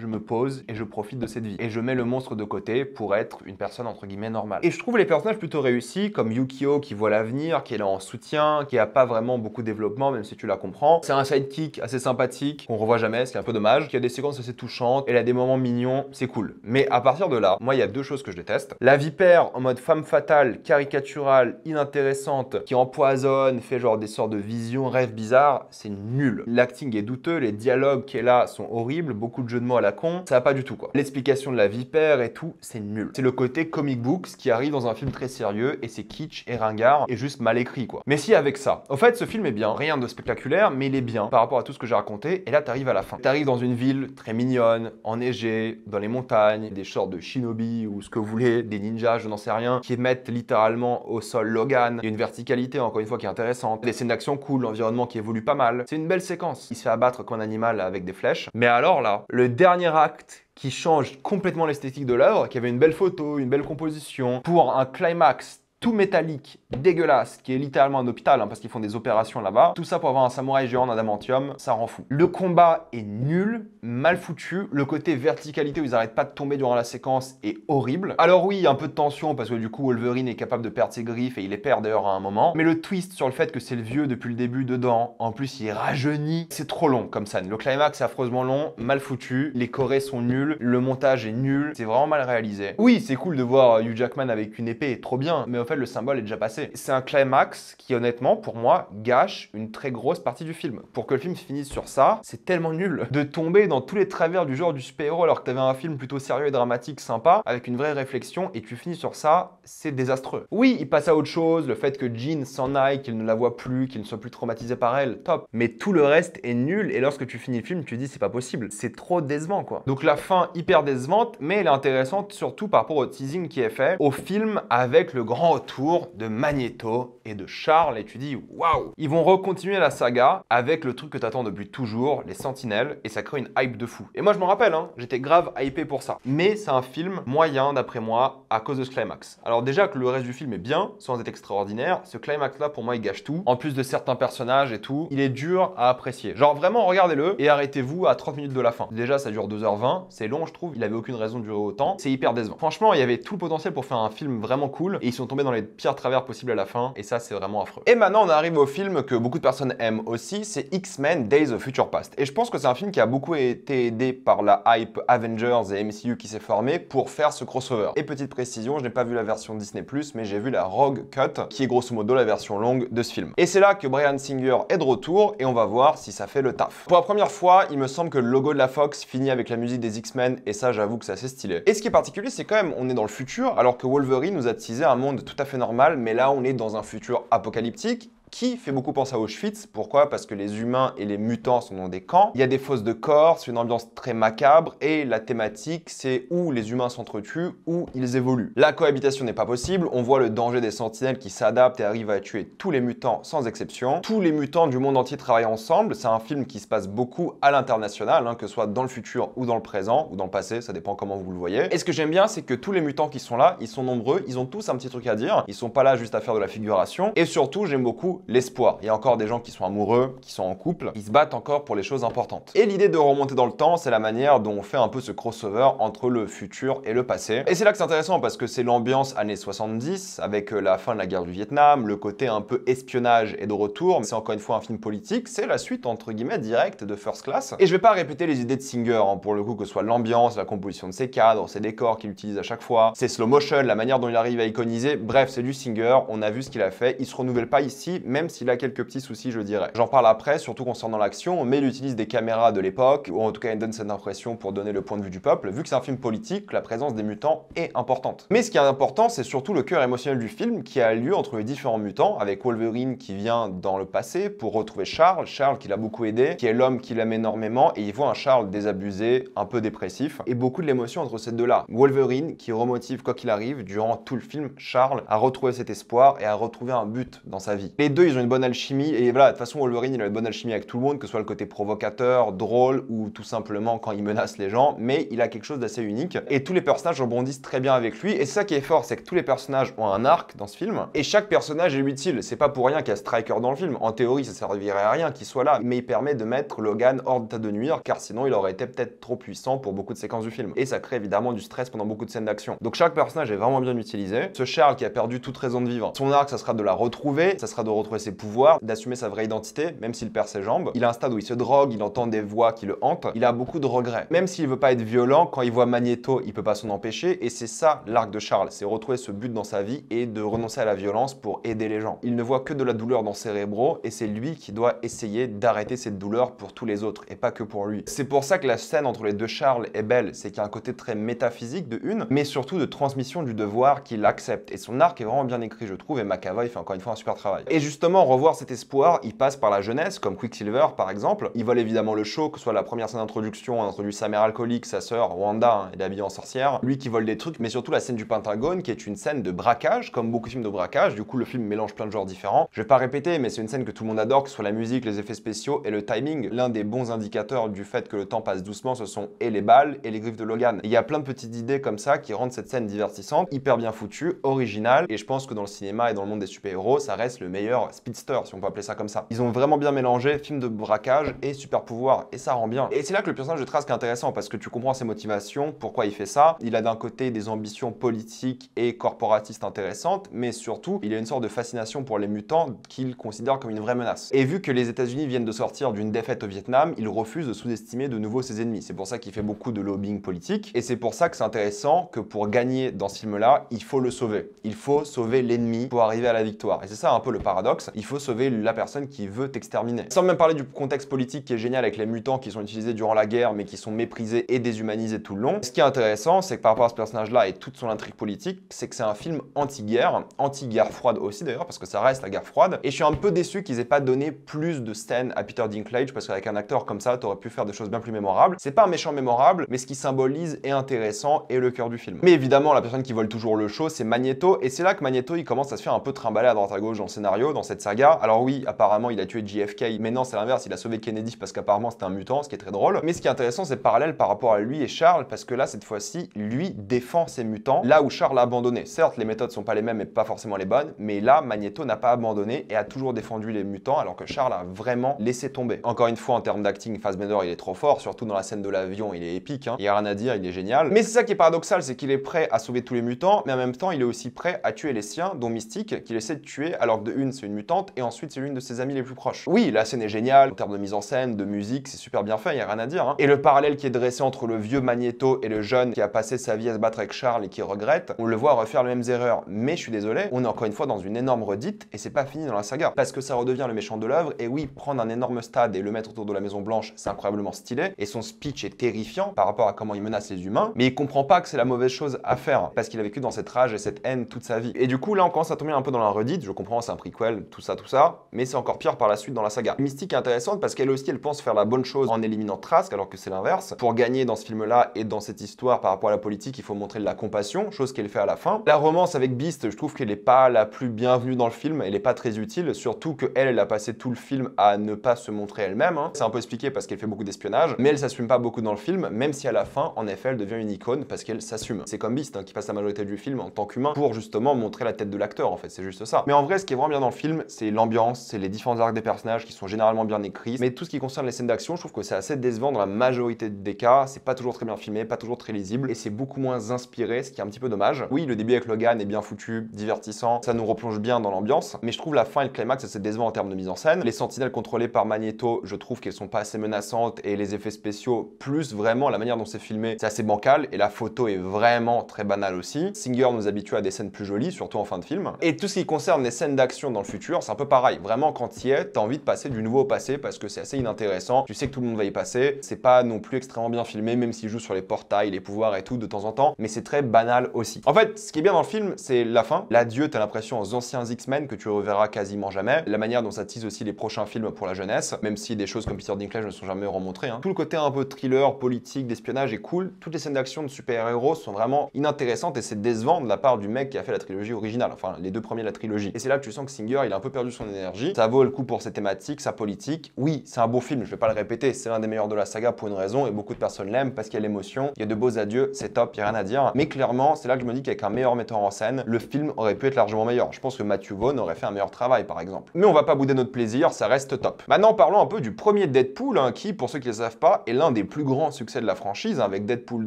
je me pose et je profite de cette vie. Et je mets le monstre de côté pour être une personne entre guillemets normale. Et je trouve les personnages plutôt réussis, comme Yukio qui voit l'avenir, qui est là en soutien, qui a pas vraiment beaucoup de développement, même si tu la comprends. C'est un sidekick assez sympathique, qu'on revoit jamais, ce qui est un peu dommage, qui a des séquences assez touchantes, elle a des moments mignons, c'est cool. Mais à partir de là, moi il y a deux choses que je déteste. La vipère en mode femme fatale, caricaturale, inintéressante, qui empoisonne, fait genre des sortes de visions, rêves bizarres, c'est nul. L'acting est douteux, les dialogues est là sont horribles, beaucoup de jeux de mots à la con, ça va pas du tout quoi. L'explication de la vipère et tout, c'est nul. C'est le côté comic books qui arrive dans un film très sérieux et c'est kitsch et ringard et juste mal écrit quoi. Mais si avec ça. Au fait, ce film est bien, rien de spectaculaire, mais il est bien par rapport à tout ce que j'ai raconté. Et là, t'arrives à la fin. T'arrives dans une ville très mignonne, enneigée, dans les montagnes, des shorts de shinobi ou ce que vous voulez, des ninjas, je n'en sais rien, qui mettent littéralement au sol Logan. Il y a une verticalité encore une fois qui est intéressante. Des scènes d'action cool, l'environnement qui évolue pas mal. C'est une belle séquence. Il se fait abattre comme un animal avec des flèches. Mais alors là, le dernier acte qui change complètement l'esthétique de l'œuvre, qui avait une belle photo, une belle composition, pour un climax tout métallique, dégueulasse, qui est littéralement un hôpital, hein, parce qu'ils font des opérations là-bas. Tout ça pour avoir un samouraï géant en adamantium, ça rend fou. Le combat est nul, mal foutu. Le côté verticalité où ils n'arrêtent pas de tomber durant la séquence est horrible. Alors oui, un peu de tension, parce que du coup, Wolverine est capable de perdre ses griffes, et il les perd d'ailleurs à un moment. Mais le twist sur le fait que c'est le vieux depuis le début dedans, en plus il est rajeuni, c'est trop long comme scène. Le climax est affreusement long, mal foutu, les chorés sont nuls, le montage est nul, c'est vraiment mal réalisé. Oui, c'est cool de voir Hugh Jackman avec une épée, trop bien, mais le symbole est déjà passé. C'est un climax qui, honnêtement, pour moi, gâche une très grosse partie du film. Pour que le film finisse sur ça, c'est tellement nul. De tomber dans tous les travers du genre du super-héros alors que t'avais un film plutôt sérieux et dramatique, sympa, avec une vraie réflexion, et tu finis sur ça, c'est désastreux. Oui, il passe à autre chose, le fait que Jean s'en aille, qu'il ne la voit plus, qu'il ne soit plus traumatisé par elle, top. Mais tout le reste est nul, et lorsque tu finis le film, tu dis c'est pas possible. C'est trop décevant, quoi. Donc la fin hyper décevante, mais elle est intéressante surtout par rapport au teasing qui est fait au film avec le grand retour de Magneto et de Charles et tu dis waouh Ils vont recontinuer la saga avec le truc que t'attends depuis toujours, les Sentinelles, et ça crée une hype de fou. Et moi je me rappelle, hein, j'étais grave hypé pour ça. Mais c'est un film moyen d'après moi à cause de ce climax. Alors déjà que le reste du film est bien, sans être extraordinaire, ce climax là pour moi il gâche tout. En plus de certains personnages et tout, il est dur à apprécier. Genre vraiment regardez-le et arrêtez-vous à 30 minutes de la fin. Déjà ça dure 2h20, c'est long je trouve, il avait aucune raison de durer autant, c'est hyper décevant. Franchement il y avait tout le potentiel pour faire un film vraiment cool et ils sont tombés dans les pires travers possibles à la fin et ça c'est vraiment affreux. Et maintenant on arrive au film que beaucoup de personnes aiment aussi, c'est X-Men Days of Future Past. Et je pense que c'est un film qui a beaucoup été aidé par la hype Avengers et MCU qui s'est formé pour faire ce crossover. Et petite précision, je n'ai pas vu la version Disney+, mais j'ai vu la Rogue Cut, qui est grosso modo la version longue de ce film. Et c'est là que Brian Singer est de retour et on va voir si ça fait le taf. Pour la première fois, il me semble que le logo de la Fox finit avec la musique des X-Men et ça j'avoue que c'est assez stylé. Et ce qui est particulier, c'est quand même on est dans le futur alors que Wolverine nous a teasé un monde tout à fait normal, mais là on est dans un futur apocalyptique qui fait beaucoup penser à Auschwitz. Pourquoi? Parce que les humains et les mutants sont dans des camps. Il y a des fosses de corps, c'est une ambiance très macabre et la thématique c'est où les humains s'entretuent, où ils évoluent. La cohabitation n'est pas possible, on voit le danger des sentinelles qui s'adaptent et arrivent à tuer tous les mutants sans exception. Tous les mutants du monde entier travaillent ensemble, c'est un film qui se passe beaucoup à l'international, hein, que ce soit dans le futur ou dans le présent, ou dans le passé, ça dépend comment vous le voyez. Et ce que j'aime bien, c'est que tous les mutants qui sont là, ils sont nombreux, ils ont tous un petit truc à dire, ils sont pas là juste à faire de la figuration, et surtout j'aime beaucoup l'espoir. Il y a encore des gens qui sont amoureux, qui sont en couple, ils se battent encore pour les choses importantes. Et l'idée de remonter dans le temps, c'est la manière dont on fait un peu ce crossover entre le futur et le passé. Et c'est là que c'est intéressant parce que c'est l'ambiance années 70 avec euh, la fin de la guerre du Vietnam, le côté un peu espionnage et de retour. C'est encore une fois un film politique, c'est la suite entre guillemets directe de First Class. Et je vais pas répéter les idées de Singer hein, pour le coup que ce soit l'ambiance, la composition de ses cadres, ses décors qu'il utilise à chaque fois, ses slow motion, la manière dont il arrive à iconiser. Bref, c'est du Singer, on a vu ce qu'il a fait, il se renouvelle pas ici, même s'il a quelques petits soucis, je dirais. J'en parle après, surtout concernant l'action, mais il utilise des caméras de l'époque, ou en tout cas il donne cette impression pour donner le point de vue du peuple. Vu que c'est un film politique, la présence des mutants est importante. Mais ce qui est important, c'est surtout le cœur émotionnel du film qui a lieu entre les différents mutants, avec Wolverine qui vient dans le passé pour retrouver Charles, Charles qui l'a beaucoup aidé, qui est l'homme qui l'aime énormément, et il voit un Charles désabusé, un peu dépressif, et beaucoup de l'émotion entre ces deux-là. Wolverine qui remotive quoi qu'il arrive durant tout le film Charles à retrouver cet espoir et à retrouver un but dans sa vie. Les ils ont une bonne alchimie, et voilà, de toute façon Wolverine il a une bonne alchimie avec tout le monde, que ce soit le côté provocateur, drôle, ou tout simplement quand il menace les gens, mais il a quelque chose d'assez unique, et tous les personnages rebondissent très bien avec lui, et ça qui est fort, c'est que tous les personnages ont un arc dans ce film, et chaque personnage est utile, c'est pas pour rien qu'il y a Striker dans le film, en théorie ça servirait à rien qu'il soit là, mais il permet de mettre Logan hors d'état de nuire, car sinon il aurait été peut-être trop puissant pour beaucoup de séquences du film, et ça crée évidemment du stress pendant beaucoup de scènes d'action. Donc chaque personnage est vraiment bien utilisé, ce Charles qui a perdu toute raison de vivre, son arc ça sera de la retrouver, ça sera de retrouver ses pouvoirs, d'assumer sa vraie identité, même s'il perd ses jambes. Il a un stade où il se drogue, il entend des voix qui le hantent, il a beaucoup de regrets. Même s'il veut pas être violent, quand il voit Magneto, il peut pas s'en empêcher, et c'est ça l'arc de Charles, c'est retrouver ce but dans sa vie et de renoncer à la violence pour aider les gens. Il ne voit que de la douleur dans Cérébro, et c'est lui qui doit essayer d'arrêter cette douleur pour tous les autres, et pas que pour lui. C'est pour ça que la scène entre les deux Charles est belle, c'est qu'il y a un côté très métaphysique de une, mais surtout de transmission du devoir qu'il accepte. Et son arc est vraiment bien écrit, je trouve, et McAvoy fait encore une fois un super travail. Et justement, revoir cet espoir, il passe par la jeunesse, comme Quicksilver par exemple. Il vole évidemment le show, que ce soit la première scène d'introduction, on introduit sa mère alcoolique, sa sœur, Wanda, hein, habillée en sorcière. Lui qui vole des trucs, mais surtout la scène du Pentagone, qui est une scène de braquage, comme beaucoup de films de braquage. Du coup, le film mélange plein de genres différents. Je vais pas répéter, mais c'est une scène que tout le monde adore, que ce soit la musique, les effets spéciaux et le timing. L'un des bons indicateurs du fait que le temps passe doucement, ce sont et les balles et les griffes de Logan. Il y a plein de petites idées comme ça qui rendent cette scène divertissante, hyper bien foutue, originale, et je pense que dans le cinéma et dans le monde des super-héros, ça reste le meilleur speedster, si on peut appeler ça comme ça. Ils ont vraiment bien mélangé film de braquage et super pouvoir, et ça rend bien. Et c'est là que le personnage de Trask est intéressant, parce que tu comprends ses motivations, pourquoi il fait ça. Il a d'un côté des ambitions politiques et corporatistes intéressantes, mais surtout, il a une sorte de fascination pour les mutants qu'il considère comme une vraie menace. Et vu que les États-Unis viennent de sortir d'une défaite au Vietnam, il refuse de sous-estimer de nouveau ses ennemis. C'est pour ça qu'il fait beaucoup de lobbying politique, et c'est pour ça que c'est intéressant que pour gagner dans ce film-là, il faut le sauver. Il faut sauver l'ennemi pour arriver à la victoire. Et c'est ça un peu le paradoxe. Il faut sauver la personne qui veut t'exterminer. Sans même parler du contexte politique qui est génial avec les mutants qui sont utilisés durant la guerre, mais qui sont méprisés et déshumanisés tout le long. Ce qui est intéressant, c'est que par rapport à ce personnage-là et toute son intrigue politique, c'est que c'est un film anti-guerre, anti-guerre froide aussi d'ailleurs, parce que ça reste la guerre froide. Et je suis un peu déçu qu'ils aient pas donné plus de scènes à Peter Dinklage, parce qu'avec un acteur comme ça, t'aurais pu faire des choses bien plus mémorables. C'est pas un méchant mémorable, mais ce qui symbolise est intéressant et le cœur du film. Mais évidemment, la personne qui vole toujours le show, c'est Magneto, et c'est là que Magneto, il commence à se faire un peu trimballer à droite à gauche dans le scénario, cette saga. Alors oui, apparemment, il a tué JFK, mais non, c'est l'inverse, il a sauvé Kennedy parce qu'apparemment c'était un mutant, ce qui est très drôle. Mais ce qui est intéressant, c'est parallèle par rapport à lui et Charles, parce que là, cette fois-ci, lui défend ses mutants, là où Charles a abandonné. Certes, les méthodes sont pas les mêmes et pas forcément les bonnes, mais là, Magneto n'a pas abandonné et a toujours défendu les mutants, alors que Charles a vraiment laissé tomber. Encore une fois, en termes d'acting, Fassbender, il est trop fort, surtout dans la scène de l'avion, il est épique, hein. il y a rien à dire, il est génial. Mais c'est ça qui est paradoxal, c'est qu'il est prêt à sauver tous les mutants, mais en même temps, il est aussi prêt à tuer les siens, dont Mystique, qu'il essaie de tuer, alors que de une, c'est mutante, et ensuite, c'est l'une de ses amis les plus proches. Oui, la scène est géniale, en termes de mise en scène, de musique, c'est super bien fait, il a rien à dire. hein. Et le parallèle qui est dressé entre le vieux Magneto et le jeune qui a passé sa vie à se battre avec Charles et qui regrette, on le voit refaire les mêmes erreurs. Mais je suis désolé, on est encore une fois dans une énorme redite, et c'est pas fini dans la saga. Parce que ça redevient le méchant de l'œuvre, et oui, prendre un énorme stade et le mettre autour de la Maison Blanche, c'est incroyablement stylé, et son speech est terrifiant par rapport à comment il menace les humains, mais il comprend pas que c'est la mauvaise chose à faire, parce qu'il a vécu dans cette rage et cette haine toute sa vie. Et du coup, là, on commence à tomber un peu dans la redite, je comprends, c'est un prequel, tout ça, tout ça, mais c'est encore pire par la suite dans la saga. Mystique est intéressante parce qu'elle aussi, elle pense faire la bonne chose en éliminant Trask, alors que c'est l'inverse. Pour gagner dans ce film-là et dans cette histoire par rapport à la politique, il faut montrer de la compassion, chose qu'elle fait à la fin. La romance avec Beast, je trouve qu'elle est pas la plus bienvenue dans le film, elle est pas très utile, surtout que elle a passé tout le film à ne pas se montrer elle-même. hein. C'est un peu expliqué parce qu'elle fait beaucoup d'espionnage, mais elle s'assume pas beaucoup dans le film, même si à la fin, en effet, elle devient une icône parce qu'elle s'assume. C'est comme Beast hein, qui passe la majorité du film en tant qu'humain pour justement montrer la tête de l'acteur, en fait, c'est juste ça. Mais en vrai, ce qui est vraiment bien dans le film, c'est l'ambiance, c'est les différents arcs des personnages qui sont généralement bien écrits, mais tout ce qui concerne les scènes d'action, je trouve que c'est assez décevant dans la majorité des cas, c'est pas toujours très bien filmé, pas toujours très lisible, et c'est beaucoup moins inspiré, ce qui est un petit peu dommage. Oui, le début avec Logan est bien foutu, divertissant, ça nous replonge bien dans l'ambiance, mais je trouve la fin et le climax assez décevant en termes de mise en scène. Les sentinelles contrôlées par Magneto, je trouve qu'elles sont pas assez menaçantes, et les effets spéciaux, plus vraiment la manière dont c'est filmé, c'est assez bancal, et la photo est vraiment très banale aussi. Singer nous habitue à des scènes plus jolies, surtout en fin de film. Et tout ce qui concerne les scènes d'action dans le futur, c'est un peu pareil. Vraiment, quand y es, t'as envie de passer du nouveau au passé parce que c'est assez inintéressant. Tu sais que tout le monde va y passer. C'est pas non plus extrêmement bien filmé, même s'il joue sur les portails, les pouvoirs et tout de temps en temps, mais c'est très banal aussi. En fait, ce qui est bien dans le film, c'est la fin. L'adieu, t'as l'impression aux anciens X-Men que tu reverras quasiment jamais. La manière dont ça tease aussi les prochains films pour la jeunesse, même si des choses comme Peter Dinklage ne sont jamais remontrées. hein. Tout le côté un peu thriller, politique, d'espionnage est cool. Toutes les scènes d'action de super-héros sont vraiment inintéressantes et c'est décevant de la part du mec qui a fait la trilogie originale, enfin les deux premiers de la trilogie. Et c'est là que tu sens que Singer, il a un peu perdu son énergie. Ça vaut le coup pour ses thématiques, sa politique. Oui, c'est un beau film, je vais pas le répéter, c'est l'un des meilleurs de la saga pour une raison et beaucoup de personnes l'aiment parce qu'il y a l'émotion, il y a de beaux adieux, c'est top, il y a rien à dire. Mais clairement, c'est là que je me dis qu'avec un meilleur metteur en scène, le film aurait pu être largement meilleur. Je pense que Matthew Vaughn aurait fait un meilleur travail par exemple. Mais on va pas bouder notre plaisir, ça reste top. Maintenant, parlons un peu du premier Deadpool, hein, qui, pour ceux qui ne le savent pas, est l'un des plus grands succès de la franchise. Avec Deadpool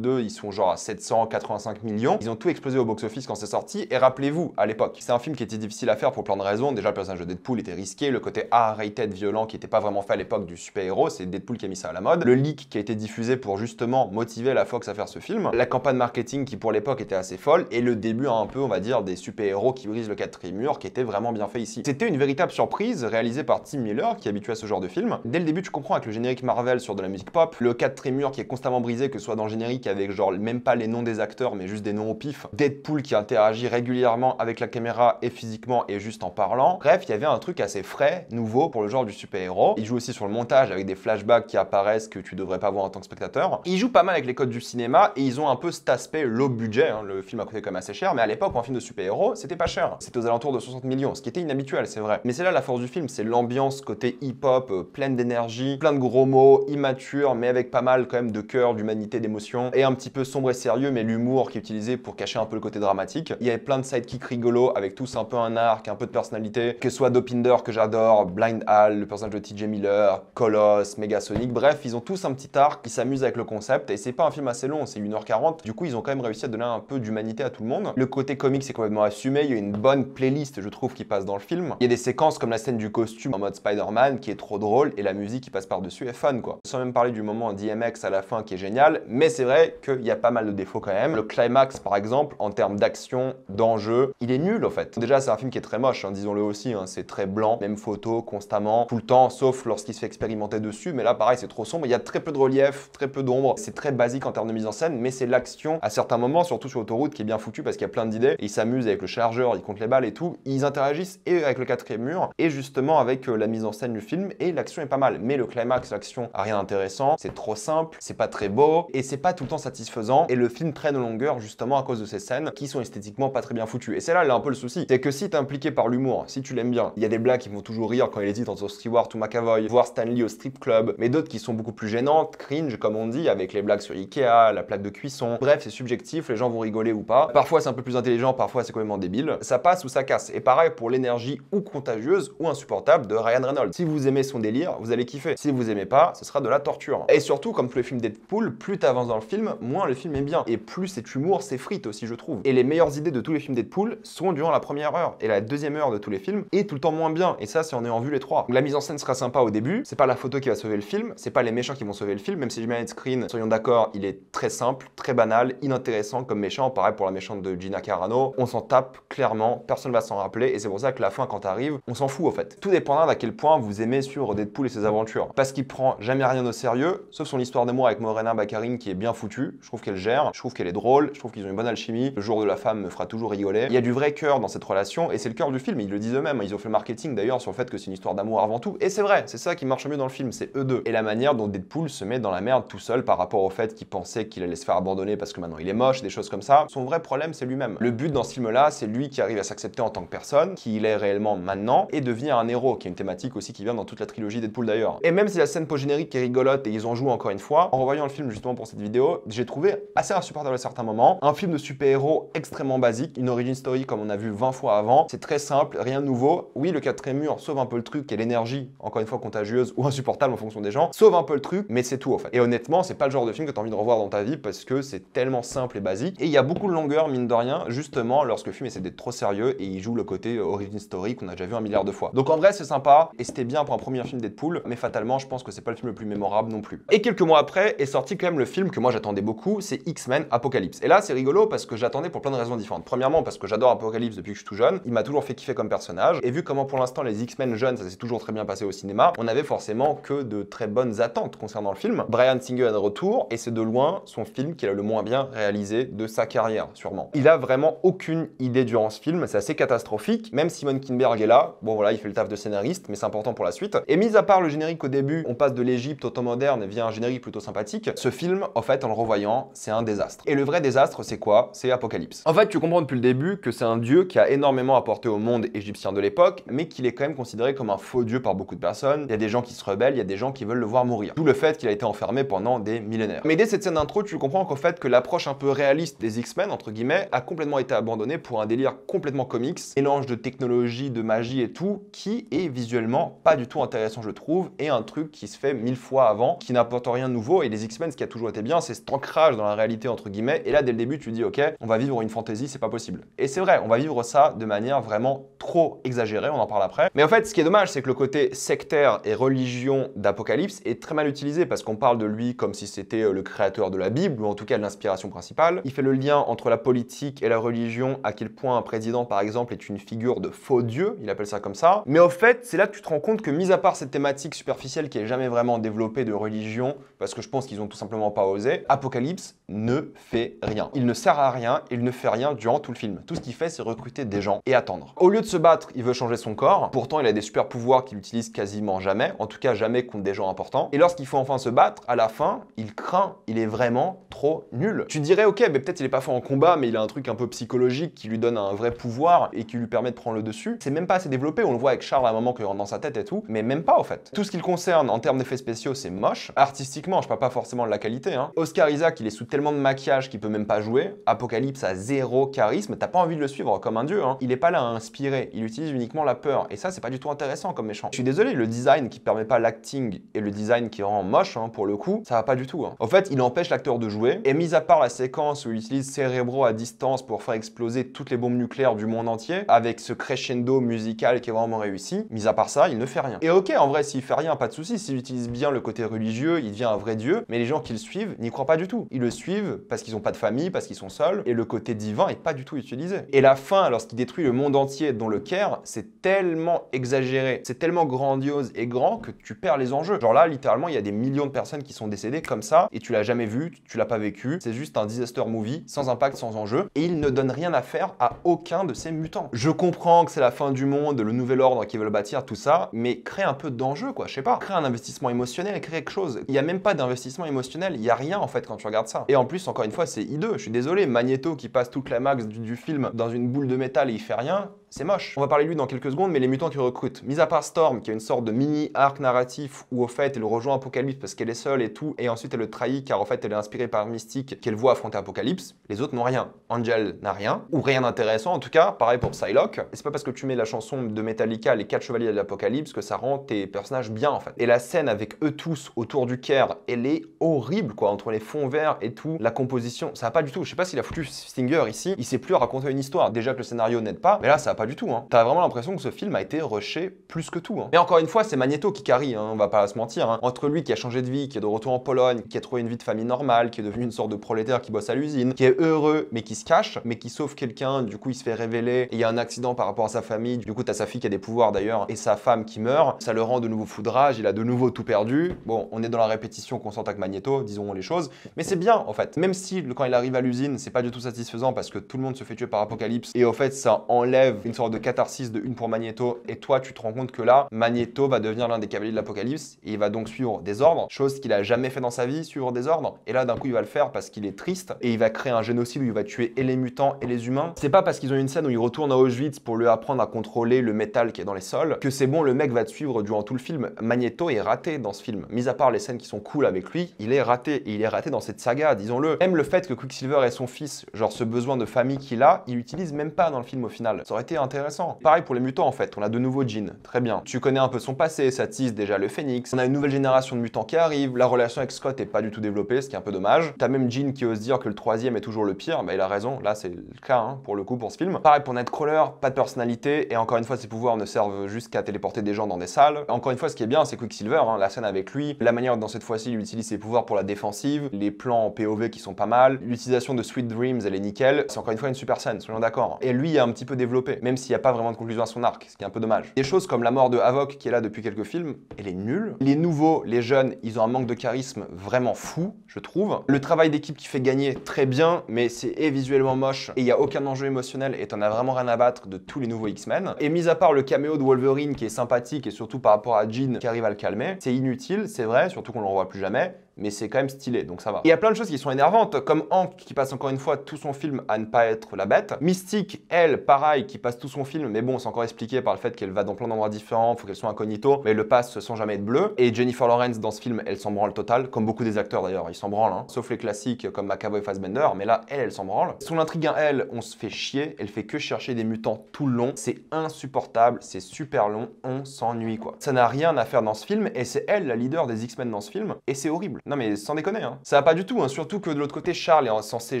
2, ils sont genre à 785 millions. Ils ont tout explosé au box-office quand c'est sorti. Et rappelez-vous, à l'époque, c'est un film qui était difficile à faire pour plein de raisons. Déjà, le personnage de Deadpool était risqué, le côté R-rated violent qui n'était pas vraiment fait à l'époque du super-héros, c'est Deadpool qui a mis ça à la mode. Le leak qui a été diffusé pour justement motiver la Fox à faire ce film. La campagne marketing qui pour l'époque était assez folle et le début un peu, on va dire, des super-héros qui brisent le quatrième mur qui était vraiment bien fait ici. C'était une véritable surprise réalisée par Tim Miller qui est habitué à ce genre de film. Dès le début, tu comprends avec le générique Marvel sur de la musique pop, le quatrième mur qui est constamment brisé, que ce soit dans le générique avec genre même pas les noms des acteurs mais juste des noms au pif. Deadpool qui interagit régulièrement avec la caméra et physiquement et juste en parlant. Bref, il y avait un truc assez frais, nouveau pour le genre du super-héros. Il joue aussi sur le montage avec des flashbacks qui apparaissent que tu devrais pas voir en tant que spectateur. Il joue pas mal avec les codes du cinéma et ils ont un peu cet aspect low budget. Hein. Le film a coûté quand même assez cher, mais à l'époque, pour un film de super-héros, c'était pas cher. C'était aux alentours de 60 millions, ce qui était inhabituel, c'est vrai. Mais c'est là la force du film, c'est l'ambiance côté hip-hop, euh, pleine d'énergie, plein de gros mots, immature, mais avec pas mal quand même de cœur, d'humanité, d'émotion, et un petit peu sombre et sérieux, mais l'humour qui est utilisé pour cacher un peu le côté dramatique. Il y avait plein de sidekicks rigolos avec tous un peu un arc, un peu de personnalité, que ce soit Dopinder que j'adore, Blind Hal, le personnage de TJ Miller, Coloss, Megasonic, bref, ils ont tous un petit arc qui s'amuse avec le concept et c'est pas un film assez long, c'est 1h40. Du coup, ils ont quand même réussi à donner un peu d'humanité à tout le monde. Le côté comique, c'est complètement assumé. Il y a une bonne playlist, je trouve, qui passe dans le film. Il y a des séquences comme la scène du costume en mode Spider-Man qui est trop drôle et la musique qui passe par-dessus est fun, quoi. Sans même parler du moment DMX à la fin qui est génial, mais c'est vrai qu'il y a pas mal de défauts quand même. Le climax, par exemple, en termes d'action, d'enjeu, il est nul, en fait. Déjà, c'est un film qui est très moche, hein, disons-le aussi. Hein. c'est très blanc, même photo, constamment, tout le temps, sauf lorsqu'il se fait expérimenter dessus. Mais là, pareil, c'est trop sombre. Il y a très peu de relief, très peu d'ombre. C'est très basique en termes de mise en scène, mais c'est l'action à certains moments, surtout sur l'autoroute, qui est bien foutu parce qu'il y a plein d'idées. Ils s'amusent avec le chargeur, ils comptent les balles et tout. Ils interagissent et avec le quatrième mur et justement avec euh, la mise en scène du film et l'action est pas mal. Mais le climax, l'action a rien d'intéressant. C'est trop simple, c'est pas très beau et c'est pas tout le temps satisfaisant. Et le film traîne en longueur justement à cause de ces scènes qui sont esthétiquement pas très bien foutues. Et c'est là, là un peu le souci. C'est que si t'es impliqué par l'humour, si tu l'aimes bien, il y a des blagues qui vont toujours rire quand il hésite entre Stewart ou McAvoy, voir Stanley au strip club, mais d'autres qui sont beaucoup plus gênantes, cringe comme on dit, avec les blagues sur Ikea, la plaque de cuisson. Bref, c'est subjectif, les gens vont rigoler ou pas. Parfois c'est un peu plus intelligent, parfois c'est complètement débile. Ça passe ou ça casse. Et pareil pour l'énergie ou contagieuse ou insupportable de Ryan Reynolds. Si vous aimez son délire, vous allez kiffer. Si vous aimez pas, ce sera de la torture. Et surtout, comme tous les films Deadpool, plus t'avances dans le film, moins le film est bien. Et plus cet humour s'effrite aussi, je trouve. Et les meilleures idées de tous les films Deadpool sont durant la première heure. Et la deuxième heure de tous les films est tout le temps moins bien. Et ça, c'est en ayant vu les trois. la mise en scène sera sympa au début. C'est pas la photo qui va sauver le film. C'est pas les méchants qui vont sauver le film. Même si Human Screen, soyons d'accord, il est très simple, très banal, inintéressant comme méchant. Pareil pour la méchante de Gina Carano. On s'en tape clairement. Personne va s'en rappeler. Et c'est pour ça que la fin, quand t'arrives, on s'en fout au fait. Tout dépendra d'à quel point vous aimez sur Deadpool et ses aventures. Parce qu'il prend jamais rien au sérieux, sauf son histoire d'amour avec Morena Baccarin qui est bien foutue. Je trouve qu'elle gère. Je trouve qu'elle est drôle. Je trouve qu'ils ont une bonne alchimie. Le jour de la femme me fera toujours rigoler. Il y a du vrai cœur dans cette relation et c'est le cœur du film. Ils le disent eux-mêmes. Ils ont fait le marketing d'ailleurs sur le fait que c'est une histoire d'amour avant tout. Et c'est vrai, c'est ça qui marche mieux dans le film, c'est eux deux. Et la manière dont Deadpool se met dans la merde tout seul par rapport au fait qu'il pensait qu'il allait se faire abandonner parce que maintenant il est moche, des choses comme ça. Son vrai problème, c'est lui-même. Le but dans ce film-là, c'est lui qui arrive à s'accepter en tant que personne, qui il est réellement maintenant, et devenir un héros, qui est une thématique aussi qui vient dans toute la trilogie Deadpool d'ailleurs. Et même si la scène post-générique est rigolote et ils en jouent encore une fois, en revoyant le film justement pour cette vidéo, j'ai trouvé assez insupportable à certains moments. Un film de super-héros extrêmement basique, une origin story comme on a vu 20 fois avant. C'est très simple, rien de Oui, le quatrième mur sauve un peu le truc et l'énergie, encore une fois contagieuse ou insupportable en fonction des gens, sauve un peu le truc, mais c'est tout en fait. Et honnêtement, c'est pas le genre de film que tu as envie de revoir dans ta vie parce que c'est tellement simple et basique. Et il y a beaucoup de longueur, mine de rien, justement lorsque le film essaie d'être trop sérieux et il joue le côté origin story qu'on a déjà vu un milliard de fois. Donc en vrai, c'est sympa et c'était bien pour un premier film Deadpool, mais fatalement, je pense que c'est pas le film le plus mémorable non plus. Et quelques mois après est sorti quand même le film que moi j'attendais beaucoup, c'est X-Men Apocalypse. Et là, c'est rigolo parce que j'attendais pour plein de raisons différentes. Premièrement, parce que j'adore Apocalypse depuis que je suis tout jeune, il m'a toujours fait kiffer comme personnage. Et vu comment pour l'instant les X-Men jeunes, ça s'est toujours très bien passé au cinéma, on avait forcément que de très bonnes attentes concernant le film. Brian Singer est de retour et c'est de loin son film qu'il a le moins bien réalisé de sa carrière, sûrement. Il a vraiment aucune idée durant ce film, c'est assez catastrophique. Même Simon Kinberg est là, bon voilà, il fait le taf de scénariste, mais c'est important pour la suite. Et mis à part le générique au début, on passe de l'Égypte au temps moderne via un générique plutôt sympathique. Ce film, en fait, en le revoyant, c'est un désastre. Et le vrai désastre, c'est quoi? C'est Apocalypse. En fait, tu comprends depuis le début que c'est un dieu qui a énormément apporté au monde égyptien de l'époque, mais qu'il est quand même considéré comme un faux dieu par beaucoup de personnes. Il y a des gens qui se rebellent, il y a des gens qui veulent le voir mourir. D'où le fait qu'il a été enfermé pendant des millénaires. Mais dès cette scène d'intro, tu comprends qu'en fait que l'approche un peu réaliste des X-Men, entre guillemets, a complètement été abandonnée pour un délire complètement comics, mélange de technologie, de magie et tout, qui est visuellement pas du tout intéressant, je trouve, et un truc qui se fait mille fois avant, qui n'apporte rien de nouveau. Et les X-Men, ce qui a toujours été bien, c'est cet ancrage dans la réalité, entre guillemets. Et là, dès le début, tu dis, ok, on va vivre une fantaisie, c'est pas possible. Et c'est vrai, on va vivre ça de manière vraiment trop exagéré, on en parle après. Mais en fait, ce qui est dommage, c'est que le côté sectaire et religion d'Apocalypse est très mal utilisé parce qu'on parle de lui comme si c'était euh, le créateur de la Bible, ou en tout cas de l'inspiration principale. Il fait le lien entre la politique et la religion, à quel point un président, par exemple, est une figure de faux dieu, il appelle ça comme ça. Mais au fait, c'est là que tu te rends compte que, mis à part cette thématique superficielle qui est jamais vraiment développée de religion, parce que je pense qu'ils ont tout simplement pas osé, Apocalypse ne fait rien. Il ne sert à rien, il ne fait rien durant tout le film. Tout ce qu'il fait, c'est recruter des gens et attendre. Au lieu de se battre, il veut changer son corps. Pourtant, il a des super pouvoirs qu'il utilise quasiment jamais, en tout cas jamais contre des gens importants. Et lorsqu'il faut enfin se battre, à la fin, il craint, il est vraiment trop nul. Tu dirais, ok, mais peut-être il est pas fort en combat, mais il a un truc un peu psychologique qui lui donne un vrai pouvoir et qui lui permet de prendre le dessus. C'est même pas assez développé, on le voit avec Charles à un moment qu'il rentre dans sa tête et tout, mais même pas au fait. Tout ce qu'il concerne en termes d'effets spéciaux, c'est moche. Artistiquement, je parle pas forcément de la qualité. Hein. Oscar Isaac, il est sous tellement de maquillage qu'il peut même pas jouer. Apocalypse a zéro charisme, t'as pas envie de le suivre comme un dieu. Hein. Il est pas là à inspirer, il utilise uniquement la peur. Et ça, c'est pas du tout intéressant comme méchant. Je suis désolé, le design qui permet pas l'acting et le design qui rend moche, hein, pour le coup, ça va pas du tout. Hein. En fait, il empêche l'acteur de jouer. Et mis à part la séquence où il utilise Cérébro à distance pour faire exploser toutes les bombes nucléaires du monde entier, avec ce crescendo musical qui est vraiment réussi, mis à part ça, il ne fait rien. Et ok, en vrai, s'il fait rien, pas de souci. S'il utilise bien le côté religieux, il devient un vrai dieu. Mais les gens qui le suivent n'y croient pas du tout. Ils le suivent parce qu'ils ont pas de famille, parce qu'ils sont seuls, et le côté divin est pas du tout utilisé. Et la fin, lorsqu'il détruit le monde entier, dont le Caire, c'est tellement exagéré, c'est tellement grandiose et grand que tu perds les enjeux. Genre là, littéralement, il y a des millions de personnes qui sont décédées comme ça, et tu l'as jamais vu, tu l'as pas vécu. C'est juste un disaster movie, sans impact, sans enjeu, et il ne donne rien à faire à aucun de ces mutants. Je comprends que c'est la fin du monde, le nouvel ordre qu'ils veulent bâtir, tout ça, mais crée un peu d'enjeu, quoi, je sais pas. Crée un investissement émotionnel, crée quelque chose. Il y a même pas d'investissement émotionnel, il y a rien en fait quand tu regardes ça. En plus, encore une fois, c'est hideux. Je suis désolé, Magneto qui passe toute la max du, du film dans une boule de métal et il fait rien, c'est moche. On va parler de lui dans quelques secondes, mais les mutants qu'il recrute, mis à part Storm, qui a une sorte de mini arc narratif où au fait elle rejoint Apocalypse parce qu'elle est seule et tout, et ensuite elle le trahit car en fait elle est inspirée par Mystique qu'elle voit affronter Apocalypse, les autres n'ont rien. Angel n'a rien, ou rien d'intéressant en tout cas, pareil pour Psylocke. Et c'est pas parce que tu mets la chanson de Metallica, les 4 chevaliers de l'Apocalypse, que ça rend tes personnages bien en fait. Et la scène avec eux tous autour du Caire, elle est horrible quoi, entre les fonds verts et tout, la composition, ça va pas du tout. Je sais pas s'il a foutu Stinger ici, il sait plus raconter une histoire. Déjà que le scénario n'aide pas, mais là ça va pas du tout. Hein. T'as vraiment l'impression que ce film a été rushé plus que tout. Hein. Et encore une fois, c'est Magneto qui carie, hein, on va pas se mentir. Hein. Entre lui qui a changé de vie, qui est de retour en Pologne, qui a trouvé une vie de famille normale, qui est devenu une sorte de prolétaire qui bosse à l'usine, qui est heureux mais qui se cache, mais qui sauve quelqu'un, du coup il se fait révéler, et il y a un accident par rapport à sa famille, du coup t'as sa fille qui a des pouvoirs d'ailleurs, et sa femme qui meurt, ça le rend de nouveau foudrage, il a de nouveau tout perdu. Bon, on est dans la répétition constante avec Magneto, disons les choses, mais c'est bien en fait. Même si quand il arrive à l'usine, c'est pas du tout satisfaisant parce que tout le monde se fait tuer par Apocalypse, et au fait ça enlève une sorte de catharsis de une pour Magneto, et toi tu te rends compte que là, Magneto va devenir l'un des cavaliers de l'Apocalypse, et il va donc suivre des ordres, chose qu'il a jamais fait dans sa vie, suivre des ordres, et là d'un coup il va le faire parce qu'il est triste, et il va créer un génocide où il va tuer et les mutants et les humains. C'est pas parce qu'ils ont une scène où il retourne à Auschwitz pour lui apprendre à contrôler le métal qui est dans les sols que c'est bon, le mec va te suivre durant tout le film. Magneto est raté dans ce film. Mis à part les scènes qui sont cool avec lui, il est raté, et il est raté dans cette saga, disons-le. Même le fait que Quicksilver est son fils, genre ce besoin de famille qu'il a, il l'utilise même pas dans le film au final. Ça aurait été intéressant. Pareil pour les mutants en fait, on a de nouveau Jean, très bien. Tu connais un peu son passé, ça tisse déjà le phénix. On a une nouvelle génération de mutants qui arrive, la relation avec Scott est pas du tout développée, ce qui est un peu dommage. T'as même Jean qui ose dire que le troisième est toujours le pire, bah il a raison, là c'est le cas hein, pour le coup pour ce film. Pareil pour Nightcrawler, pas de personnalité, et encore une fois ses pouvoirs ne servent juste qu'à téléporter des gens dans des salles. Encore une fois ce qui est bien c'est Quicksilver, hein, la scène avec lui, la manière dont cette fois-ci il utilise ses pouvoirs pour la défensive, les plans en POV qui sont pas mal, l'utilisation de Sweet Dreams elle est nickel, c'est encore une fois une super scène, soyons d'accord. Et lui est un petit peu développé, même s'il n'y a pas vraiment de conclusion à son arc, ce qui est un peu dommage. Des choses comme la mort de Havok qui est là depuis quelques films, elle est nulle. Les nouveaux, les jeunes, ils ont un manque de charisme vraiment fou, je trouve. Le travail d'équipe qui fait gagner très bien, mais c'est visuellement moche et il y a aucun enjeu émotionnel et t'en as vraiment rien à battre de tous les nouveaux X-Men. Et mis à part le caméo de Wolverine qui est sympathique et surtout par rapport à Jean qui arrive à le calmer, c'est inutile, c'est vrai, surtout qu'on le revoit plus jamais mais c'est quand même stylé, donc ça va. Il y a plein de choses qui sont énervantes, comme Hank qui passe encore une fois tout son film à ne pas être la bête. Mystique, elle, pareil, qui passe tout son film, mais bon, c'est encore expliqué par le fait qu'elle va dans plein d'endroits différents, faut qu'elle soit incognito, mais elle le passe sans jamais être bleu. Et Jennifer Lawrence dans ce film, elle s'en branle total, comme beaucoup des acteurs d'ailleurs, ils s'en branlent, hein. sauf les classiques comme McAvoy et Fassbender, mais là, elle, elle s'en branle. Son intrigue à elle, on se fait chier, elle fait que chercher des mutants tout le long, c'est insupportable, c'est super long, on s'ennuie quoi. Ça n'a rien à faire dans ce film, et c'est elle la leader des X-Men dans ce film, et c'est horrible. Non mais sans déconner, hein. Ça va pas du tout, hein. surtout que de l'autre côté, Charles est censé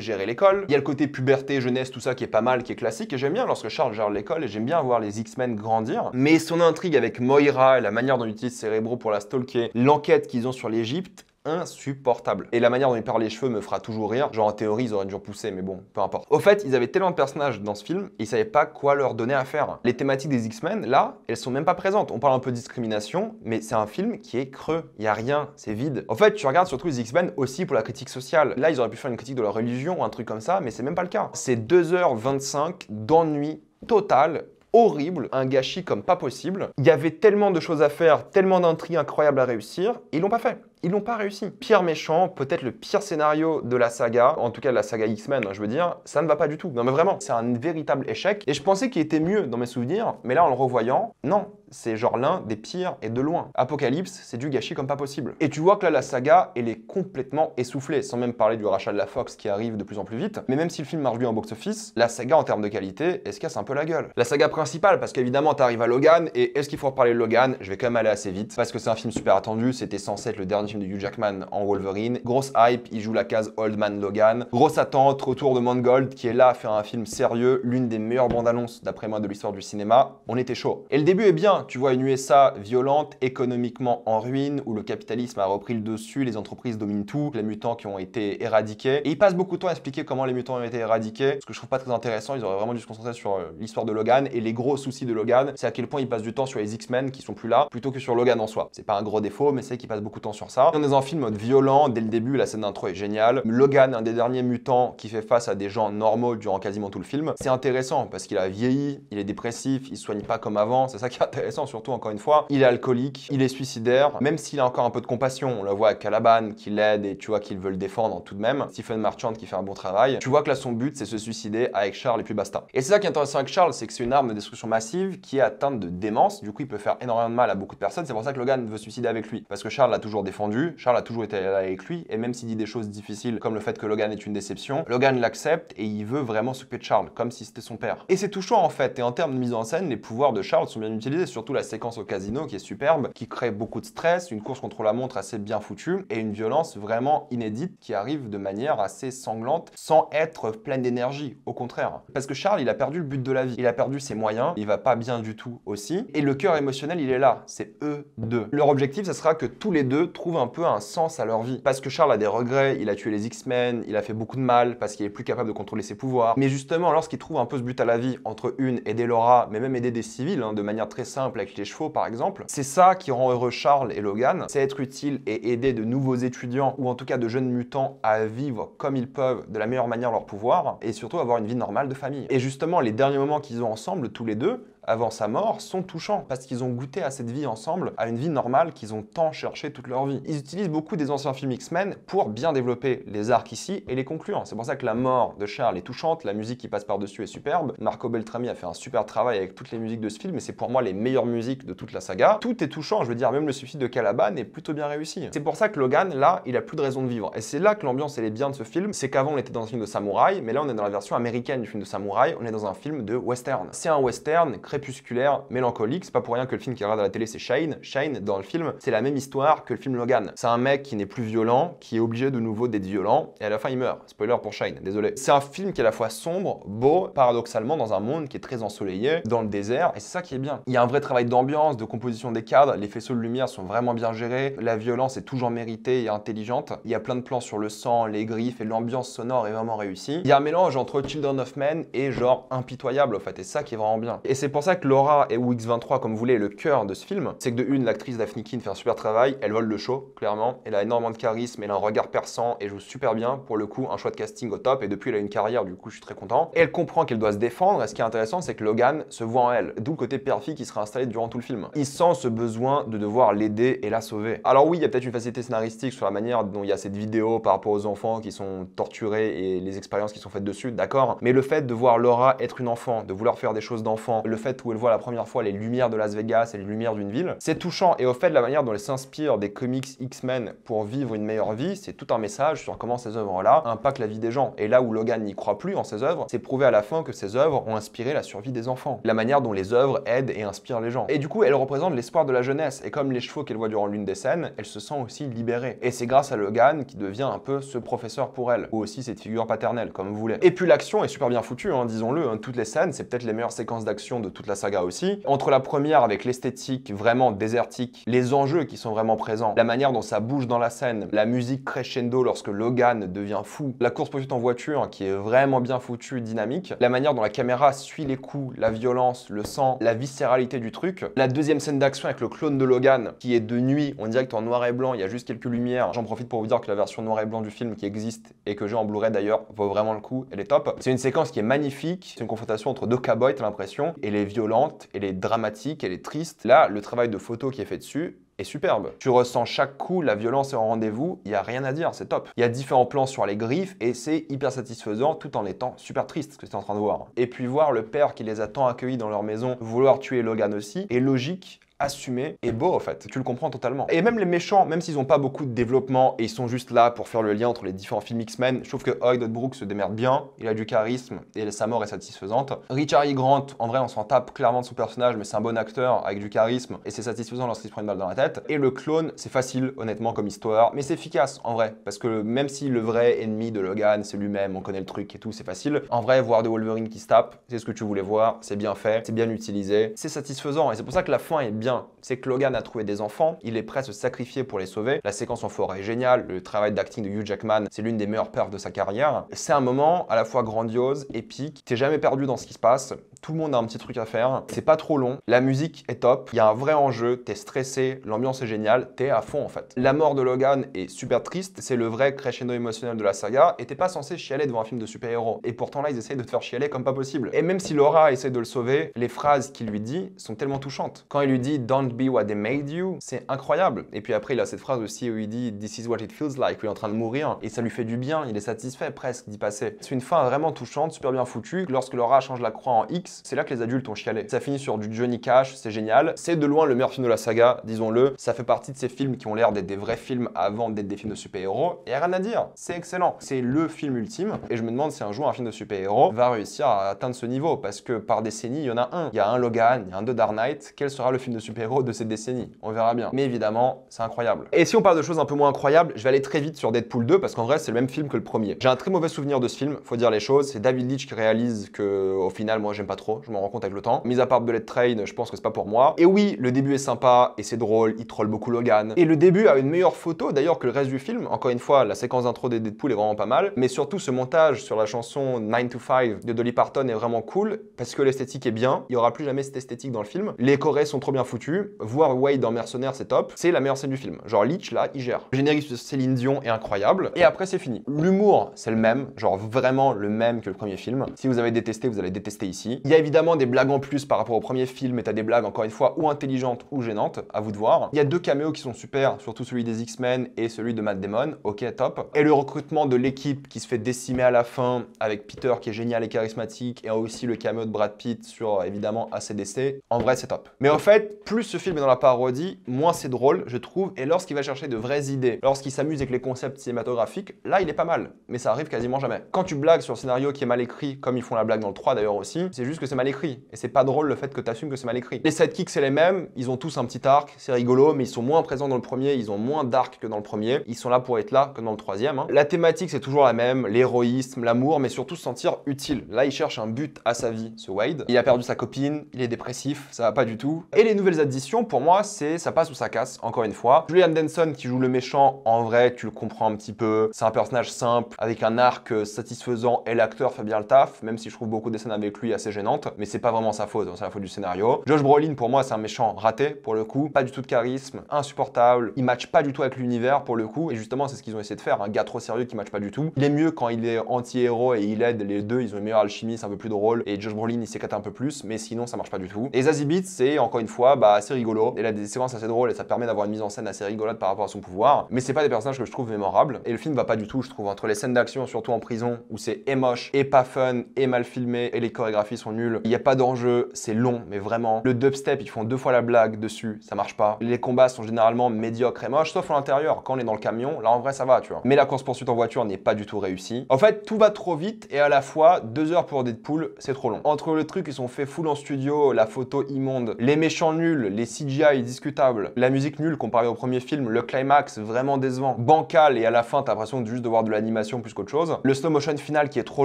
gérer l'école. Il y a le côté puberté, jeunesse, tout ça qui est pas mal, qui est classique, et j'aime bien lorsque Charles gère l'école, et j'aime bien voir les X-Men grandir. Mais son intrigue avec Moira, et la manière dont il utilise Cérébro pour la stalker, l'enquête qu'ils ont sur l'Egypte, insupportable. Et la manière dont il perd les cheveux me fera toujours rire. Genre en théorie, ils auraient dû repousser, mais bon, peu importe. Au fait, ils avaient tellement de personnages dans ce film, ils savaient pas quoi leur donner à faire. Les thématiques des X-Men, là, elles sont même pas présentes. On parle un peu de discrimination, mais c'est un film qui est creux. Il y a rien, c'est vide. En fait, tu regardes surtout les X-Men aussi pour la critique sociale. Là, ils auraient pu faire une critique de leur religion ou un truc comme ça, mais c'est même pas le cas. C'est 2h25 d'ennui total horrible, un gâchis comme pas possible. Il y avait tellement de choses à faire, tellement d'intrigues incroyables à réussir, ils l'ont pas fait ils n'ont pas réussi. Pire méchant, peut-être le pire scénario de la saga, en tout cas de la saga X-Men, hein, je veux dire, ça ne va pas du tout. Non mais vraiment, c'est un véritable échec. Et je pensais qu'il était mieux dans mes souvenirs, mais là en le revoyant, non, c'est genre l'un des pires et de loin. Apocalypse, c'est du gâchis comme pas possible. Et tu vois que là, la saga, elle est complètement essoufflée, sans même parler du rachat de la Fox qui arrive de plus en plus vite. Mais même si le film marche bien en box-office, la saga en termes de qualité, elle se casse un peu la gueule? La saga principale, parce qu'évidemment, t'arrives à Logan, et est-ce qu'il faut reparler de Logan? Je vais quand même aller assez vite, parce que c'est un film super attendu, c'était censé être le dernier film de Hugh Jackman en Wolverine. Grosse hype, il joue la case Old Man Logan. Grosse attente, retour de Mangold, qui est là à faire un film sérieux, l'une des meilleures bandes annonces, d'après moi, de l'histoire du cinéma. On était chaud. Et le début est bien, tu vois une USA violente, économiquement en ruine, où le capitalisme a repris le dessus, les entreprises dominent tout, les mutants qui ont été éradiqués. Et il passe beaucoup de temps à expliquer comment les mutants ont été éradiqués, ce que je trouve pas très intéressant. Ils auraient vraiment dû se concentrer sur euh, l'histoire de Logan. Et les gros soucis de Logan, c'est à quel point il passe du temps sur les X-Men qui sont plus là, plutôt que sur Logan en soi. C'est pas un gros défaut, mais c'est qu'il passe beaucoup de temps sur ça. On est dans un film violent dès le début, la scène d'intro est géniale. Logan, un des derniers mutants qui fait face à des gens normaux durant quasiment tout le film. C'est intéressant parce qu'il a vieilli, il est dépressif, il se soigne pas comme avant. C'est ça qui est intéressant, surtout encore une fois. Il est alcoolique, il est suicidaire, même s'il a encore un peu de compassion. On le voit à Calaban qui l'aide et tu vois qu'il veut le défendre tout de même. Stephen Marchand qui fait un bon travail. Tu vois que là, son but, c'est se suicider avec Charles et puis basta. Et c'est ça qui est intéressant avec Charles, c'est que c'est une arme de destruction massive qui est atteinte de démence. Du coup, il peut faire énormément de mal à beaucoup de personnes. C'est pour ça que Logan veut se suicider avec lui. Parce que Charles l'a toujours défendu, Charles a toujours été là avec lui. Et même s'il dit des choses difficiles, comme le fait que Logan est une déception, Logan l'accepte et il veut vraiment s'occuper de Charles, comme si c'était son père. Et c'est touchant en fait. Et en termes de mise en scène, les pouvoirs de Charles sont bien utilisés, surtout la séquence au casino qui est superbe, qui crée beaucoup de stress, une course contre la montre assez bien foutue et une violence vraiment inédite qui arrive de manière assez sanglante sans être pleine d'énergie, au contraire. Parce que Charles, il a perdu le but de la vie, il a perdu ses moyens, il va pas bien du tout aussi, et le cœur émotionnel, il est là, c'est eux deux. Leur objectif, ça sera que tous les deux trouvent un peu un sens à leur vie. Parce que Charles a des regrets, il a tué les X-Men, il a fait beaucoup de mal parce qu'il est plus capable de contrôler ses pouvoirs. Mais justement, lorsqu'il trouve un peu ce but à la vie entre une, aider Laura, mais même aider des civils, hein, de manière très simple avec les chevaux par exemple, c'est ça qui rend heureux Charles et Logan, c'est être utile et aider de nouveaux étudiants ou en tout cas de jeunes mutants à vivre comme ils peuvent de la meilleure manière leur pouvoir et surtout avoir une vie normale de famille. Et justement, les derniers moments qu'ils ont ensemble, tous les deux, avant sa mort sont touchants parce qu'ils ont goûté à cette vie ensemble, à une vie normale qu'ils ont tant cherché toute leur vie. Ils utilisent beaucoup des anciens films X-Men pour bien développer les arcs ici et les conclure. C'est pour ça que la mort de Charles est touchante, la musique qui passe par-dessus est superbe. Marco Beltrami a fait un super travail avec toutes les musiques de ce film et c'est pour moi les meilleures musiques de toute la saga. Tout est touchant, je veux dire, même le suicide de Calaban est plutôt bien réussi. C'est pour ça que Logan, là, il a plus de raison de vivre. Et c'est là que l'ambiance elle est bien de ce film, c'est qu'avant on était dans un film de samouraï, mais là on est dans la version américaine du film de samouraï, on est dans un film de western. C'est un western crépusculaire, mélancolique. C'est pas pour rien que le film qui regarde à la télé, c'est Shane. Shane, dans le film, c'est la même histoire que le film Logan. C'est un mec qui n'est plus violent, qui est obligé de nouveau d'être violent, et à la fin il meurt. Spoiler pour Shane, désolé. C'est un film qui est à la fois sombre, beau, paradoxalement dans un monde qui est très ensoleillé, dans le désert, et c'est ça qui est bien. Il y a un vrai travail d'ambiance, de composition des cadres, les faisceaux de lumière sont vraiment bien gérés, la violence est toujours méritée et intelligente. Il y a plein de plans sur le sang, les griffes, et l'ambiance sonore est vraiment réussie. Il y a un mélange entre Children of Men et genre impitoyable, en fait, et ça qui est vraiment bien. Et c'est pour ça que Laura et X23, comme vous voulez, le cœur de ce film, c'est que de une, l'actrice Daphne Keane fait un super travail, elle vole le show, clairement. Elle a énormément de charisme, elle a un regard perçant et joue super bien. Pour le coup, un choix de casting au top. Et depuis, elle a une carrière, du coup, je suis très content. Et elle comprend qu'elle doit se défendre. Et ce qui est intéressant, c'est que Logan se voit en elle. D'où le côté père-fille qui sera installé durant tout le film. Il sent ce besoin de devoir l'aider et la sauver. Alors oui, il y a peut-être une facilité scénaristique sur la manière dont il y a cette vidéo par rapport aux enfants qui sont torturés et les expériences qui sont faites dessus, d'accord. Mais le fait de voir Laura être une enfant, de vouloir faire des choses d'enfant, le fait où elle voit la première fois les lumières de Las Vegas et les lumières d'une ville. C'est touchant et au fait, la manière dont elle s'inspire des comics X-Men pour vivre une meilleure vie, c'est tout un message sur comment ces œuvres-là impactent la vie des gens. Et là où Logan n'y croit plus en ses œuvres, c'est prouvé à la fin que ces œuvres ont inspiré la survie des enfants. La manière dont les œuvres aident et inspirent les gens. Et du coup, elle représente l'espoir de la jeunesse. Et comme les chevaux qu'elle voit durant l'une des scènes, elle se sent aussi libérée. Et c'est grâce à Logan qui devient un peu ce professeur pour elle, ou aussi cette figure paternelle, comme vous voulez. Et puis l'action est super bien foutue, hein, disons-le. Hein. Toutes les scènes, c'est peut-être les meilleures séquences d'action de toute la saga aussi. Entre la première avec l'esthétique vraiment désertique, les enjeux qui sont vraiment présents, la manière dont ça bouge dans la scène, la musique crescendo lorsque Logan devient fou, la course poursuite en voiture qui est vraiment bien foutue, dynamique, la manière dont la caméra suit les coups, la violence, le sang, la viscéralité du truc, la deuxième scène d'action avec le clone de Logan qui est de nuit, on dirait que en noir et blanc, il y a juste quelques lumières. J'en profite pour vous dire que la version noir et blanc du film qui existe et que j'ai en Blu-ray d'ailleurs vaut vraiment le coup, elle est top. C'est une séquence qui est magnifique, c'est une confrontation entre deux cowboys, t'as l'impression, elle est violente, elle est dramatique, elle est triste. Là, le travail de photo qui est fait dessus, est superbe. Tu ressens chaque coup, la violence est en rendez-vous, il y a rien à dire, c'est top. Il y a différents plans sur les griffes et c'est hyper satisfaisant tout en étant super triste ce que tu es en train de voir. Et puis voir le père qui les a tant accueillis dans leur maison vouloir tuer Logan aussi est logique assumé et beau en fait. Tu le comprends totalement. Et même les méchants, même s'ils ont pas beaucoup de développement et ils sont juste là pour faire le lien entre les différents films X-Men, je trouve que Hoyt Brooks se démerde bien, il a du charisme et sa mort est satisfaisante. Richard E. Grant, en vrai, on s'en tape clairement de son personnage, mais c'est un bon acteur avec du charisme et c'est satisfaisant lorsqu'il se prend une balle dans la tête. Et le clone, c'est facile honnêtement comme histoire, mais c'est efficace en vrai parce que même si le vrai ennemi de Logan, c'est lui-même, on connaît le truc et tout, c'est facile. En vrai, voir des Wolverine qui se tapent, c'est ce que tu voulais voir, c'est bien fait, c'est bien utilisé, c'est satisfaisant et c'est pour ça que la fin est bien c'est que Logan a trouvé des enfants, il est prêt à se sacrifier pour les sauver. La séquence en forêt est géniale, le travail d'acting de Hugh Jackman, c'est l'une des meilleures perfs de sa carrière. C'est un moment à la fois grandiose, épique, t'es jamais perdu dans ce qui se passe, tout le monde a un petit truc à faire, c'est pas trop long, la musique est top, il y a un vrai enjeu, t'es stressé, l'ambiance est géniale, t'es à fond en fait. La mort de Logan est super triste, c'est le vrai crescendo émotionnel de la saga, et t'es pas censé chialer devant un film de super-héros. Et pourtant là, ils essayent de te faire chialer comme pas possible. Et même si Laura essaie de le sauver, les phrases qu'il lui dit sont tellement touchantes. Quand il lui dit Don't be what they made you, c'est incroyable. Et puis après, il a cette phrase aussi où il dit This is what it feels like, il est en train de mourir, et ça lui fait du bien, il est satisfait presque d'y passer. C'est une fin vraiment touchante, super bien foutue. Lorsque Laura change la croix en X, c'est là que les adultes ont chialé. Ça finit sur du Johnny Cash, c'est génial. C'est de loin le meilleur film de la saga, disons-le. Ça fait partie de ces films qui ont l'air d'être des vrais films avant d'être des films de super-héros. Et rien à dire, c'est excellent. C'est le film ultime. Et je me demande si un jour un film de super-héros va réussir à atteindre ce niveau. Parce que par décennie, il y en a un. Il y a un Logan, il y a un The Dark Knight. Quel sera le film de super-héros de cette décennie? On verra bien. Mais évidemment, c'est incroyable. Et si on parle de choses un peu moins incroyables, je vais aller très vite sur Deadpool 2 parce qu'en vrai, c'est le même film que le premier. J'ai un très mauvais souvenir de ce film, faut dire les choses. C'est David Leitch qui réalise que, au final, moi, j'aime pas trop. Je m'en rends compte avec le temps. Mis à part Bullet Train, je pense que c'est pas pour moi. Et oui, le début est sympa et c'est drôle. Il troll beaucoup Logan. Et le début a une meilleure photo d'ailleurs que le reste du film. Encore une fois, la séquence d'intro des Deadpool est vraiment pas mal. Mais surtout, ce montage sur la chanson 9 to 5 de Dolly Parton est vraiment cool parce que l'esthétique est bien. Il y aura plus jamais cette esthétique dans le film. Les chorés sont trop bien foutus. Voir Wade dans Mercenaire, c'est top. C'est la meilleure scène du film. Genre Leech là, il gère. Le générique de Céline Dion est incroyable. Et après, c'est fini. L'humour, c'est le même. Genre vraiment le même que le premier film. Si vous avez détesté, vous allez détester ici. A évidemment des blagues en plus par rapport au premier film et t'as des blagues encore une fois ou intelligentes ou gênantes, à vous de voir. Il y a deux caméos qui sont super, surtout celui des X-Men et celui de Matt Damon, ok top. Et le recrutement de l'équipe qui se fait décimer à la fin avec Peter qui est génial et charismatique et aussi le caméo de Brad Pitt sur évidemment ACDC, en vrai c'est top. Mais en fait, plus ce film est dans la parodie, moins c'est drôle je trouve, et lorsqu'il va chercher de vraies idées, lorsqu'il s'amuse avec les concepts cinématographiques, là il est pas mal, mais ça arrive quasiment jamais. Quand tu blagues sur un scénario qui est mal écrit, comme ils font la blague dans le 3 d'ailleurs aussi, c'est juste que c'est mal écrit, et c'est pas drôle le fait que t'assumes que c'est mal écrit. Les sidekicks c'est les mêmes, ils ont tous un petit arc, c'est rigolo, mais ils sont moins présents dans le premier, ils ont moins d'arc que dans le premier, ils sont là pour être là que dans le troisième. hein. La thématique c'est toujours la même, l'héroïsme, l'amour, mais surtout se sentir utile. Là il cherche un but à sa vie, ce Wade. Il a perdu sa copine, il est dépressif, ça va pas du tout. Et les nouvelles additions, pour moi, c'est ça passe ou ça casse, encore une fois. Julian Denson qui joue le méchant, en vrai, tu le comprends un petit peu. C'est un personnage simple, avec un arc euh, satisfaisant, et l'acteur fait bien le taf, même si je trouve beaucoup des scènes avec lui assez gênantes, mais c'est pas vraiment sa faute, hein, c'est la faute du scénario. Josh Brolin, pour moi, c'est un méchant raté, pour le coup, pas du tout de charisme, insupportable, il match pas du tout avec l'univers, pour le coup, et justement, c'est ce qu'ils ont essayé de faire, un gars trop sérieux qui match pas du tout. Il est mieux quand il est anti-héros et il aide les deux, ils ont une meilleure alchimie, c'est un peu plus drôle, et Josh Brolin, il s'éclate un peu plus, mais sinon, ça marche pas du tout. Et Zazie Beetz, c'est encore une fois, bah assez rigolo. Il a des séquences assez drôles et ça permet d'avoir une mise en scène assez rigolote par rapport à son pouvoir. Mais c'est pas des personnages que je trouve mémorables. Et le film va pas du tout, je trouve, entre les scènes d'action, surtout en prison, où c'est émoche, et pas fun, et mal filmé, et les chorégraphies sont Il y a pas d'enjeu, c'est long, mais vraiment. Le dubstep, ils font deux fois la blague dessus, ça marche pas. Les combats sont généralement médiocres et moches, sauf à l'intérieur. Quand on est dans le camion, là en vrai ça va, tu vois. Mais la course-poursuite en voiture n'est pas du tout réussie. En fait, tout va trop vite et à la fois, deux heures pour Deadpool, c'est trop long. Entre le truc, ils sont faits full en studio, la photo immonde, les méchants nuls, les CGI discutables, la musique nulle comparée au premier film, le climax vraiment décevant, bancal et à la fin, t'as l'impression juste de voir de l'animation plus qu'autre chose. Le slow motion final qui est trop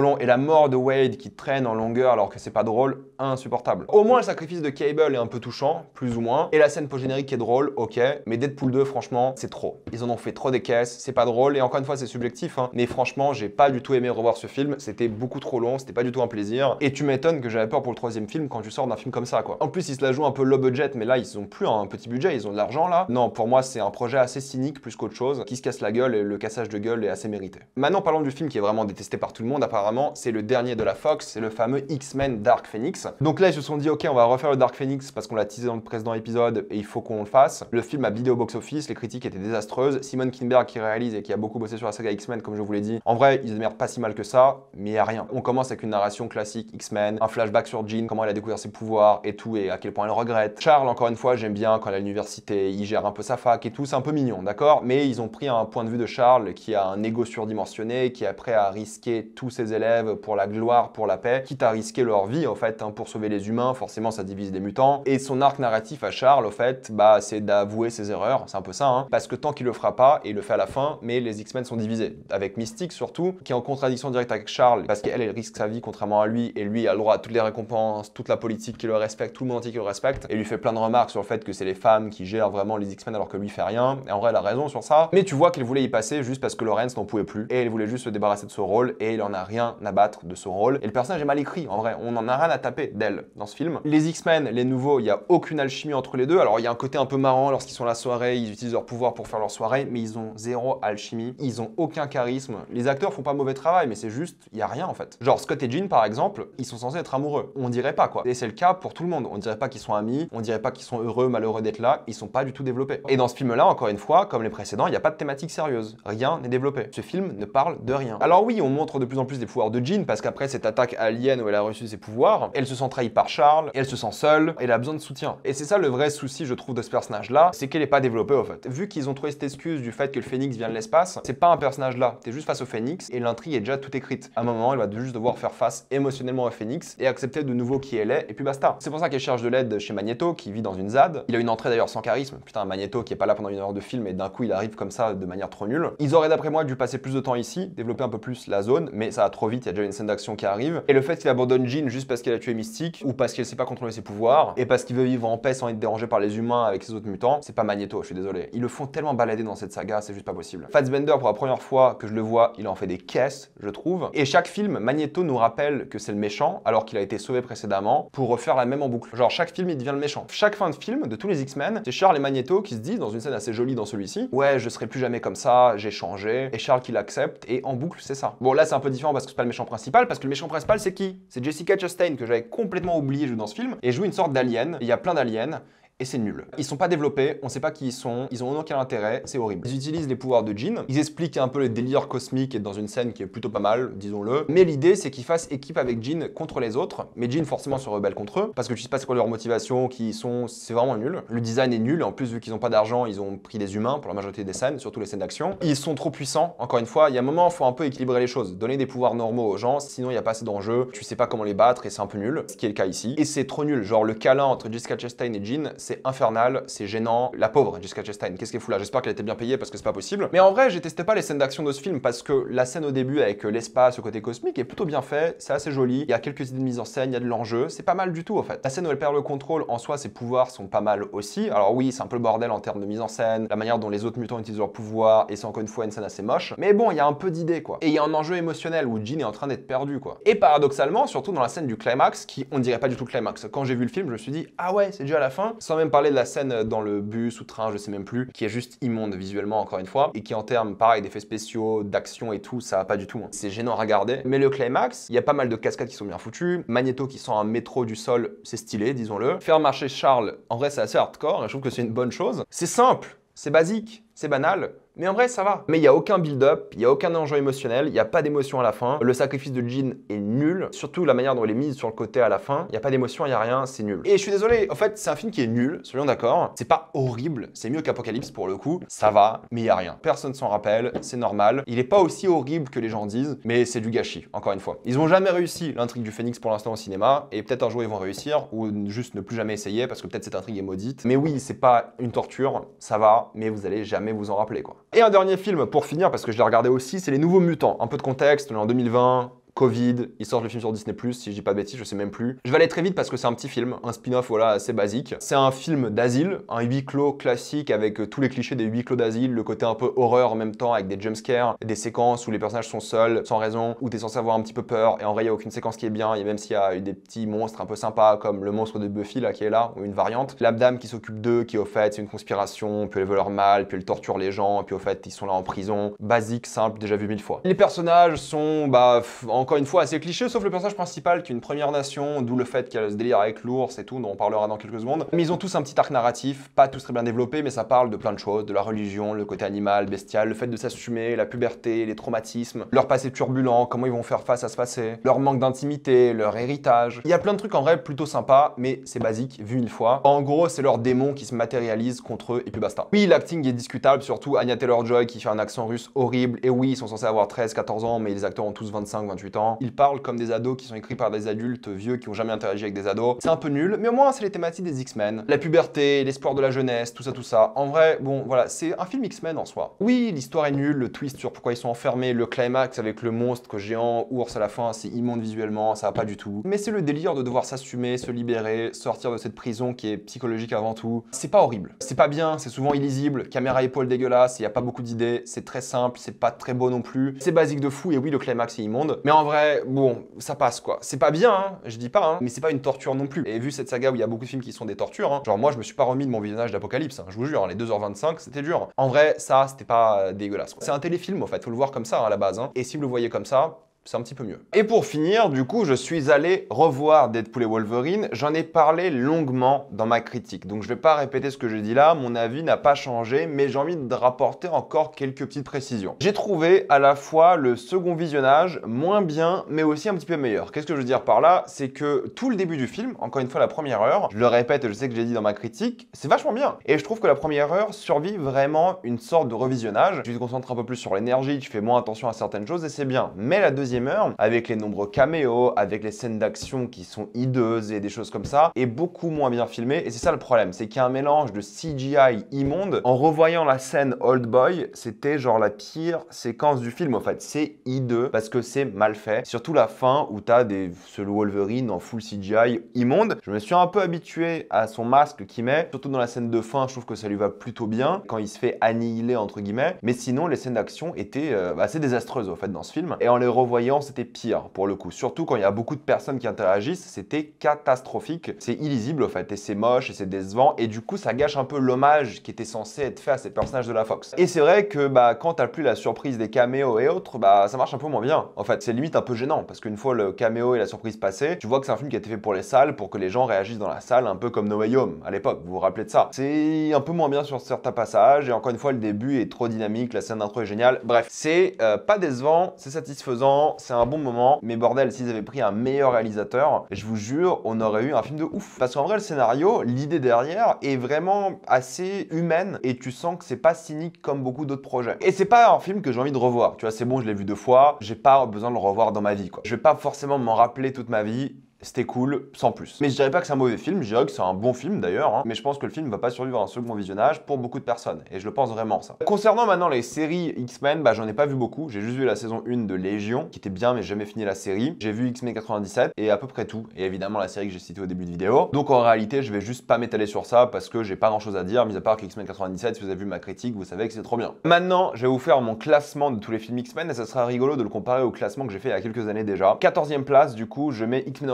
long et la mort de Wade qui traîne en longueur alors que c'est pas drôle, insupportable. Au moins, le sacrifice de Cable est un peu touchant, plus ou moins, et la scène post-générique est drôle, ok, mais Deadpool 2, franchement, c'est trop. Ils en ont fait trop des caisses, c'est pas drôle, et encore une fois, c'est subjectif, hein, mais franchement, j'ai pas du tout aimé revoir ce film, c'était beaucoup trop long, c'était pas du tout un plaisir, et tu m'étonnes que j'avais peur pour le troisième film quand tu sors d'un film comme ça, quoi. En plus, ils se la jouent un peu low budget, mais là, ils ont plus un petit budget, ils ont de l'argent là. Non, pour moi, c'est un projet assez cynique plus qu'autre chose, qui se casse la gueule, et le cassage de gueule est assez mérité. Maintenant, parlons du film qui est vraiment détesté par tout le monde, apparemment, c'est le dernier de la Fox, c'est le fameux X-Men Dark Phoenix. Donc là, ils se sont dit, ok, on va refaire le Dark Phoenix parce qu'on l'a teasé dans le précédent épisode et il faut qu'on le fasse. Le film a bidé au box-office, les critiques étaient désastreuses. Simon Kinberg qui réalise et qui a beaucoup bossé sur la saga X-Men, comme je vous l'ai dit. En vrai, ils se pas si mal que ça, mais il a rien. On commence avec une narration classique X-Men, un flashback sur Jean, comment elle a découvert ses pouvoirs et tout, et à quel point elle regrette. Charles, encore une fois, j'aime bien quand elle à l'université, il gère un peu sa fac et tout, c'est un peu mignon, d'accord? Mais ils ont pris un point de vue de Charles qui a un ego surdimensionné, qui est prêt à risquer tous ses élèves pour la gloire, pour la paix, quitte à risquer leur vie, en fait, hein, pour sauver les humains, forcément ça divise des mutants. Et son arc narratif à Charles, au fait, bah, c'est d'avouer ses erreurs, c'est un peu ça, hein, parce que tant qu'il le fera pas, et il le fait à la fin, mais les X-Men sont divisés. Avec Mystique surtout, qui est en contradiction directe avec Charles, parce qu'elle, elle risque sa vie contrairement à lui, et lui a le droit à toutes les récompenses, toute la politique qui le respecte, tout le monde entier qui le respecte, et lui fait plein de remarques sur le fait que c'est les femmes qui gèrent vraiment les X-Men alors que lui fait rien. Et en vrai, elle a raison sur ça. Mais tu vois qu'elle voulait y passer juste parce que Lawrence n'en pouvait plus, et elle voulait juste se débarrasser de ce rôle, et il en a rien à battre de ce rôle. Et le personnage est mal écrit, en vrai, on en a rien à taper d'elle dans ce film. Les X-Men, les nouveaux, il n'y a aucune alchimie entre les deux. Alors il y a un côté un peu marrant lorsqu'ils sont à la soirée, ils utilisent leur pouvoir pour faire leur soirée, mais ils ont zéro alchimie, ils ont aucun charisme. Les acteurs font pas mauvais travail, mais c'est juste, il y a rien en fait. Genre Scott et Jean par exemple, ils sont censés être amoureux. On dirait pas quoi. Et c'est le cas pour tout le monde. On dirait pas qu'ils sont amis, on dirait pas qu'ils sont heureux, malheureux d'être là, ils sont pas du tout développés. Et dans ce film-là, encore une fois, comme les précédents, il n'y a pas de thématique sérieuse. Rien n'est développé. Ce film ne parle de rien. Alors oui, on montre de plus en plus des pouvoirs de Jean parce qu'après cette attaque alien où elle a reçu ses pouvoirs, elle se sent trahie par Charles, elle se sent seule, elle a besoin de soutien. Et c'est ça le vrai souci, je trouve, de ce personnage-là, c'est qu'elle est pas développée en fait. Vu qu'ils ont trouvé cette excuse du fait que le Phénix vient de l'espace, c'est pas un personnage là. T'es juste face au Phénix et l'intrigue est déjà tout écrite. À un moment, elle va juste devoir faire face émotionnellement au Phénix et accepter de nouveau qui elle est, et puis basta. C'est pour ça qu'elle cherche de l'aide chez Magneto, qui vit dans une ZAD. Il a une entrée d'ailleurs sans charisme. Putain, Magneto qui est pas là pendant une heure de film et d'un coup il arrive comme ça de manière trop nulle. Ils auraient d'après moi dû passer plus de temps ici, développer un peu plus la zone, mais ça va trop vite, il y a déjà une scène d'action qui arrive. Et le fait qu'il abandonne Jean juste parce qu'elle a tué Mystique, ou parce qu'elle sait pas contrôler ses pouvoirs, et parce qu'il veut vivre en paix sans être dérangé par les humains avec ses autres mutants, c'est pas Magneto, je suis désolé. Ils le font tellement balader dans cette saga, c'est juste pas possible. Fassbender, pour la première fois que je le vois, il en fait des caisses, je trouve. Et chaque film, Magneto nous rappelle que c'est le méchant, alors qu'il a été sauvé précédemment, pour refaire la même en boucle. Genre, chaque film, il devient le méchant. Chaque fin de film de tous les X-Men, c'est Charles et Magneto qui se disent, dans une scène assez jolie dans celui-ci, ouais, je serai plus jamais comme ça, j'ai changé, et Charles qui l'accepte, et en boucle, c'est ça. Bon, là, c'est un peu différent parce que c'est pas le méchant principal, parce que le méchant principal, c'est qui? C'est Jessica que j'avais complètement oublié jouer dans ce film, et joue une sorte d'alien. Il y a plein d'aliens, et c'est nul. Ils sont pas développés, on sait pas qui ils sont, ils ont aucun intérêt, c'est horrible. Ils utilisent les pouvoirs de Jean, ils expliquent un peu le délire cosmique dans une scène qui est plutôt pas mal, disons-le. Mais l'idée c'est qu'ils fassent équipe avec Jean contre les autres, mais Jean forcément se rebelle contre eux, parce que tu sais pas c'est quoi leur motivation, qui ils sont, c'est vraiment nul. Le design est nul, en plus vu qu'ils ont pas d'argent, ils ont pris des humains pour la majorité des scènes, surtout les scènes d'action. Ils sont trop puissants, encore une fois, il y a un moment, il faut un peu équilibrer les choses, donner des pouvoirs normaux aux gens, sinon il y a pas assez d'enjeux, tu sais pas comment les battre et c'est un peu nul, ce qui est le cas ici. Et c'est trop nul, genre le câlin entre Jessica Chastain et Jean, infernal, c'est gênant. La pauvre Jessica Chastain, qu'est-ce qu'elle fout là? J'espère qu'elle était bien payée parce que c'est pas possible. Mais en vrai, j'ai testé pas les scènes d'action de ce film parce que la scène au début avec l'espace, le côté cosmique est plutôt bien fait, c'est assez joli. Il y a quelques idées de mise en scène, il y a de l'enjeu, c'est pas mal du tout en fait. La scène où elle perd le contrôle, en soi, ses pouvoirs sont pas mal aussi. Alors oui, c'est un peu le bordel en termes de mise en scène, la manière dont les autres mutants utilisent leurs pouvoirs, et c'est encore une fois une scène assez moche. Mais bon, il y a un peu d'idées quoi. Et il y a un enjeu émotionnel où Jean est en train d'être perdu quoi. Et paradoxalement, surtout dans la scène du climax, qui on dirait pas du tout climax. Quand j'ai vu le film, je me suis dit, ah ouais, c'est déjà la fin, même parler de la scène dans le bus ou train, je sais même plus, qui est juste immonde visuellement encore une fois, et qui en termes, pareil, d'effets spéciaux, d'action et tout, ça va pas du tout. hein. C'est gênant à regarder. Mais le climax, il y a pas mal de cascades qui sont bien foutues. Magneto qui sent un métro du sol, c'est stylé, disons-le. Faire marcher Charles, en vrai, c'est assez hardcore, et je trouve que c'est une bonne chose. C'est simple, c'est basique, c'est banal, mais en vrai, ça va. Mais il n'y a aucun build-up, il n'y a aucun enjeu émotionnel, il n'y a pas d'émotion à la fin. Le sacrifice de Jean est nul, surtout la manière dont il est mise sur le côté à la fin. Il n'y a pas d'émotion, il n'y a rien, c'est nul. Et je suis désolé, en fait, c'est un film qui est nul, soyons d'accord. C'est pas horrible, c'est mieux qu'Apocalypse pour le coup. Ça va, mais il n'y a rien. Personne s'en rappelle, c'est normal. Il n'est pas aussi horrible que les gens disent, mais c'est du gâchis, encore une fois. Ils n'ont jamais réussi l'intrigue du Phénix pour l'instant au cinéma, et peut-être un jour ils vont réussir, ou juste ne plus jamais essayer, parce que peut-être cette intrigue est maudite. Mais oui, c'est pas une torture, ça va, mais vous allez jamais vous en rappeler, quoi. Et un dernier film pour finir, parce que je l'ai regardé aussi, c'est Les Nouveaux Mutants. Un peu de contexte, on est en 2020, Covid, ils sortent le film sur Disney+, si je dis pas de bêtises, je sais même plus. Je vais aller très vite parce que c'est un petit film, un spin-off voilà assez basique. C'est un film d'asile, un huis clos classique avec euh, tous les clichés des huis clos d'asile, le côté un peu horreur en même temps avec des jumpscares, des séquences où les personnages sont seuls, sans raison, où t'es censé avoir un petit peu peur, et en vrai il a aucune séquence qui est bien, et même s'il y a eu des petits monstres un peu sympas comme le monstre de Buffy là qui est là, ou une variante. L'abdame qui s'occupe d'eux, qui au fait c'est une conspiration, puis elle veut leur mal, puis elle torture les gens, puis au fait ils sont là en prison. Basique, simple, déjà vu mille fois. Les personnages sont, bah, pff, encore une fois assez clichés, sauf le personnage principal qui est une Première Nation, d'où le fait qu'il y a ce délire avec l'ours et tout, dont on parlera dans quelques secondes. Mais ils ont tous un petit arc narratif, pas tous très bien développé, mais ça parle de plein de choses, de la religion, le côté animal, bestial, le fait de s'assumer, la puberté, les traumatismes, leur passé turbulent, comment ils vont faire face à ce passé, leur manque d'intimité, leur héritage. Il y a plein de trucs en vrai plutôt sympas, mais c'est basique, vu mille fois. En gros, c'est leur démon qui se matérialise contre eux et puis basta. Oui, l'acting est discutable, surtout Anya Taylor-Joy qui fait un accent russe horrible, et oui, ils sont censés avoir 13-14 ans, mais les acteurs ont tous 25-28 ans. Ils parlent comme des ados qui sont écrits par des adultes vieux qui ont jamais interagi avec des ados. C'est un peu nul, mais au moins c'est les thématiques des X-Men. La puberté, l'espoir de la jeunesse, tout ça, tout ça. En vrai, bon, voilà, c'est un film X-Men en soi. Oui, l'histoire est nulle, le twist sur pourquoi ils sont enfermés, le climax avec le monstre géant, ours à la fin, c'est immonde visuellement, ça va pas du tout. Mais c'est le délire de devoir s'assumer, se libérer, sortir de cette prison qui est psychologique avant tout. C'est pas horrible. C'est pas bien, c'est souvent illisible, caméra épaule dégueulasse, il y a pas beaucoup d'idées, c'est très simple, c'est pas très beau non plus. C'est basique de fou, et oui, le climax est immonde. Mais vrai, bon, ça passe quoi. C'est pas bien, hein, je dis pas, hein, mais c'est pas une torture non plus. Et vu cette saga où il y a beaucoup de films qui sont des tortures, hein, genre moi je me suis pas remis de mon visionnage d'Apocalypse, je vous jure, les 2h25 c'était dur. En vrai, ça c'était pas dégueulasse. C'est un téléfilm en fait, faut le voir comme ça à la base. Et si vous le voyez comme ça, c'est un petit peu mieux. Et pour finir, du coup, je suis allé revoir Deadpool et Wolverine. J'en ai parlé longuement dans ma critique, donc je vais pas répéter ce que j'ai dit là. Mon avis n'a pas changé, mais j'ai envie de rapporter encore quelques petites précisions. J'ai trouvé à la fois le second visionnage moins bien, mais aussi un petit peu meilleur. Qu'est-ce que je veux dire par là? C'est que tout le début du film, encore une fois la première heure, je le répète, je sais que j'ai dit dans ma critique, c'est vachement bien. Et je trouve que la première heure survit vraiment une sorte de revisionnage. Tu te concentres un peu plus sur l'énergie, tu fais moins attention à certaines choses et c'est bien. Mais la deuxième heure, avec les nombreux caméos, avec les scènes d'action qui sont hideuses et des choses comme ça, est beaucoup moins bien filmée. Et c'est ça le problème, c'est qu'il y a un mélange de CGI immonde. En revoyant la scène Old Boy, c'était genre la pire séquence du film en fait. C'est hideux parce que c'est mal fait. Surtout la fin où t'as des ce Wolverine en full CGI immonde. Je me suis un peu habitué à son masque qu'il met. Surtout dans la scène de fin, je trouve que ça lui va plutôt bien quand il se fait annihiler entre guillemets. Mais sinon, les scènes d'action étaient euh, assez désastreuses au fait dans ce film. Et en les revoyant, c'était pire pour le coup. Surtout quand il y a beaucoup de personnes qui interagissent, c'était catastrophique. C'est illisible au fait et c'est moche et c'est décevant. Et du coup, ça gâche un peu l'hommage qui était censé être fait à ces personnages de la Fox. Et c'est vrai que bah, quand t'as plus la surprise des caméos et autres, bah ça marche un peu moins bien. En fait, c'est limite un peu gênant parce qu'une fois le caméo et la surprise passés, tu vois que c'est un film qui a été fait pour les salles, pour que les gens réagissent dans la salle, un peu comme No Way à l'époque. Vous vous rappelez de ça C'est un peu moins bien sur certains passages et encore une fois, le début est trop dynamique, la scène d'intro est géniale. Bref, c'est euh, pas décevant, c'est satisfaisant, c'est un bon moment. Mais bordel, s'ils avaient pris un meilleur réalisateur, je vous jure, on aurait eu un film de ouf. Parce qu'en vrai, le scénario, l'idée derrière est vraiment assez humaine et tu sens que c'est pas cynique comme beaucoup d'autres projets. Et c'est pas un film que j'ai envie de revoir. Tu vois, c'est bon, je l'ai vu deux fois, j'ai pas besoin de le revoir dans ma vie, quoi. Je vais pas forcément m'en rappeler toute ma vie. C'était cool, sans plus. Mais je dirais pas que c'est un mauvais film, je dirais que c'est un bon film d'ailleurs, hein. mais je pense que le film va pas survivre à un second visionnage pour beaucoup de personnes, et je le pense vraiment ça. Concernant maintenant les séries X-Men, bah j'en ai pas vu beaucoup, j'ai juste vu la saison 1 de Légion, qui était bien mais jamais fini la série. J'ai vu X-Men 97, et à peu près tout, et évidemment la série que j'ai citée au début de vidéo. Donc en réalité, je vais juste pas m'étaler sur ça, parce que j'ai pas grand chose à dire, mis à part que X-Men 97, si vous avez vu ma critique, vous savez que c'est trop bien. Maintenant, je vais vous faire mon classement de tous les films X-Men, et ça sera rigolo de le comparer au classement que j'ai fait il y a quelques années déjà. 14e place, du coup, je mets X-Men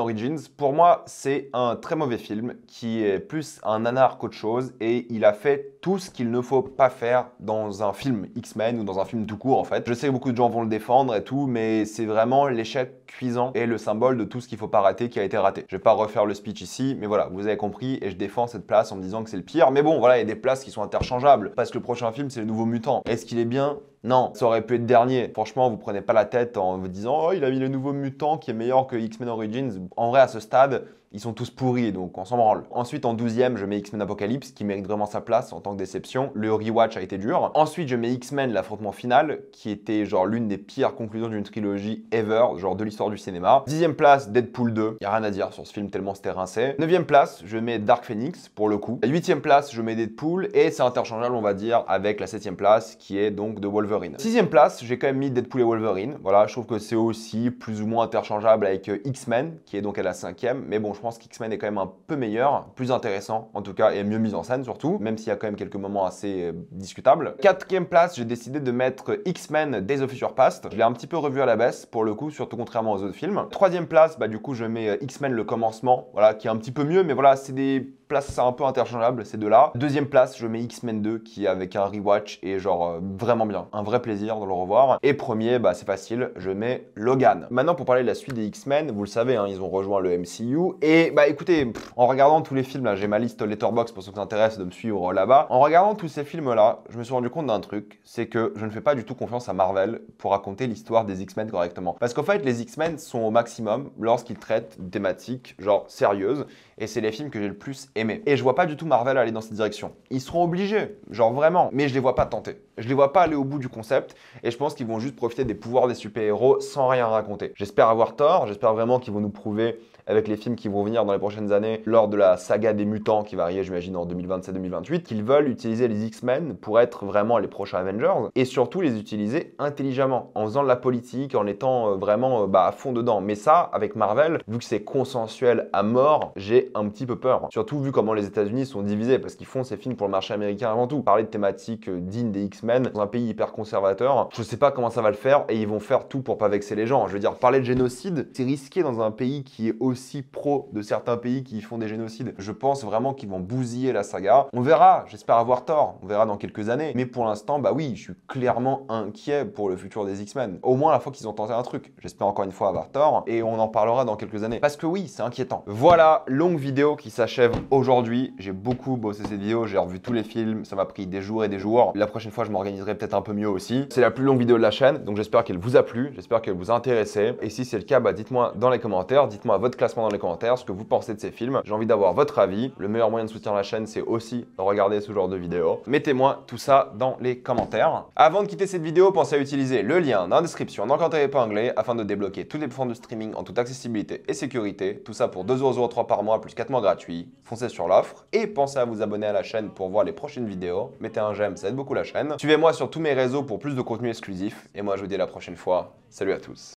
Pour moi, c'est un très mauvais film qui est plus un nanar qu'autre chose et il a fait tout ce qu'il ne faut pas faire dans un film X-Men ou dans un film tout court en fait. Je sais que beaucoup de gens vont le défendre et tout, mais c'est vraiment l'échec cuisant et le symbole de tout ce qu'il faut pas rater qui a été raté. Je vais pas refaire le speech ici, mais voilà, vous avez compris et je défends cette place en me disant que c'est le pire. Mais bon, voilà, il y a des places qui sont interchangeables parce que le prochain film c'est le nouveau mutant. Est-ce qu'il est bien? Non, ça aurait pu être dernier. Franchement, vous prenez pas la tête en vous disant Oh, il a mis le nouveau mutant qui est meilleur que X-Men Origins. En vrai, à ce stade, ils sont tous pourris, donc on s'en branle. Ensuite, en 12ème, je mets X-Men Apocalypse, qui mérite vraiment sa place en tant que déception. Le rewatch a été dur. Ensuite, je mets X-Men, l'affrontement final, qui était genre l'une des pires conclusions d'une trilogie ever, genre de l'histoire du cinéma. Dixième place, Deadpool 2. Y a rien à dire sur ce film tellement c'était rincé. Neuvième place, je mets Dark Phoenix, pour le coup. Huitième place, je mets Deadpool, et c'est interchangeable, on va dire, avec la septième place, qui est donc de Wolverine. Sixième place, j'ai quand même mis Deadpool et Wolverine. Voilà, je trouve que c'est aussi plus ou moins interchangeable avec euh, X-Men, qui est donc à la cinquième. Mais bon, je pense qu'X-Men est quand même un peu meilleur, plus intéressant en tout cas, et mieux mis en scène surtout, même s'il y a quand même quelques moments assez euh, discutables. Quatrième place, j'ai décidé de mettre X-Men Days of Future Past. Je l'ai un petit peu revu à la baisse pour le coup, surtout contrairement aux autres films. Troisième place, bah du coup je mets euh, X-Men le commencement, voilà, qui est un petit peu mieux, mais voilà, c'est des places un peu interchangeables ces deux-là. Deuxième place, je mets X-Men 2 qui avec un rewatch et genre euh, vraiment bien, un vrai plaisir de le revoir. Et premier, bah c'est facile, je mets Logan. Maintenant pour parler de la suite des X-Men, vous le savez, hein, ils ont rejoint le MCU et bah écoutez, en regardant tous les films là, j'ai ma liste Letterboxd pour ceux qui s'intéressent de me suivre là-bas. En regardant tous ces films là, je me suis rendu compte d'un truc, c'est que je ne fais pas du tout confiance à Marvel pour raconter l'histoire des X-Men correctement. Parce qu'en fait, les X-Men sont au maximum lorsqu'ils traitent des thématiques genre sérieuses et c'est les films que j'ai le plus aimé. Et je vois pas du tout Marvel aller dans cette direction. Ils seront obligés, genre vraiment, mais je les vois pas tenter. Je les vois pas aller au bout du concept et je pense qu'ils vont juste profiter des pouvoirs des super-héros sans rien raconter. J'espère avoir tort, j'espère vraiment qu'ils vont nous prouver avec les films qui vont venir dans les prochaines années lors de la saga des mutants qui va arriver, j'imagine, en 2027-2028, qu'ils veulent utiliser les X-Men pour être vraiment les prochains Avengers et surtout les utiliser intelligemment, en faisant de la politique, en étant euh, vraiment euh, bah, à fond dedans. Mais ça, avec Marvel, vu que c'est consensuel à mort, j'ai un petit peu peur. Surtout vu comment les États-Unis sont divisés, parce qu'ils font ces films pour le marché américain avant tout. Parler de thématiques euh, dignes des X-Men dans un pays hyper conservateur, je sais pas comment ça va le faire et ils vont faire tout pour pas vexer les gens. Je veux dire, parler de génocide, c'est risqué dans un pays qui est aussi aussi pro de certains pays qui font des génocides. Je pense vraiment qu'ils vont bousiller la saga. On verra, j'espère avoir tort, on verra dans quelques années. Mais pour l'instant, bah oui, je suis clairement inquiet pour le futur des X-Men. Au moins la fois qu'ils ont tenté un truc. J'espère encore une fois avoir tort et on en parlera dans quelques années. Parce que oui, c'est inquiétant. Voilà, longue vidéo qui s'achève aujourd'hui. J'ai beaucoup bossé cette vidéo, j'ai revu tous les films, ça m'a pris des jours et des jours. La prochaine fois, je m'organiserai peut-être un peu mieux aussi. C'est la plus longue vidéo de la chaîne, donc j'espère qu'elle vous a plu, j'espère qu'elle vous a intéressé. Et si c'est le cas, bah dites-moi dans les commentaires, dites-moi votre classe dans les commentaires ce que vous pensez de ces films. J'ai envie d'avoir votre avis. Le meilleur moyen de soutenir la chaîne, c'est aussi de regarder ce genre de vidéos. Mettez-moi tout ça dans les commentaires. Avant de quitter cette vidéo, pensez à utiliser le lien dans la description dans le commentaire épinglé afin de débloquer toutes les plateformes de streaming en toute accessibilité et sécurité. Tout ça pour 2,03€ par mois plus 4 mois gratuits. Foncez sur l'offre et pensez à vous abonner à la chaîne pour voir les prochaines vidéos. Mettez un j'aime, ça aide beaucoup la chaîne. Suivez-moi sur tous mes réseaux pour plus de contenu exclusif. Et moi, je vous dis à la prochaine fois. Salut à tous.